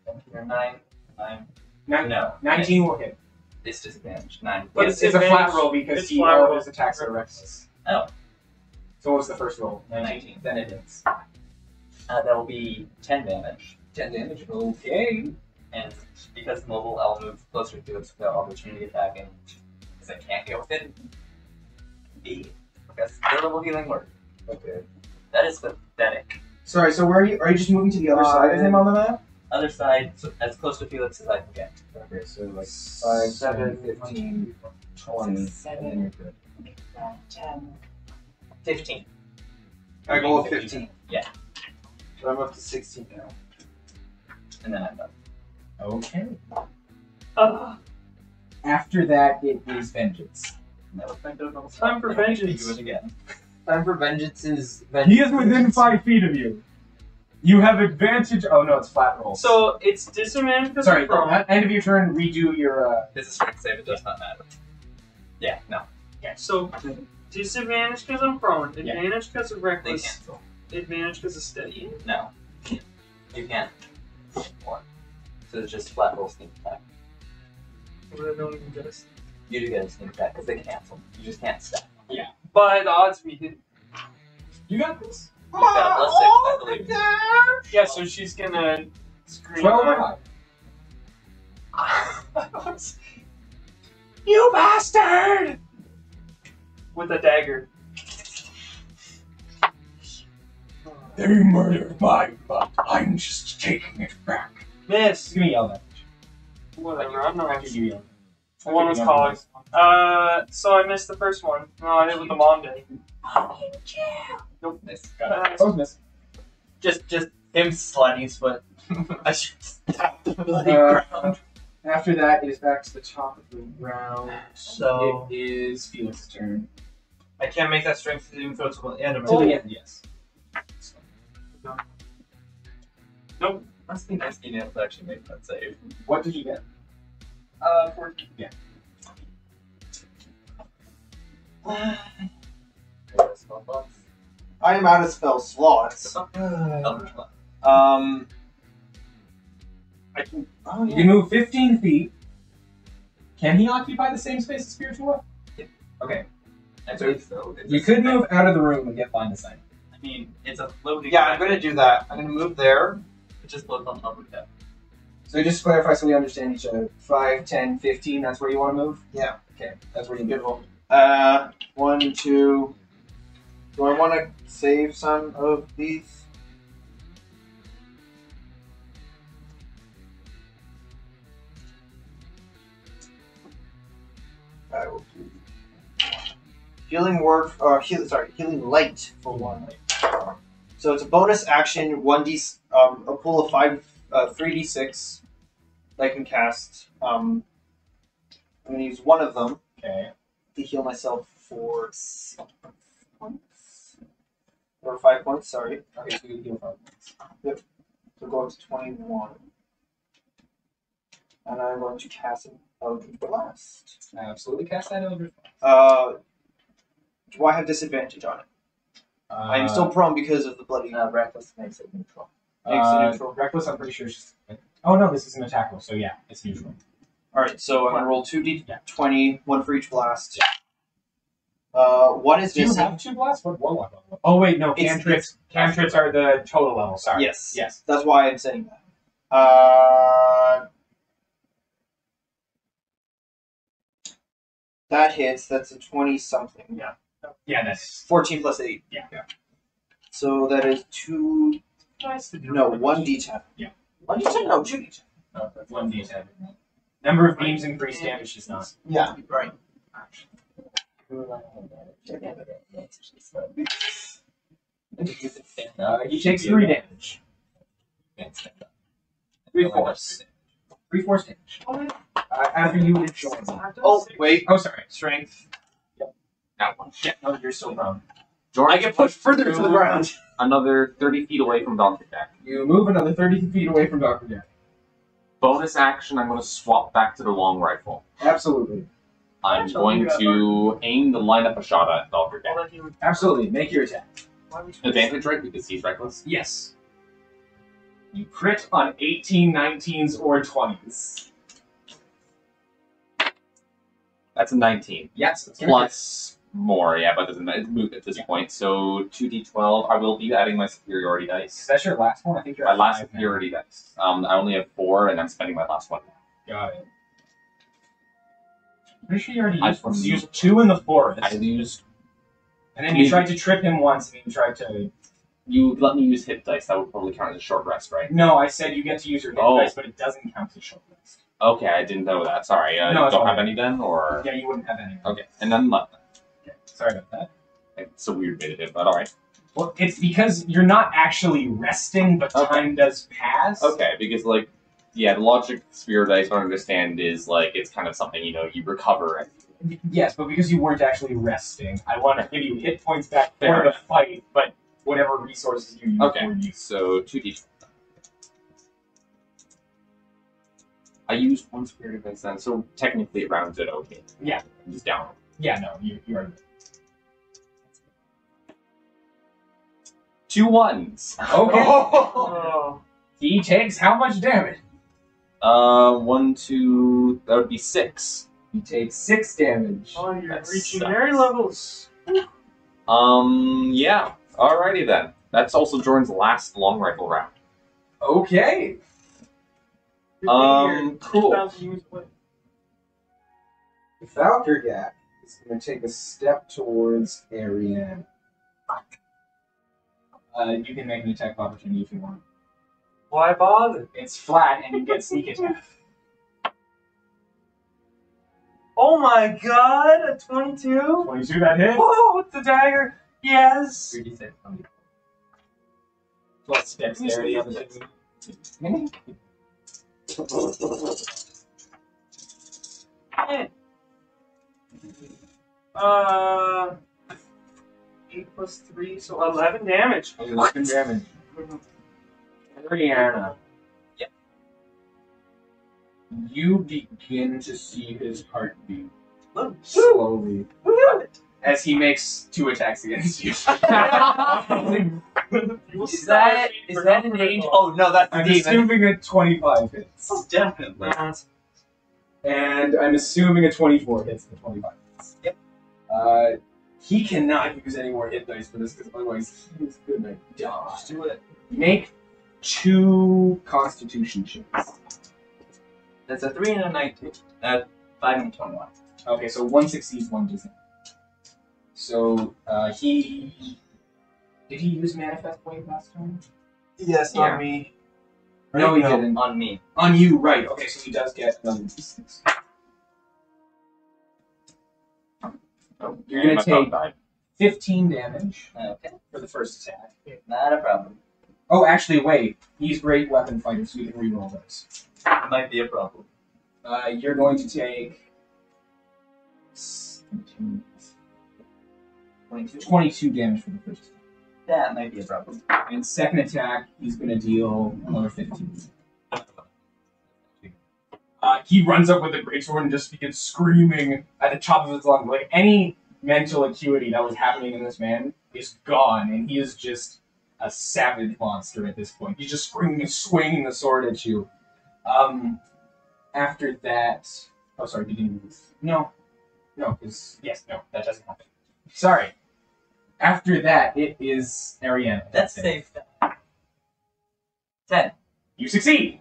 19 or 9. 9. Nine, No. 19 will hit. It's disadvantage. 9. But It's it's, it's a flat roll because It's he, flat roll. attacks are reckless. Oh. So what was the first roll? 19. Then it hits. Uh, that will be 10 damage. 10 damage. Okay. And because mobile, I'll move closer to it for opportunity attacking. Because I can't get within B. Because durable healing word. Okay. That is pathetic. Sorry, so where are you? Are you just moving to the other side of him on the map? other side, so as close to Felix as I can get. Okay, so like 5, 7, 15, 20. Seven. and you're good. Ten. 15. I go with 15. Yeah. So I'm up to 16 now. And then I'm done. Okay. Uh, After that, it is vengeance. Time for vengeance. Do it again. Time for vengeance is vengeance. He is within five feet of you. You have advantage. Oh no, it's flat roll. so it's disadvantage because sorry. At end of your turn, redo your. Uh, This is strength save, it does not matter. Yeah, no. Yeah. So disadvantage because I'm prone. Yeah. Advantage because of They reckless. cancel. Advantage because of steady. No. You can't. One. So it's just flat roll sneak attack. But I don't even get a You do get a sneak attack because they cancel. You just can't stack. By the odds we hit. you got this. You've got ah, plus six, I oh, believe. Yeah, so she's gonna scream. Twelve or out. you bastard! With a dagger. They murdered my butt. I'm just taking it back. Miss. Give me yell that. Whatever, I'm not. After you yell. One was cog. Uh, so I missed the first one. No, I hit with the Monday. Nope, miss. Uh, Both miss. Just, just him sliding his foot. I should tap the bloody Uh, ground. After that, it is back to the top of the round. So It is Felix's turn. I can't make that strength saving throw till the end of To it. the end, yes. Nope, must be nice being able to actually make that save. What did you get? Uh, 14. Yeah. I am out of spell slots. Um, I can. Oh You can move 15 feet. Can he occupy the same space as Spiritual? I believe so. It's You a- could move out of the room and get line of sight. I mean, it's a floating. Yeah, I'm gonna do that. I'm gonna move there. It just floats on top of that. So just to clarify so we understand each other 5, 10, 15, that's where you want to move? Yeah. Okay, that's where you get roll. Uh, one, two. Do I want to save some of these? I will do healing word. Uh, heal, sorry, healing light for one. So it's a bonus action. One d. Um, a pool of five. Uh, three d six. That I can cast. Um, I'm gonna use one of them Okay. to heal myself for six points. Or five points, sorry. Okay, so you heal 5 points. Yep. So go up to 21. And I'm going to cast an Eldritch Blast. Absolutely cast that Eldritch. Uh, do I have disadvantage on it? Uh, I am still prone because of the bloody. Uh, reckless makes it neutral. makes it uh, neutral. Reckless, I'm pretty sure is just. Oh no, this is an attack roll, so yeah, it's neutral. Alright, so I'm going to roll 2d20, one for each blast. Uh, one is Do you missing. have two blasts? What warlock level? Oh wait, no, It's- cantrips. Cantrips are the total level. Sorry. Yes. Yes. That's why I'm saying that. Uh, that hits. That's a 20 something. Yeah. Yeah, that's 14 plus 8. yeah. So that is 2. Nice to do. No, 1d10. Yeah. 1d10? No, 2d10. Oh, that's one d10. Number of beams increased, damage does not. Yeah, right. Uh, he takes three damage. Three force. Three force damage. Oh, Uh, after you would join. Oh, wait. Oh, sorry. Strength. Yep, that one. Yeah, no, you're still prone. George I get pushed further to the ground. Another 30 feet away from Dr. Deck. You move another 30 feet away from Dr. Deck. Bonus action, I'm going to swap back to the long rifle. Absolutely. I'm going to aim to line up a shot at Dr. Deck. Well, then he would- Absolutely. Make your attack. why would you- Advantage, right? Because he's reckless. Yes. You crit on 18, 19s, or 20s. That's a 19. Yes. That's Plus more, yeah, but it doesn't it's moot at this point. So 2d12. I will be adding my superiority dice. That's your last one? I think you're My last five now. superiority dice. Um, I only have four, and I'm spending my last one. Got it. Pretty sure you already I used one. Used- used two in the forest. I used and then you tried to trip him once and you tried to You let me use hit dice. That would probably count as a short rest, right? No, I said you get to use your hit Oh. dice, but it doesn't count as a short rest. Okay, I didn't know that. Sorry. Uh, No, you it's don't have any then, or Yeah, you wouldn't have any. okay, and then left. Okay, sorry about that. It's a weird way to it, but all right. Well, it's because you're not actually resting, but Okay. time does pass. Okay, because like, yeah, the logic sphere that I don't understand is like it's kind of something you know you recover. Yes, but because you weren't actually resting, I want to give you hit points back Fair for the fight, but whatever resources you use Okay, so two d. I used one spirit against them, so technically it rounds it okay. Yeah. I'm just down. Yeah, no, you, you are. Two ones. Okay. Oh. he takes how much damage? Uh, one, two. That would be six. He takes six damage. Oh, you're That reaching sucks. very levels. Um, yeah. Alrighty then. That's also Jordan's last long rifle round. Okay. Um, cool. 2,000 years away. The Valkyrgax is going to take a step towards Ariena. Uh, you can make an attack of opportunity if you want. Why bother? It's flat and you get sneak attack. Oh my god, a 22? 22 that hit. Whoa, with the dagger. Yes. 36 on the Plus dexterity on the. Uh, 8 plus 3, so 11 damage. 11 damage. Ariena. Yeah. You begin to see his heartbeat Woo. slowly as he makes two attacks against you. Is that is that an angel? Oh no, that's the I'm demon. assuming a 25 hits. Definitely. And I'm assuming a 24 hits the 25 hits. Yep. Uh, he cannot use any more hit dice for this because otherwise he's gonna die. Just do it. Make two constitution checks. That's a three and a nineteen. Uh, five and a twenty-one. Okay, so one succeeds, one doesn't. So uh, he did he use manifest wave last time? Yes, Yeah. not me. No, he No. didn't. On me. On you, right? Okay, so he does get another d6. You're gonna take 15 damage Okay. for the first attack. Not a problem. Oh, actually, wait. He's great weapon fighter, so you can reroll those. Might be a problem. Uh, you're going to take 17, Twenty-two. 22 damage for the first attack. That might be a problem. And second attack, he's going to deal another 15. Uh, he runs up with the greatsword and just begins screaming at the top of his lungs. Like any mental acuity that was happening in this man is gone, and he is just a savage monster at this point. He's just screaming and swinging the sword at you. Um, after that, oh sorry, did you move? No, no, because yes, no, that doesn't happen. Sorry. After that, it is Ariena. That's safe. Ten. You succeed.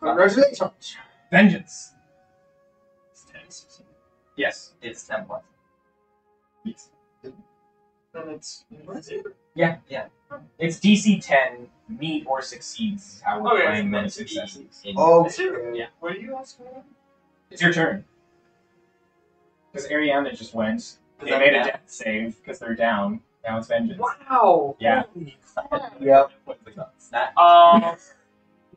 Congratulations. Vengeance. It's ten. sixteen. Yes. It's ten plus. Yes. Then it's. Yeah. Yeah. It's DC 10, meet or succeeds is how we're oh, Okay. playing Meant many successes. Oh, Is it? Yeah. What are you asking? about? It's your turn. Because Ariena just went. They made a death save because they're down. Now it's vengeance. Wow. Yeah. Holy. Yep. Not Um.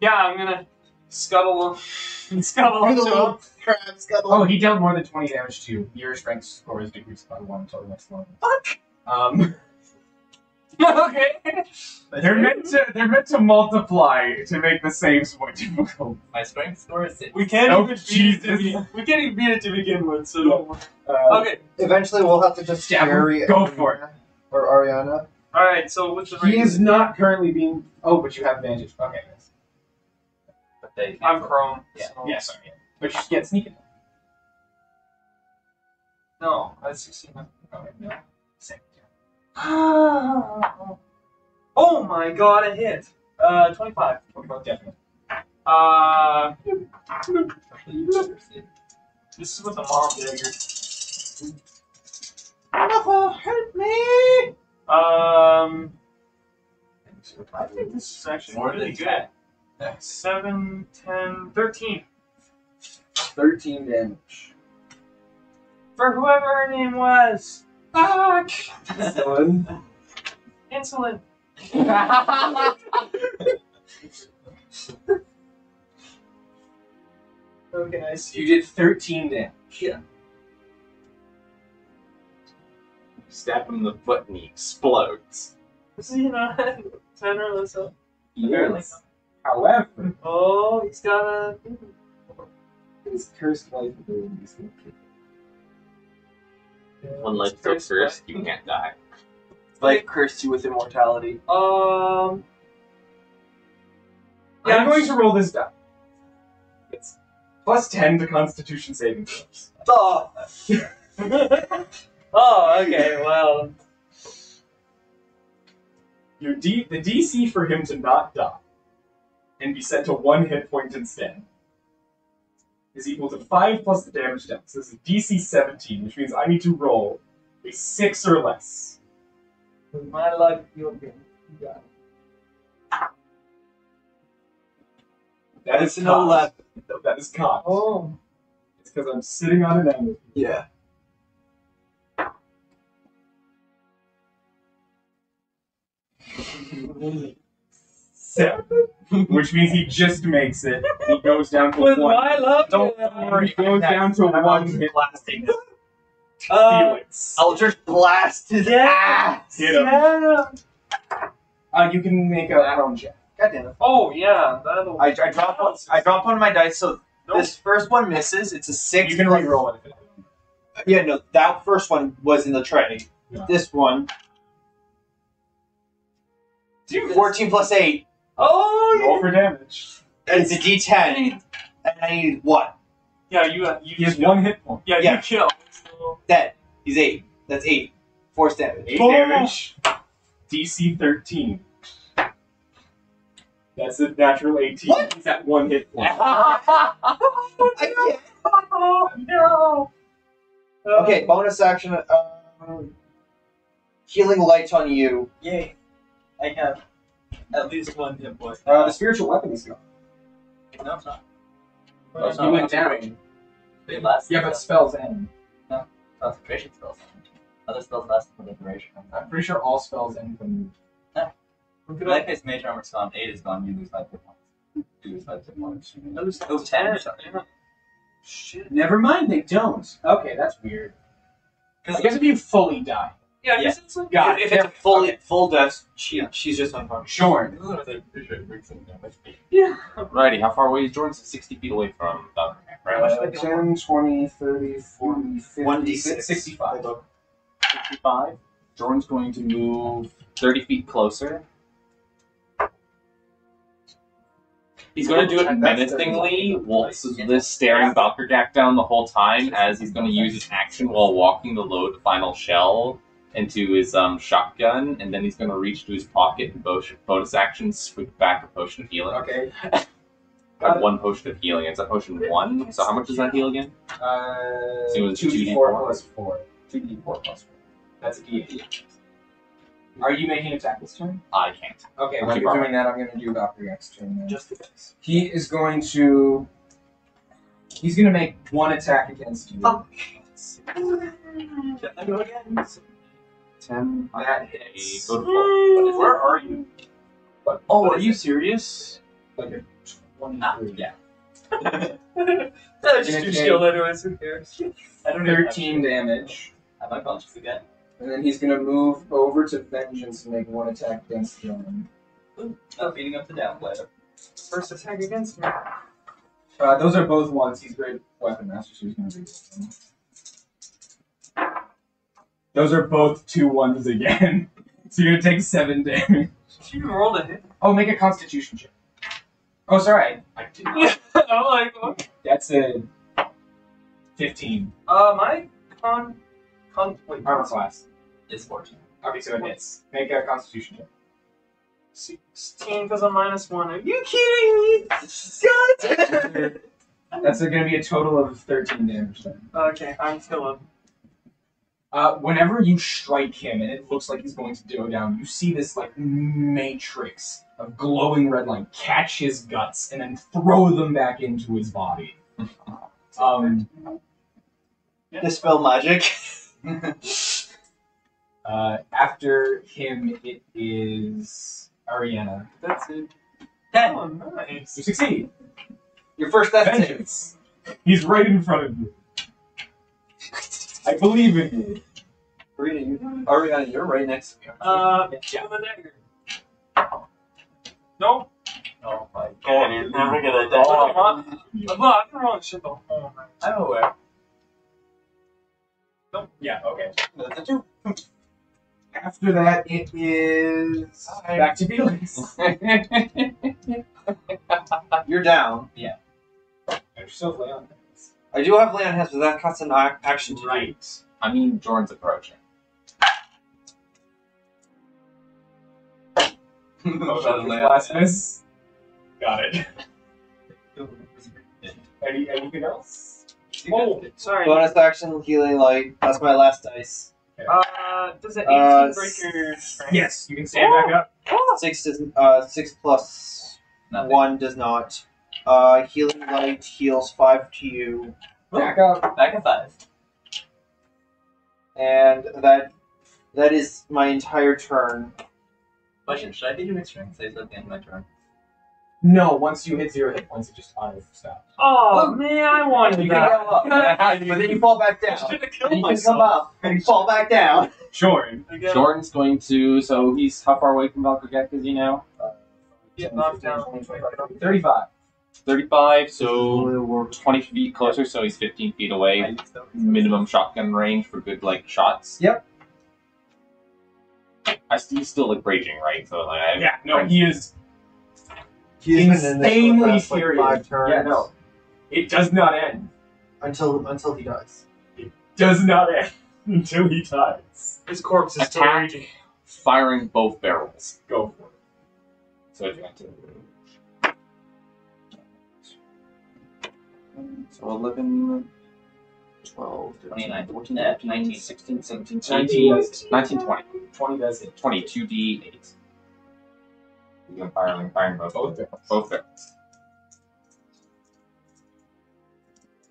Yeah, I'm gonna scuttle. scuttle Look at him. little crabs got Oh, he dealt more than 20 damage too. Your strength score is decreased by 1 until the next level. Fuck! Um, okay. they're meant to they're meant to multiply to make the saves more difficult. my strength score is six. We can't Oh, even beat it to Jesus. begin. We can't even beat it to begin with. So. Uh, Okay. Eventually, we'll have to just Stab him. carry Go for it. Ariena- Or Ariena. All right. So what's the He range? is not currently being. Oh, but you have advantage. Okay. Yes. But they I'm prone. Yeah. so- Yeah, sorry. But you get sneaking. No, I succeed. Okay. Yeah. Same. oh my god, a hit. Uh, 25. Definitely. Uh, this is with a mom dagger. Help me! Um, I think this is actually More really than good. 7, 10, 13. 13 damage. For whoever her name was. Fuck! Dylan. Insulin. Okay, I see. You did 13 damage. Yeah. Stab him in the foot and he explodes. Is he not Tenor Lissa? Yes. However, Oh, he's got a. his cursed life ability is going to One life so cursed, you can't die. Life cursed you with immortality. Um. Yeah, I'm going to roll this die. It's plus 10 to Constitution saving throws. Oh, oh, okay, well. Your D, the DC for him to not die and be set to one hit point instead is equal to 5 plus the damage dealt. So this is DC 17, which means I need to roll a 6 or less. With my luck, you'll get. You got it. That It's an cocked. That is cocked. Oh. It's because I'm sitting on an enemy. yeah. Seven. which means he just makes it. He goes down to With one. my luck, Don't you'll- worry, he goes down to one hit. blasting. Uh, Felix. I'll just blast his Yeah. ass. Hit him. yeah. Uh, you can make a prone check. God damn it. Oh, yeah. That'll. I, I drop one. I drop one of my dice, so Nope. this first one misses. It's a six. You can plus- re-roll it. it- Yeah, no, that first one was in the tray. Yeah. This one, fourteen plus eight, Oh, Roll for damage. it's a D10, and I need what? yeah. You. uh, You. He has kill. one hit point. Yeah, Yeah. you kill. So, Dead. He's eight. That's eight. Force damage. Eight Boom. damage. DC 13. That's a natural 18. What? He's at one hit point. I oh no. can't. Okay, bonus action. Um, healing light on you. Yay. I have at least one hit point. Uh, the spiritual weapon is gone. no, it's not. Oh, you went down. They last. Yeah, but spells end. No, concentration spells. Other spells last for the duration. I'm pretty sure all spells end when In that case, Mage Armor's gone. Eight is gone. You lose five hit points. You lose five hit points. Oh, ten. Sorry. Shit. Never mind, they don't. Okay, that's weird. Because I guess if you fully die. Yeah, Yeah. because it's like. Got if it. it's a full full death, she she's just unconscious. Shorn. Yeah. Righty, how far away is Jordan? 60 feet away from Dr. Right? Uh, 10, 20, 30, 40, 50, 1d6. 65. 65. Jordan's going to move 30 feet closer. He's going to do it That's menacingly, while this staring Valkyrgax down the whole time, as he's going to use his action while walking the load final shell into his um, shotgun, and then he's going to reach to his pocket and bo- bonus action sweep back a potion of healing. Okay. I have one potion of healing. It's a potion one. So how much does that heal again? Uh, So it was 2d4 2d4 plus 4. 2d4 plus 4. That's a d8. Are you making an attack this turn? I can't. Okay, Not while you're doing that, I'm going to do Dr. X turn then. Just because. He is going to. He's going to make one attack against you. Oh. Can I go again? 10. That Okay, hits. Go to full. Where are you? But, Oh, are you serious? like a 23. Ah, yeah. That's just Okay. your shield, anyways. Who cares? I don't know. 13 damage. Am I conscious again? And then he's going to move over to Vengeance and make one attack against Dylan. Ooh, I'm beating up the down player. First attack against me. Uh, those are both ones. He's great weapon master, so he's going to be. Those are both two ones again. so you're to take seven damage. You rolled a hit. Oh, make a constitution check. Oh, sorry. I did not. I'm like. That's a 15 Uh, my con. Con. Wait. armor class. It's 14. Okay, so it hits. Make a constitution check. 16 because I'm minus 1. Are you kidding me? God! That's going to be a total of 13 damage then. okay, I'm killing. Uh, whenever you strike him and it looks like he's going to go down, you see this like matrix of glowing red light catch his guts and then throw them back into his body. Um, Dispel magic. uh, after him, it is Ariena. That's it. Ten. Oh, nice. You succeed. Your first death. Vengeance. He's right in front of you. I believe in you. Arena, you, Ariena, you're right next to me. Uh, Yeah. with a dagger. Nope. Oh my god, you're never gonna die. Oh, I'm not. I'm wrong shit the whole night. I'm aware. Yeah, okay. That's a two. After that, it is Hi. back to Felix. You're down. Yeah. You're still Leon. I do have Lay on Hands, but that cuts an action to do. Right. I mean, Jordan's approaching. Oh, last miss. Got it. Any, anything else? Oh, sorry. Bonus action, healing light. That's my last dice. Uh, does an 18 Uh, break your strength? Yes, you can stand back up. Six does uh six plus Nothing. one does not. Uh, healing light heals five to you, Back up. Back at five. and that that is my entire turn. Question, should I be doing strength saves at the end of my turn? No, once you hit zero hit points, it just auto stops. Oh, man, I wanted You can that. go up, but then you fall back down. should have And you can myself. come up, and you fall back down. Sure. Again. Jordan's going to. So he's how far away from Valkyrgax is he now? Get knocked down. 35. 35, so 20 feet closer, so he's 15 feet away. Minimum shotgun range for good, like, shots. Yep. I st- he's still, like, raging, right? So, like, I, Yeah, no, he is He's been in this for the insanely past, like, furious. five turns. Yeah, no. It does not end. Until until he dies. It does not end until he dies. His corpse is still raging. firing both barrels. Go for it. So if So 11, 12, 13, 29. 14, Yeah, 15, 19. 16, 17, 19 19, does 19, 20. 20 does hit. 22 d8. You can firing, firing both. Both barrels. Both barrels.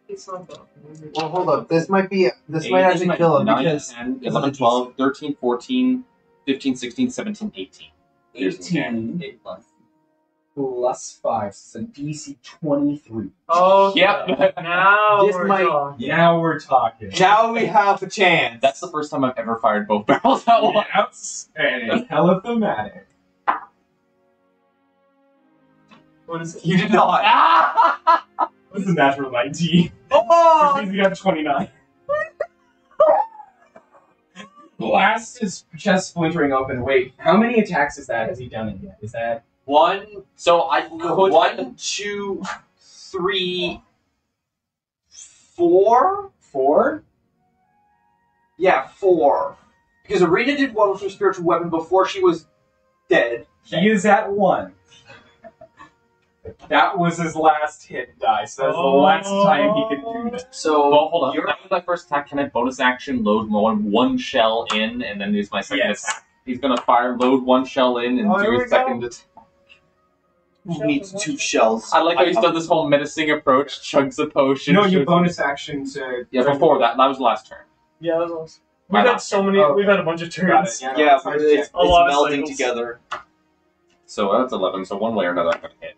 It's not done. Well, hold up. This might be. This might actually nine, kill him nine, because 10, 11, 12, 13, 14, 15, 16, 17, 18. Here's the 18 plus. Plus 5, so it's a DC 23. Oh, Yep. Now This we're might- talking. Now we're talking. now we have a chance. That's the first time I've ever fired both barrels at once. Yes, and it's hella thematic. What is it? you did not. Ah! This is natural 19. Oh! Which means we got 29. Blast his chest splintering open. Wait, how many attacks is that? Has he done it yet? Is that One, So I could. one, two, three, four. four? Yeah, four. Because Arena did one with her spiritual weapon before she was dead. He is at one. That was his last hit die, so that's the last time he can do that. So Well, hold on. You're- After my first attack, can I bonus action load one, one shell in and then use my second Yes. attack? He's gonna fire, load one shell in, and Oh, do we a second attack. Who needs two shells? I like how he's done this whole menacing approach, chugs a potion. No, your shoots- bonus action to. Yeah, before that, that was the last turn. Yeah, that was. My We've had last so many. Oh. We've had a bunch of Got turns. it. Yeah, Yeah, it's but it's, it's. A lot of melding cycles. together. So uh, that's 11, so one way or another I'm gonna hit.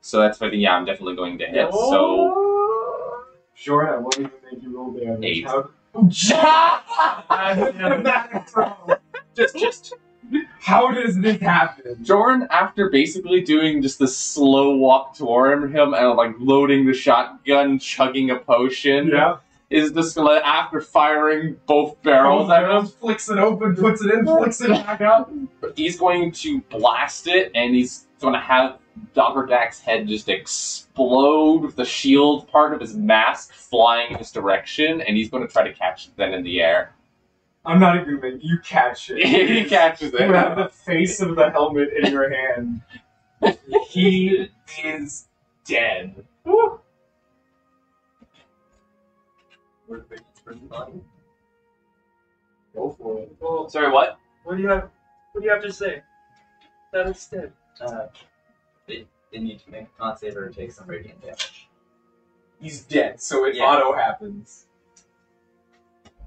So that's 50, yeah, I'm definitely going to hit. So. Sure, I won't even make you roll damage. Eight. How, Just, just. How does this happen? Jordan, after basically doing just the slow walk toward him and like loading the shotgun, chugging a potion, Yeah. is just gonna after firing both barrels at him, flicks it open, puts it in, flicks it back out. he's going to blast it, and he's gonna have Dr. Dak's head just explode with the shield part of his mask flying in his direction, and he's going to try to catch it then in the air. I'm not even gonna make you catch it. he catches it. You have the face of the helmet in your hand. He is dead. Where's the where's the body? Go for it. Well, Sorry, what? what do you have? What do you have to say? That is dead. Uh, they, they need to make a con save or take some radiant damage. He's dead, so it Yeah. auto happens.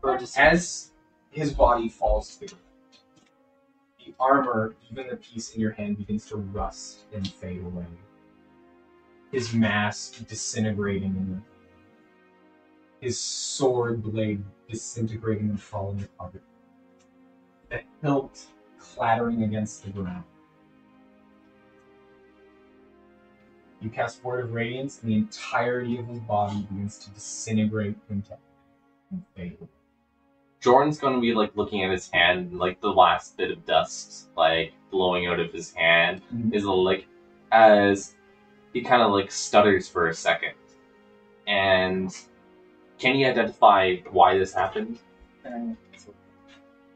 Or just As his body falls to the ground, the armor, even the piece in your hand, begins to rust and fade away. His mask disintegrating and his sword blade disintegrating and falling apart. The hilt clattering against the ground. You cast Word of Radiance, and the entirety of his body begins to disintegrate into and fade away. Jordan's gonna be like looking at his hand, and, like the last bit of dust like blowing out of his hand Mhm. is like as he kind of like stutters for a second, and can you identify why this happened?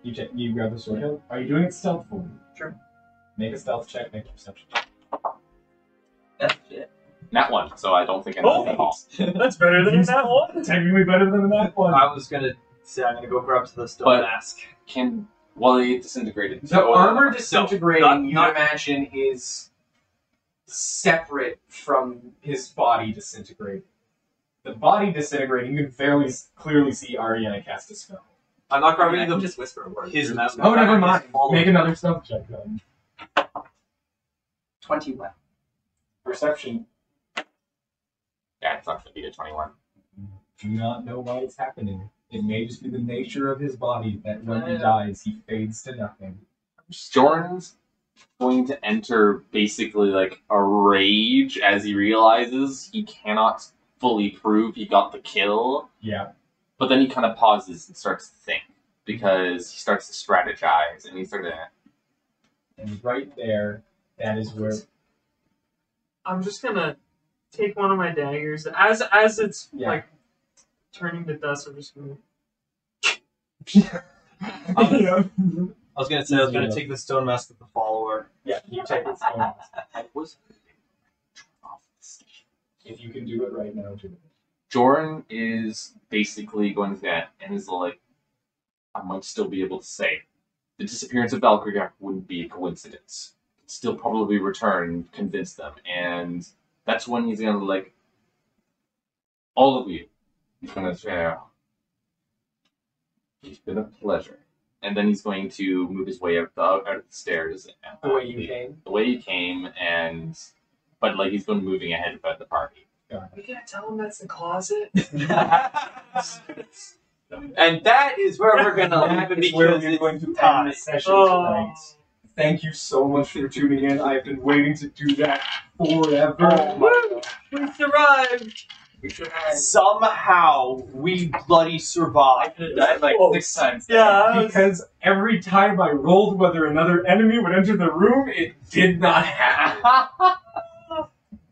You, check, you grab the sword hilt. Are you doing it stealthfully? Sure. Make a stealth check, make a perception check. that's it. That one, so I don't think I Oh. at all. That's better than that one. Technically better than that one. I was gonna say I'm gonna go grab to the stone But- mask. Can well, he disintegrated. The So- armor disintegrating, not- you not- imagine, is separate from his body disintegrating. The body disintegrating, you can fairly s- clearly see Ariena cast a spell. I'm not I grabbing mean, I can the just whisper a word. his mask. Oh, never mind. just following. Make another stealth check then. 21. Perception. Yeah, it's not gonna be a twenty-one. Do not know why it's happening. It may just be the nature of his body that when he dies, he fades to nothing. Jordan's going to enter basically like a rage as he realizes he cannot fully prove he got the kill, Yeah. but then he kind of pauses and starts to think because he starts to strategize and he starts to And right there, that is where I'm just gonna take one of my daggers as as it's Yeah. like turning to dust. I'm just gonna. yeah. I was gonna say I was gonna take the stone mask with the follower. yeah, you take it. so I was If you can do it right now, do it. Jordan is basically going to that and is like, I might still be able to say the disappearance of Valkyrie wouldn't be a coincidence. Still probably return and convince them. And that's when he's gonna like all of you. He's gonna say, "Oh, It's been a pleasure. And then he's going to move his way up the, out of the stairs. The way you came. The way he came and but like he's been moving ahead of the party. We can't tell him that's the closet. and that is where we're gonna leave That it is where because we're it's going to end the session Oh. tonight. Thank you so much for tuning in. I've been waiting to do that forever. Oh We survived. We should have Somehow we bloody I survived. could have died like six times. Yeah. I was- because every time I rolled whether another enemy would enter the room, it did not happen.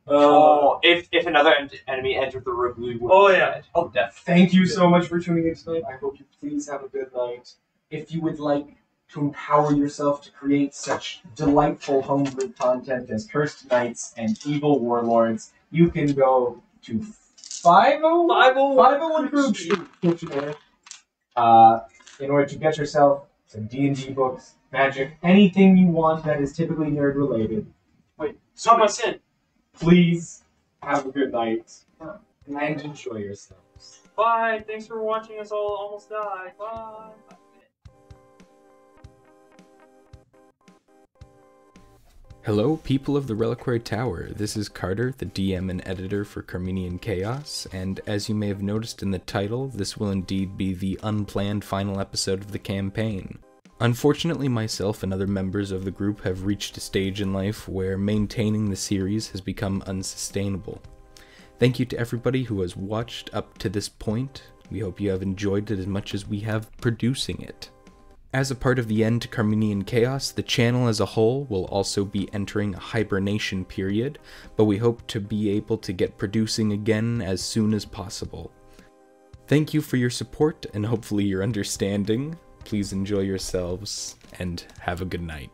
Uh, Oh, if if another en- enemy entered the room, we would. Oh, yeah. Oh, definitely. thank you so much for tuning in tonight. I hope you please have a good night. If you would like to empower yourself to create such delightful homebrew content as Cursed Knights and Evil Warlords, you can go to 50 501 Group Street, uh, in order to get yourself some D&D books, magic, anything you want that is typically nerd related. Saw my sin. Please have a good night and enjoy yourselves. Bye. Thanks for watching us all almost die. Bye. Hello, people of the Reliquary Tower. This is Carter, the DM and editor for Karminia in Chaos, and as you may have noticed in the title, this will indeed be the unplanned final episode of the campaign. Unfortunately, myself and other members of the group have reached a stage in life where maintaining the series has become unsustainable. Thank you to everybody who has watched up to this point. We hope you have enjoyed it as much as we have producing it. As a part of the end to Karminia in Chaos, the channel as a whole will also be entering a hibernation period, but we hope to be able to get producing again as soon as possible. Thank you for your support and hopefully your understanding. Please enjoy yourselves and have a good night.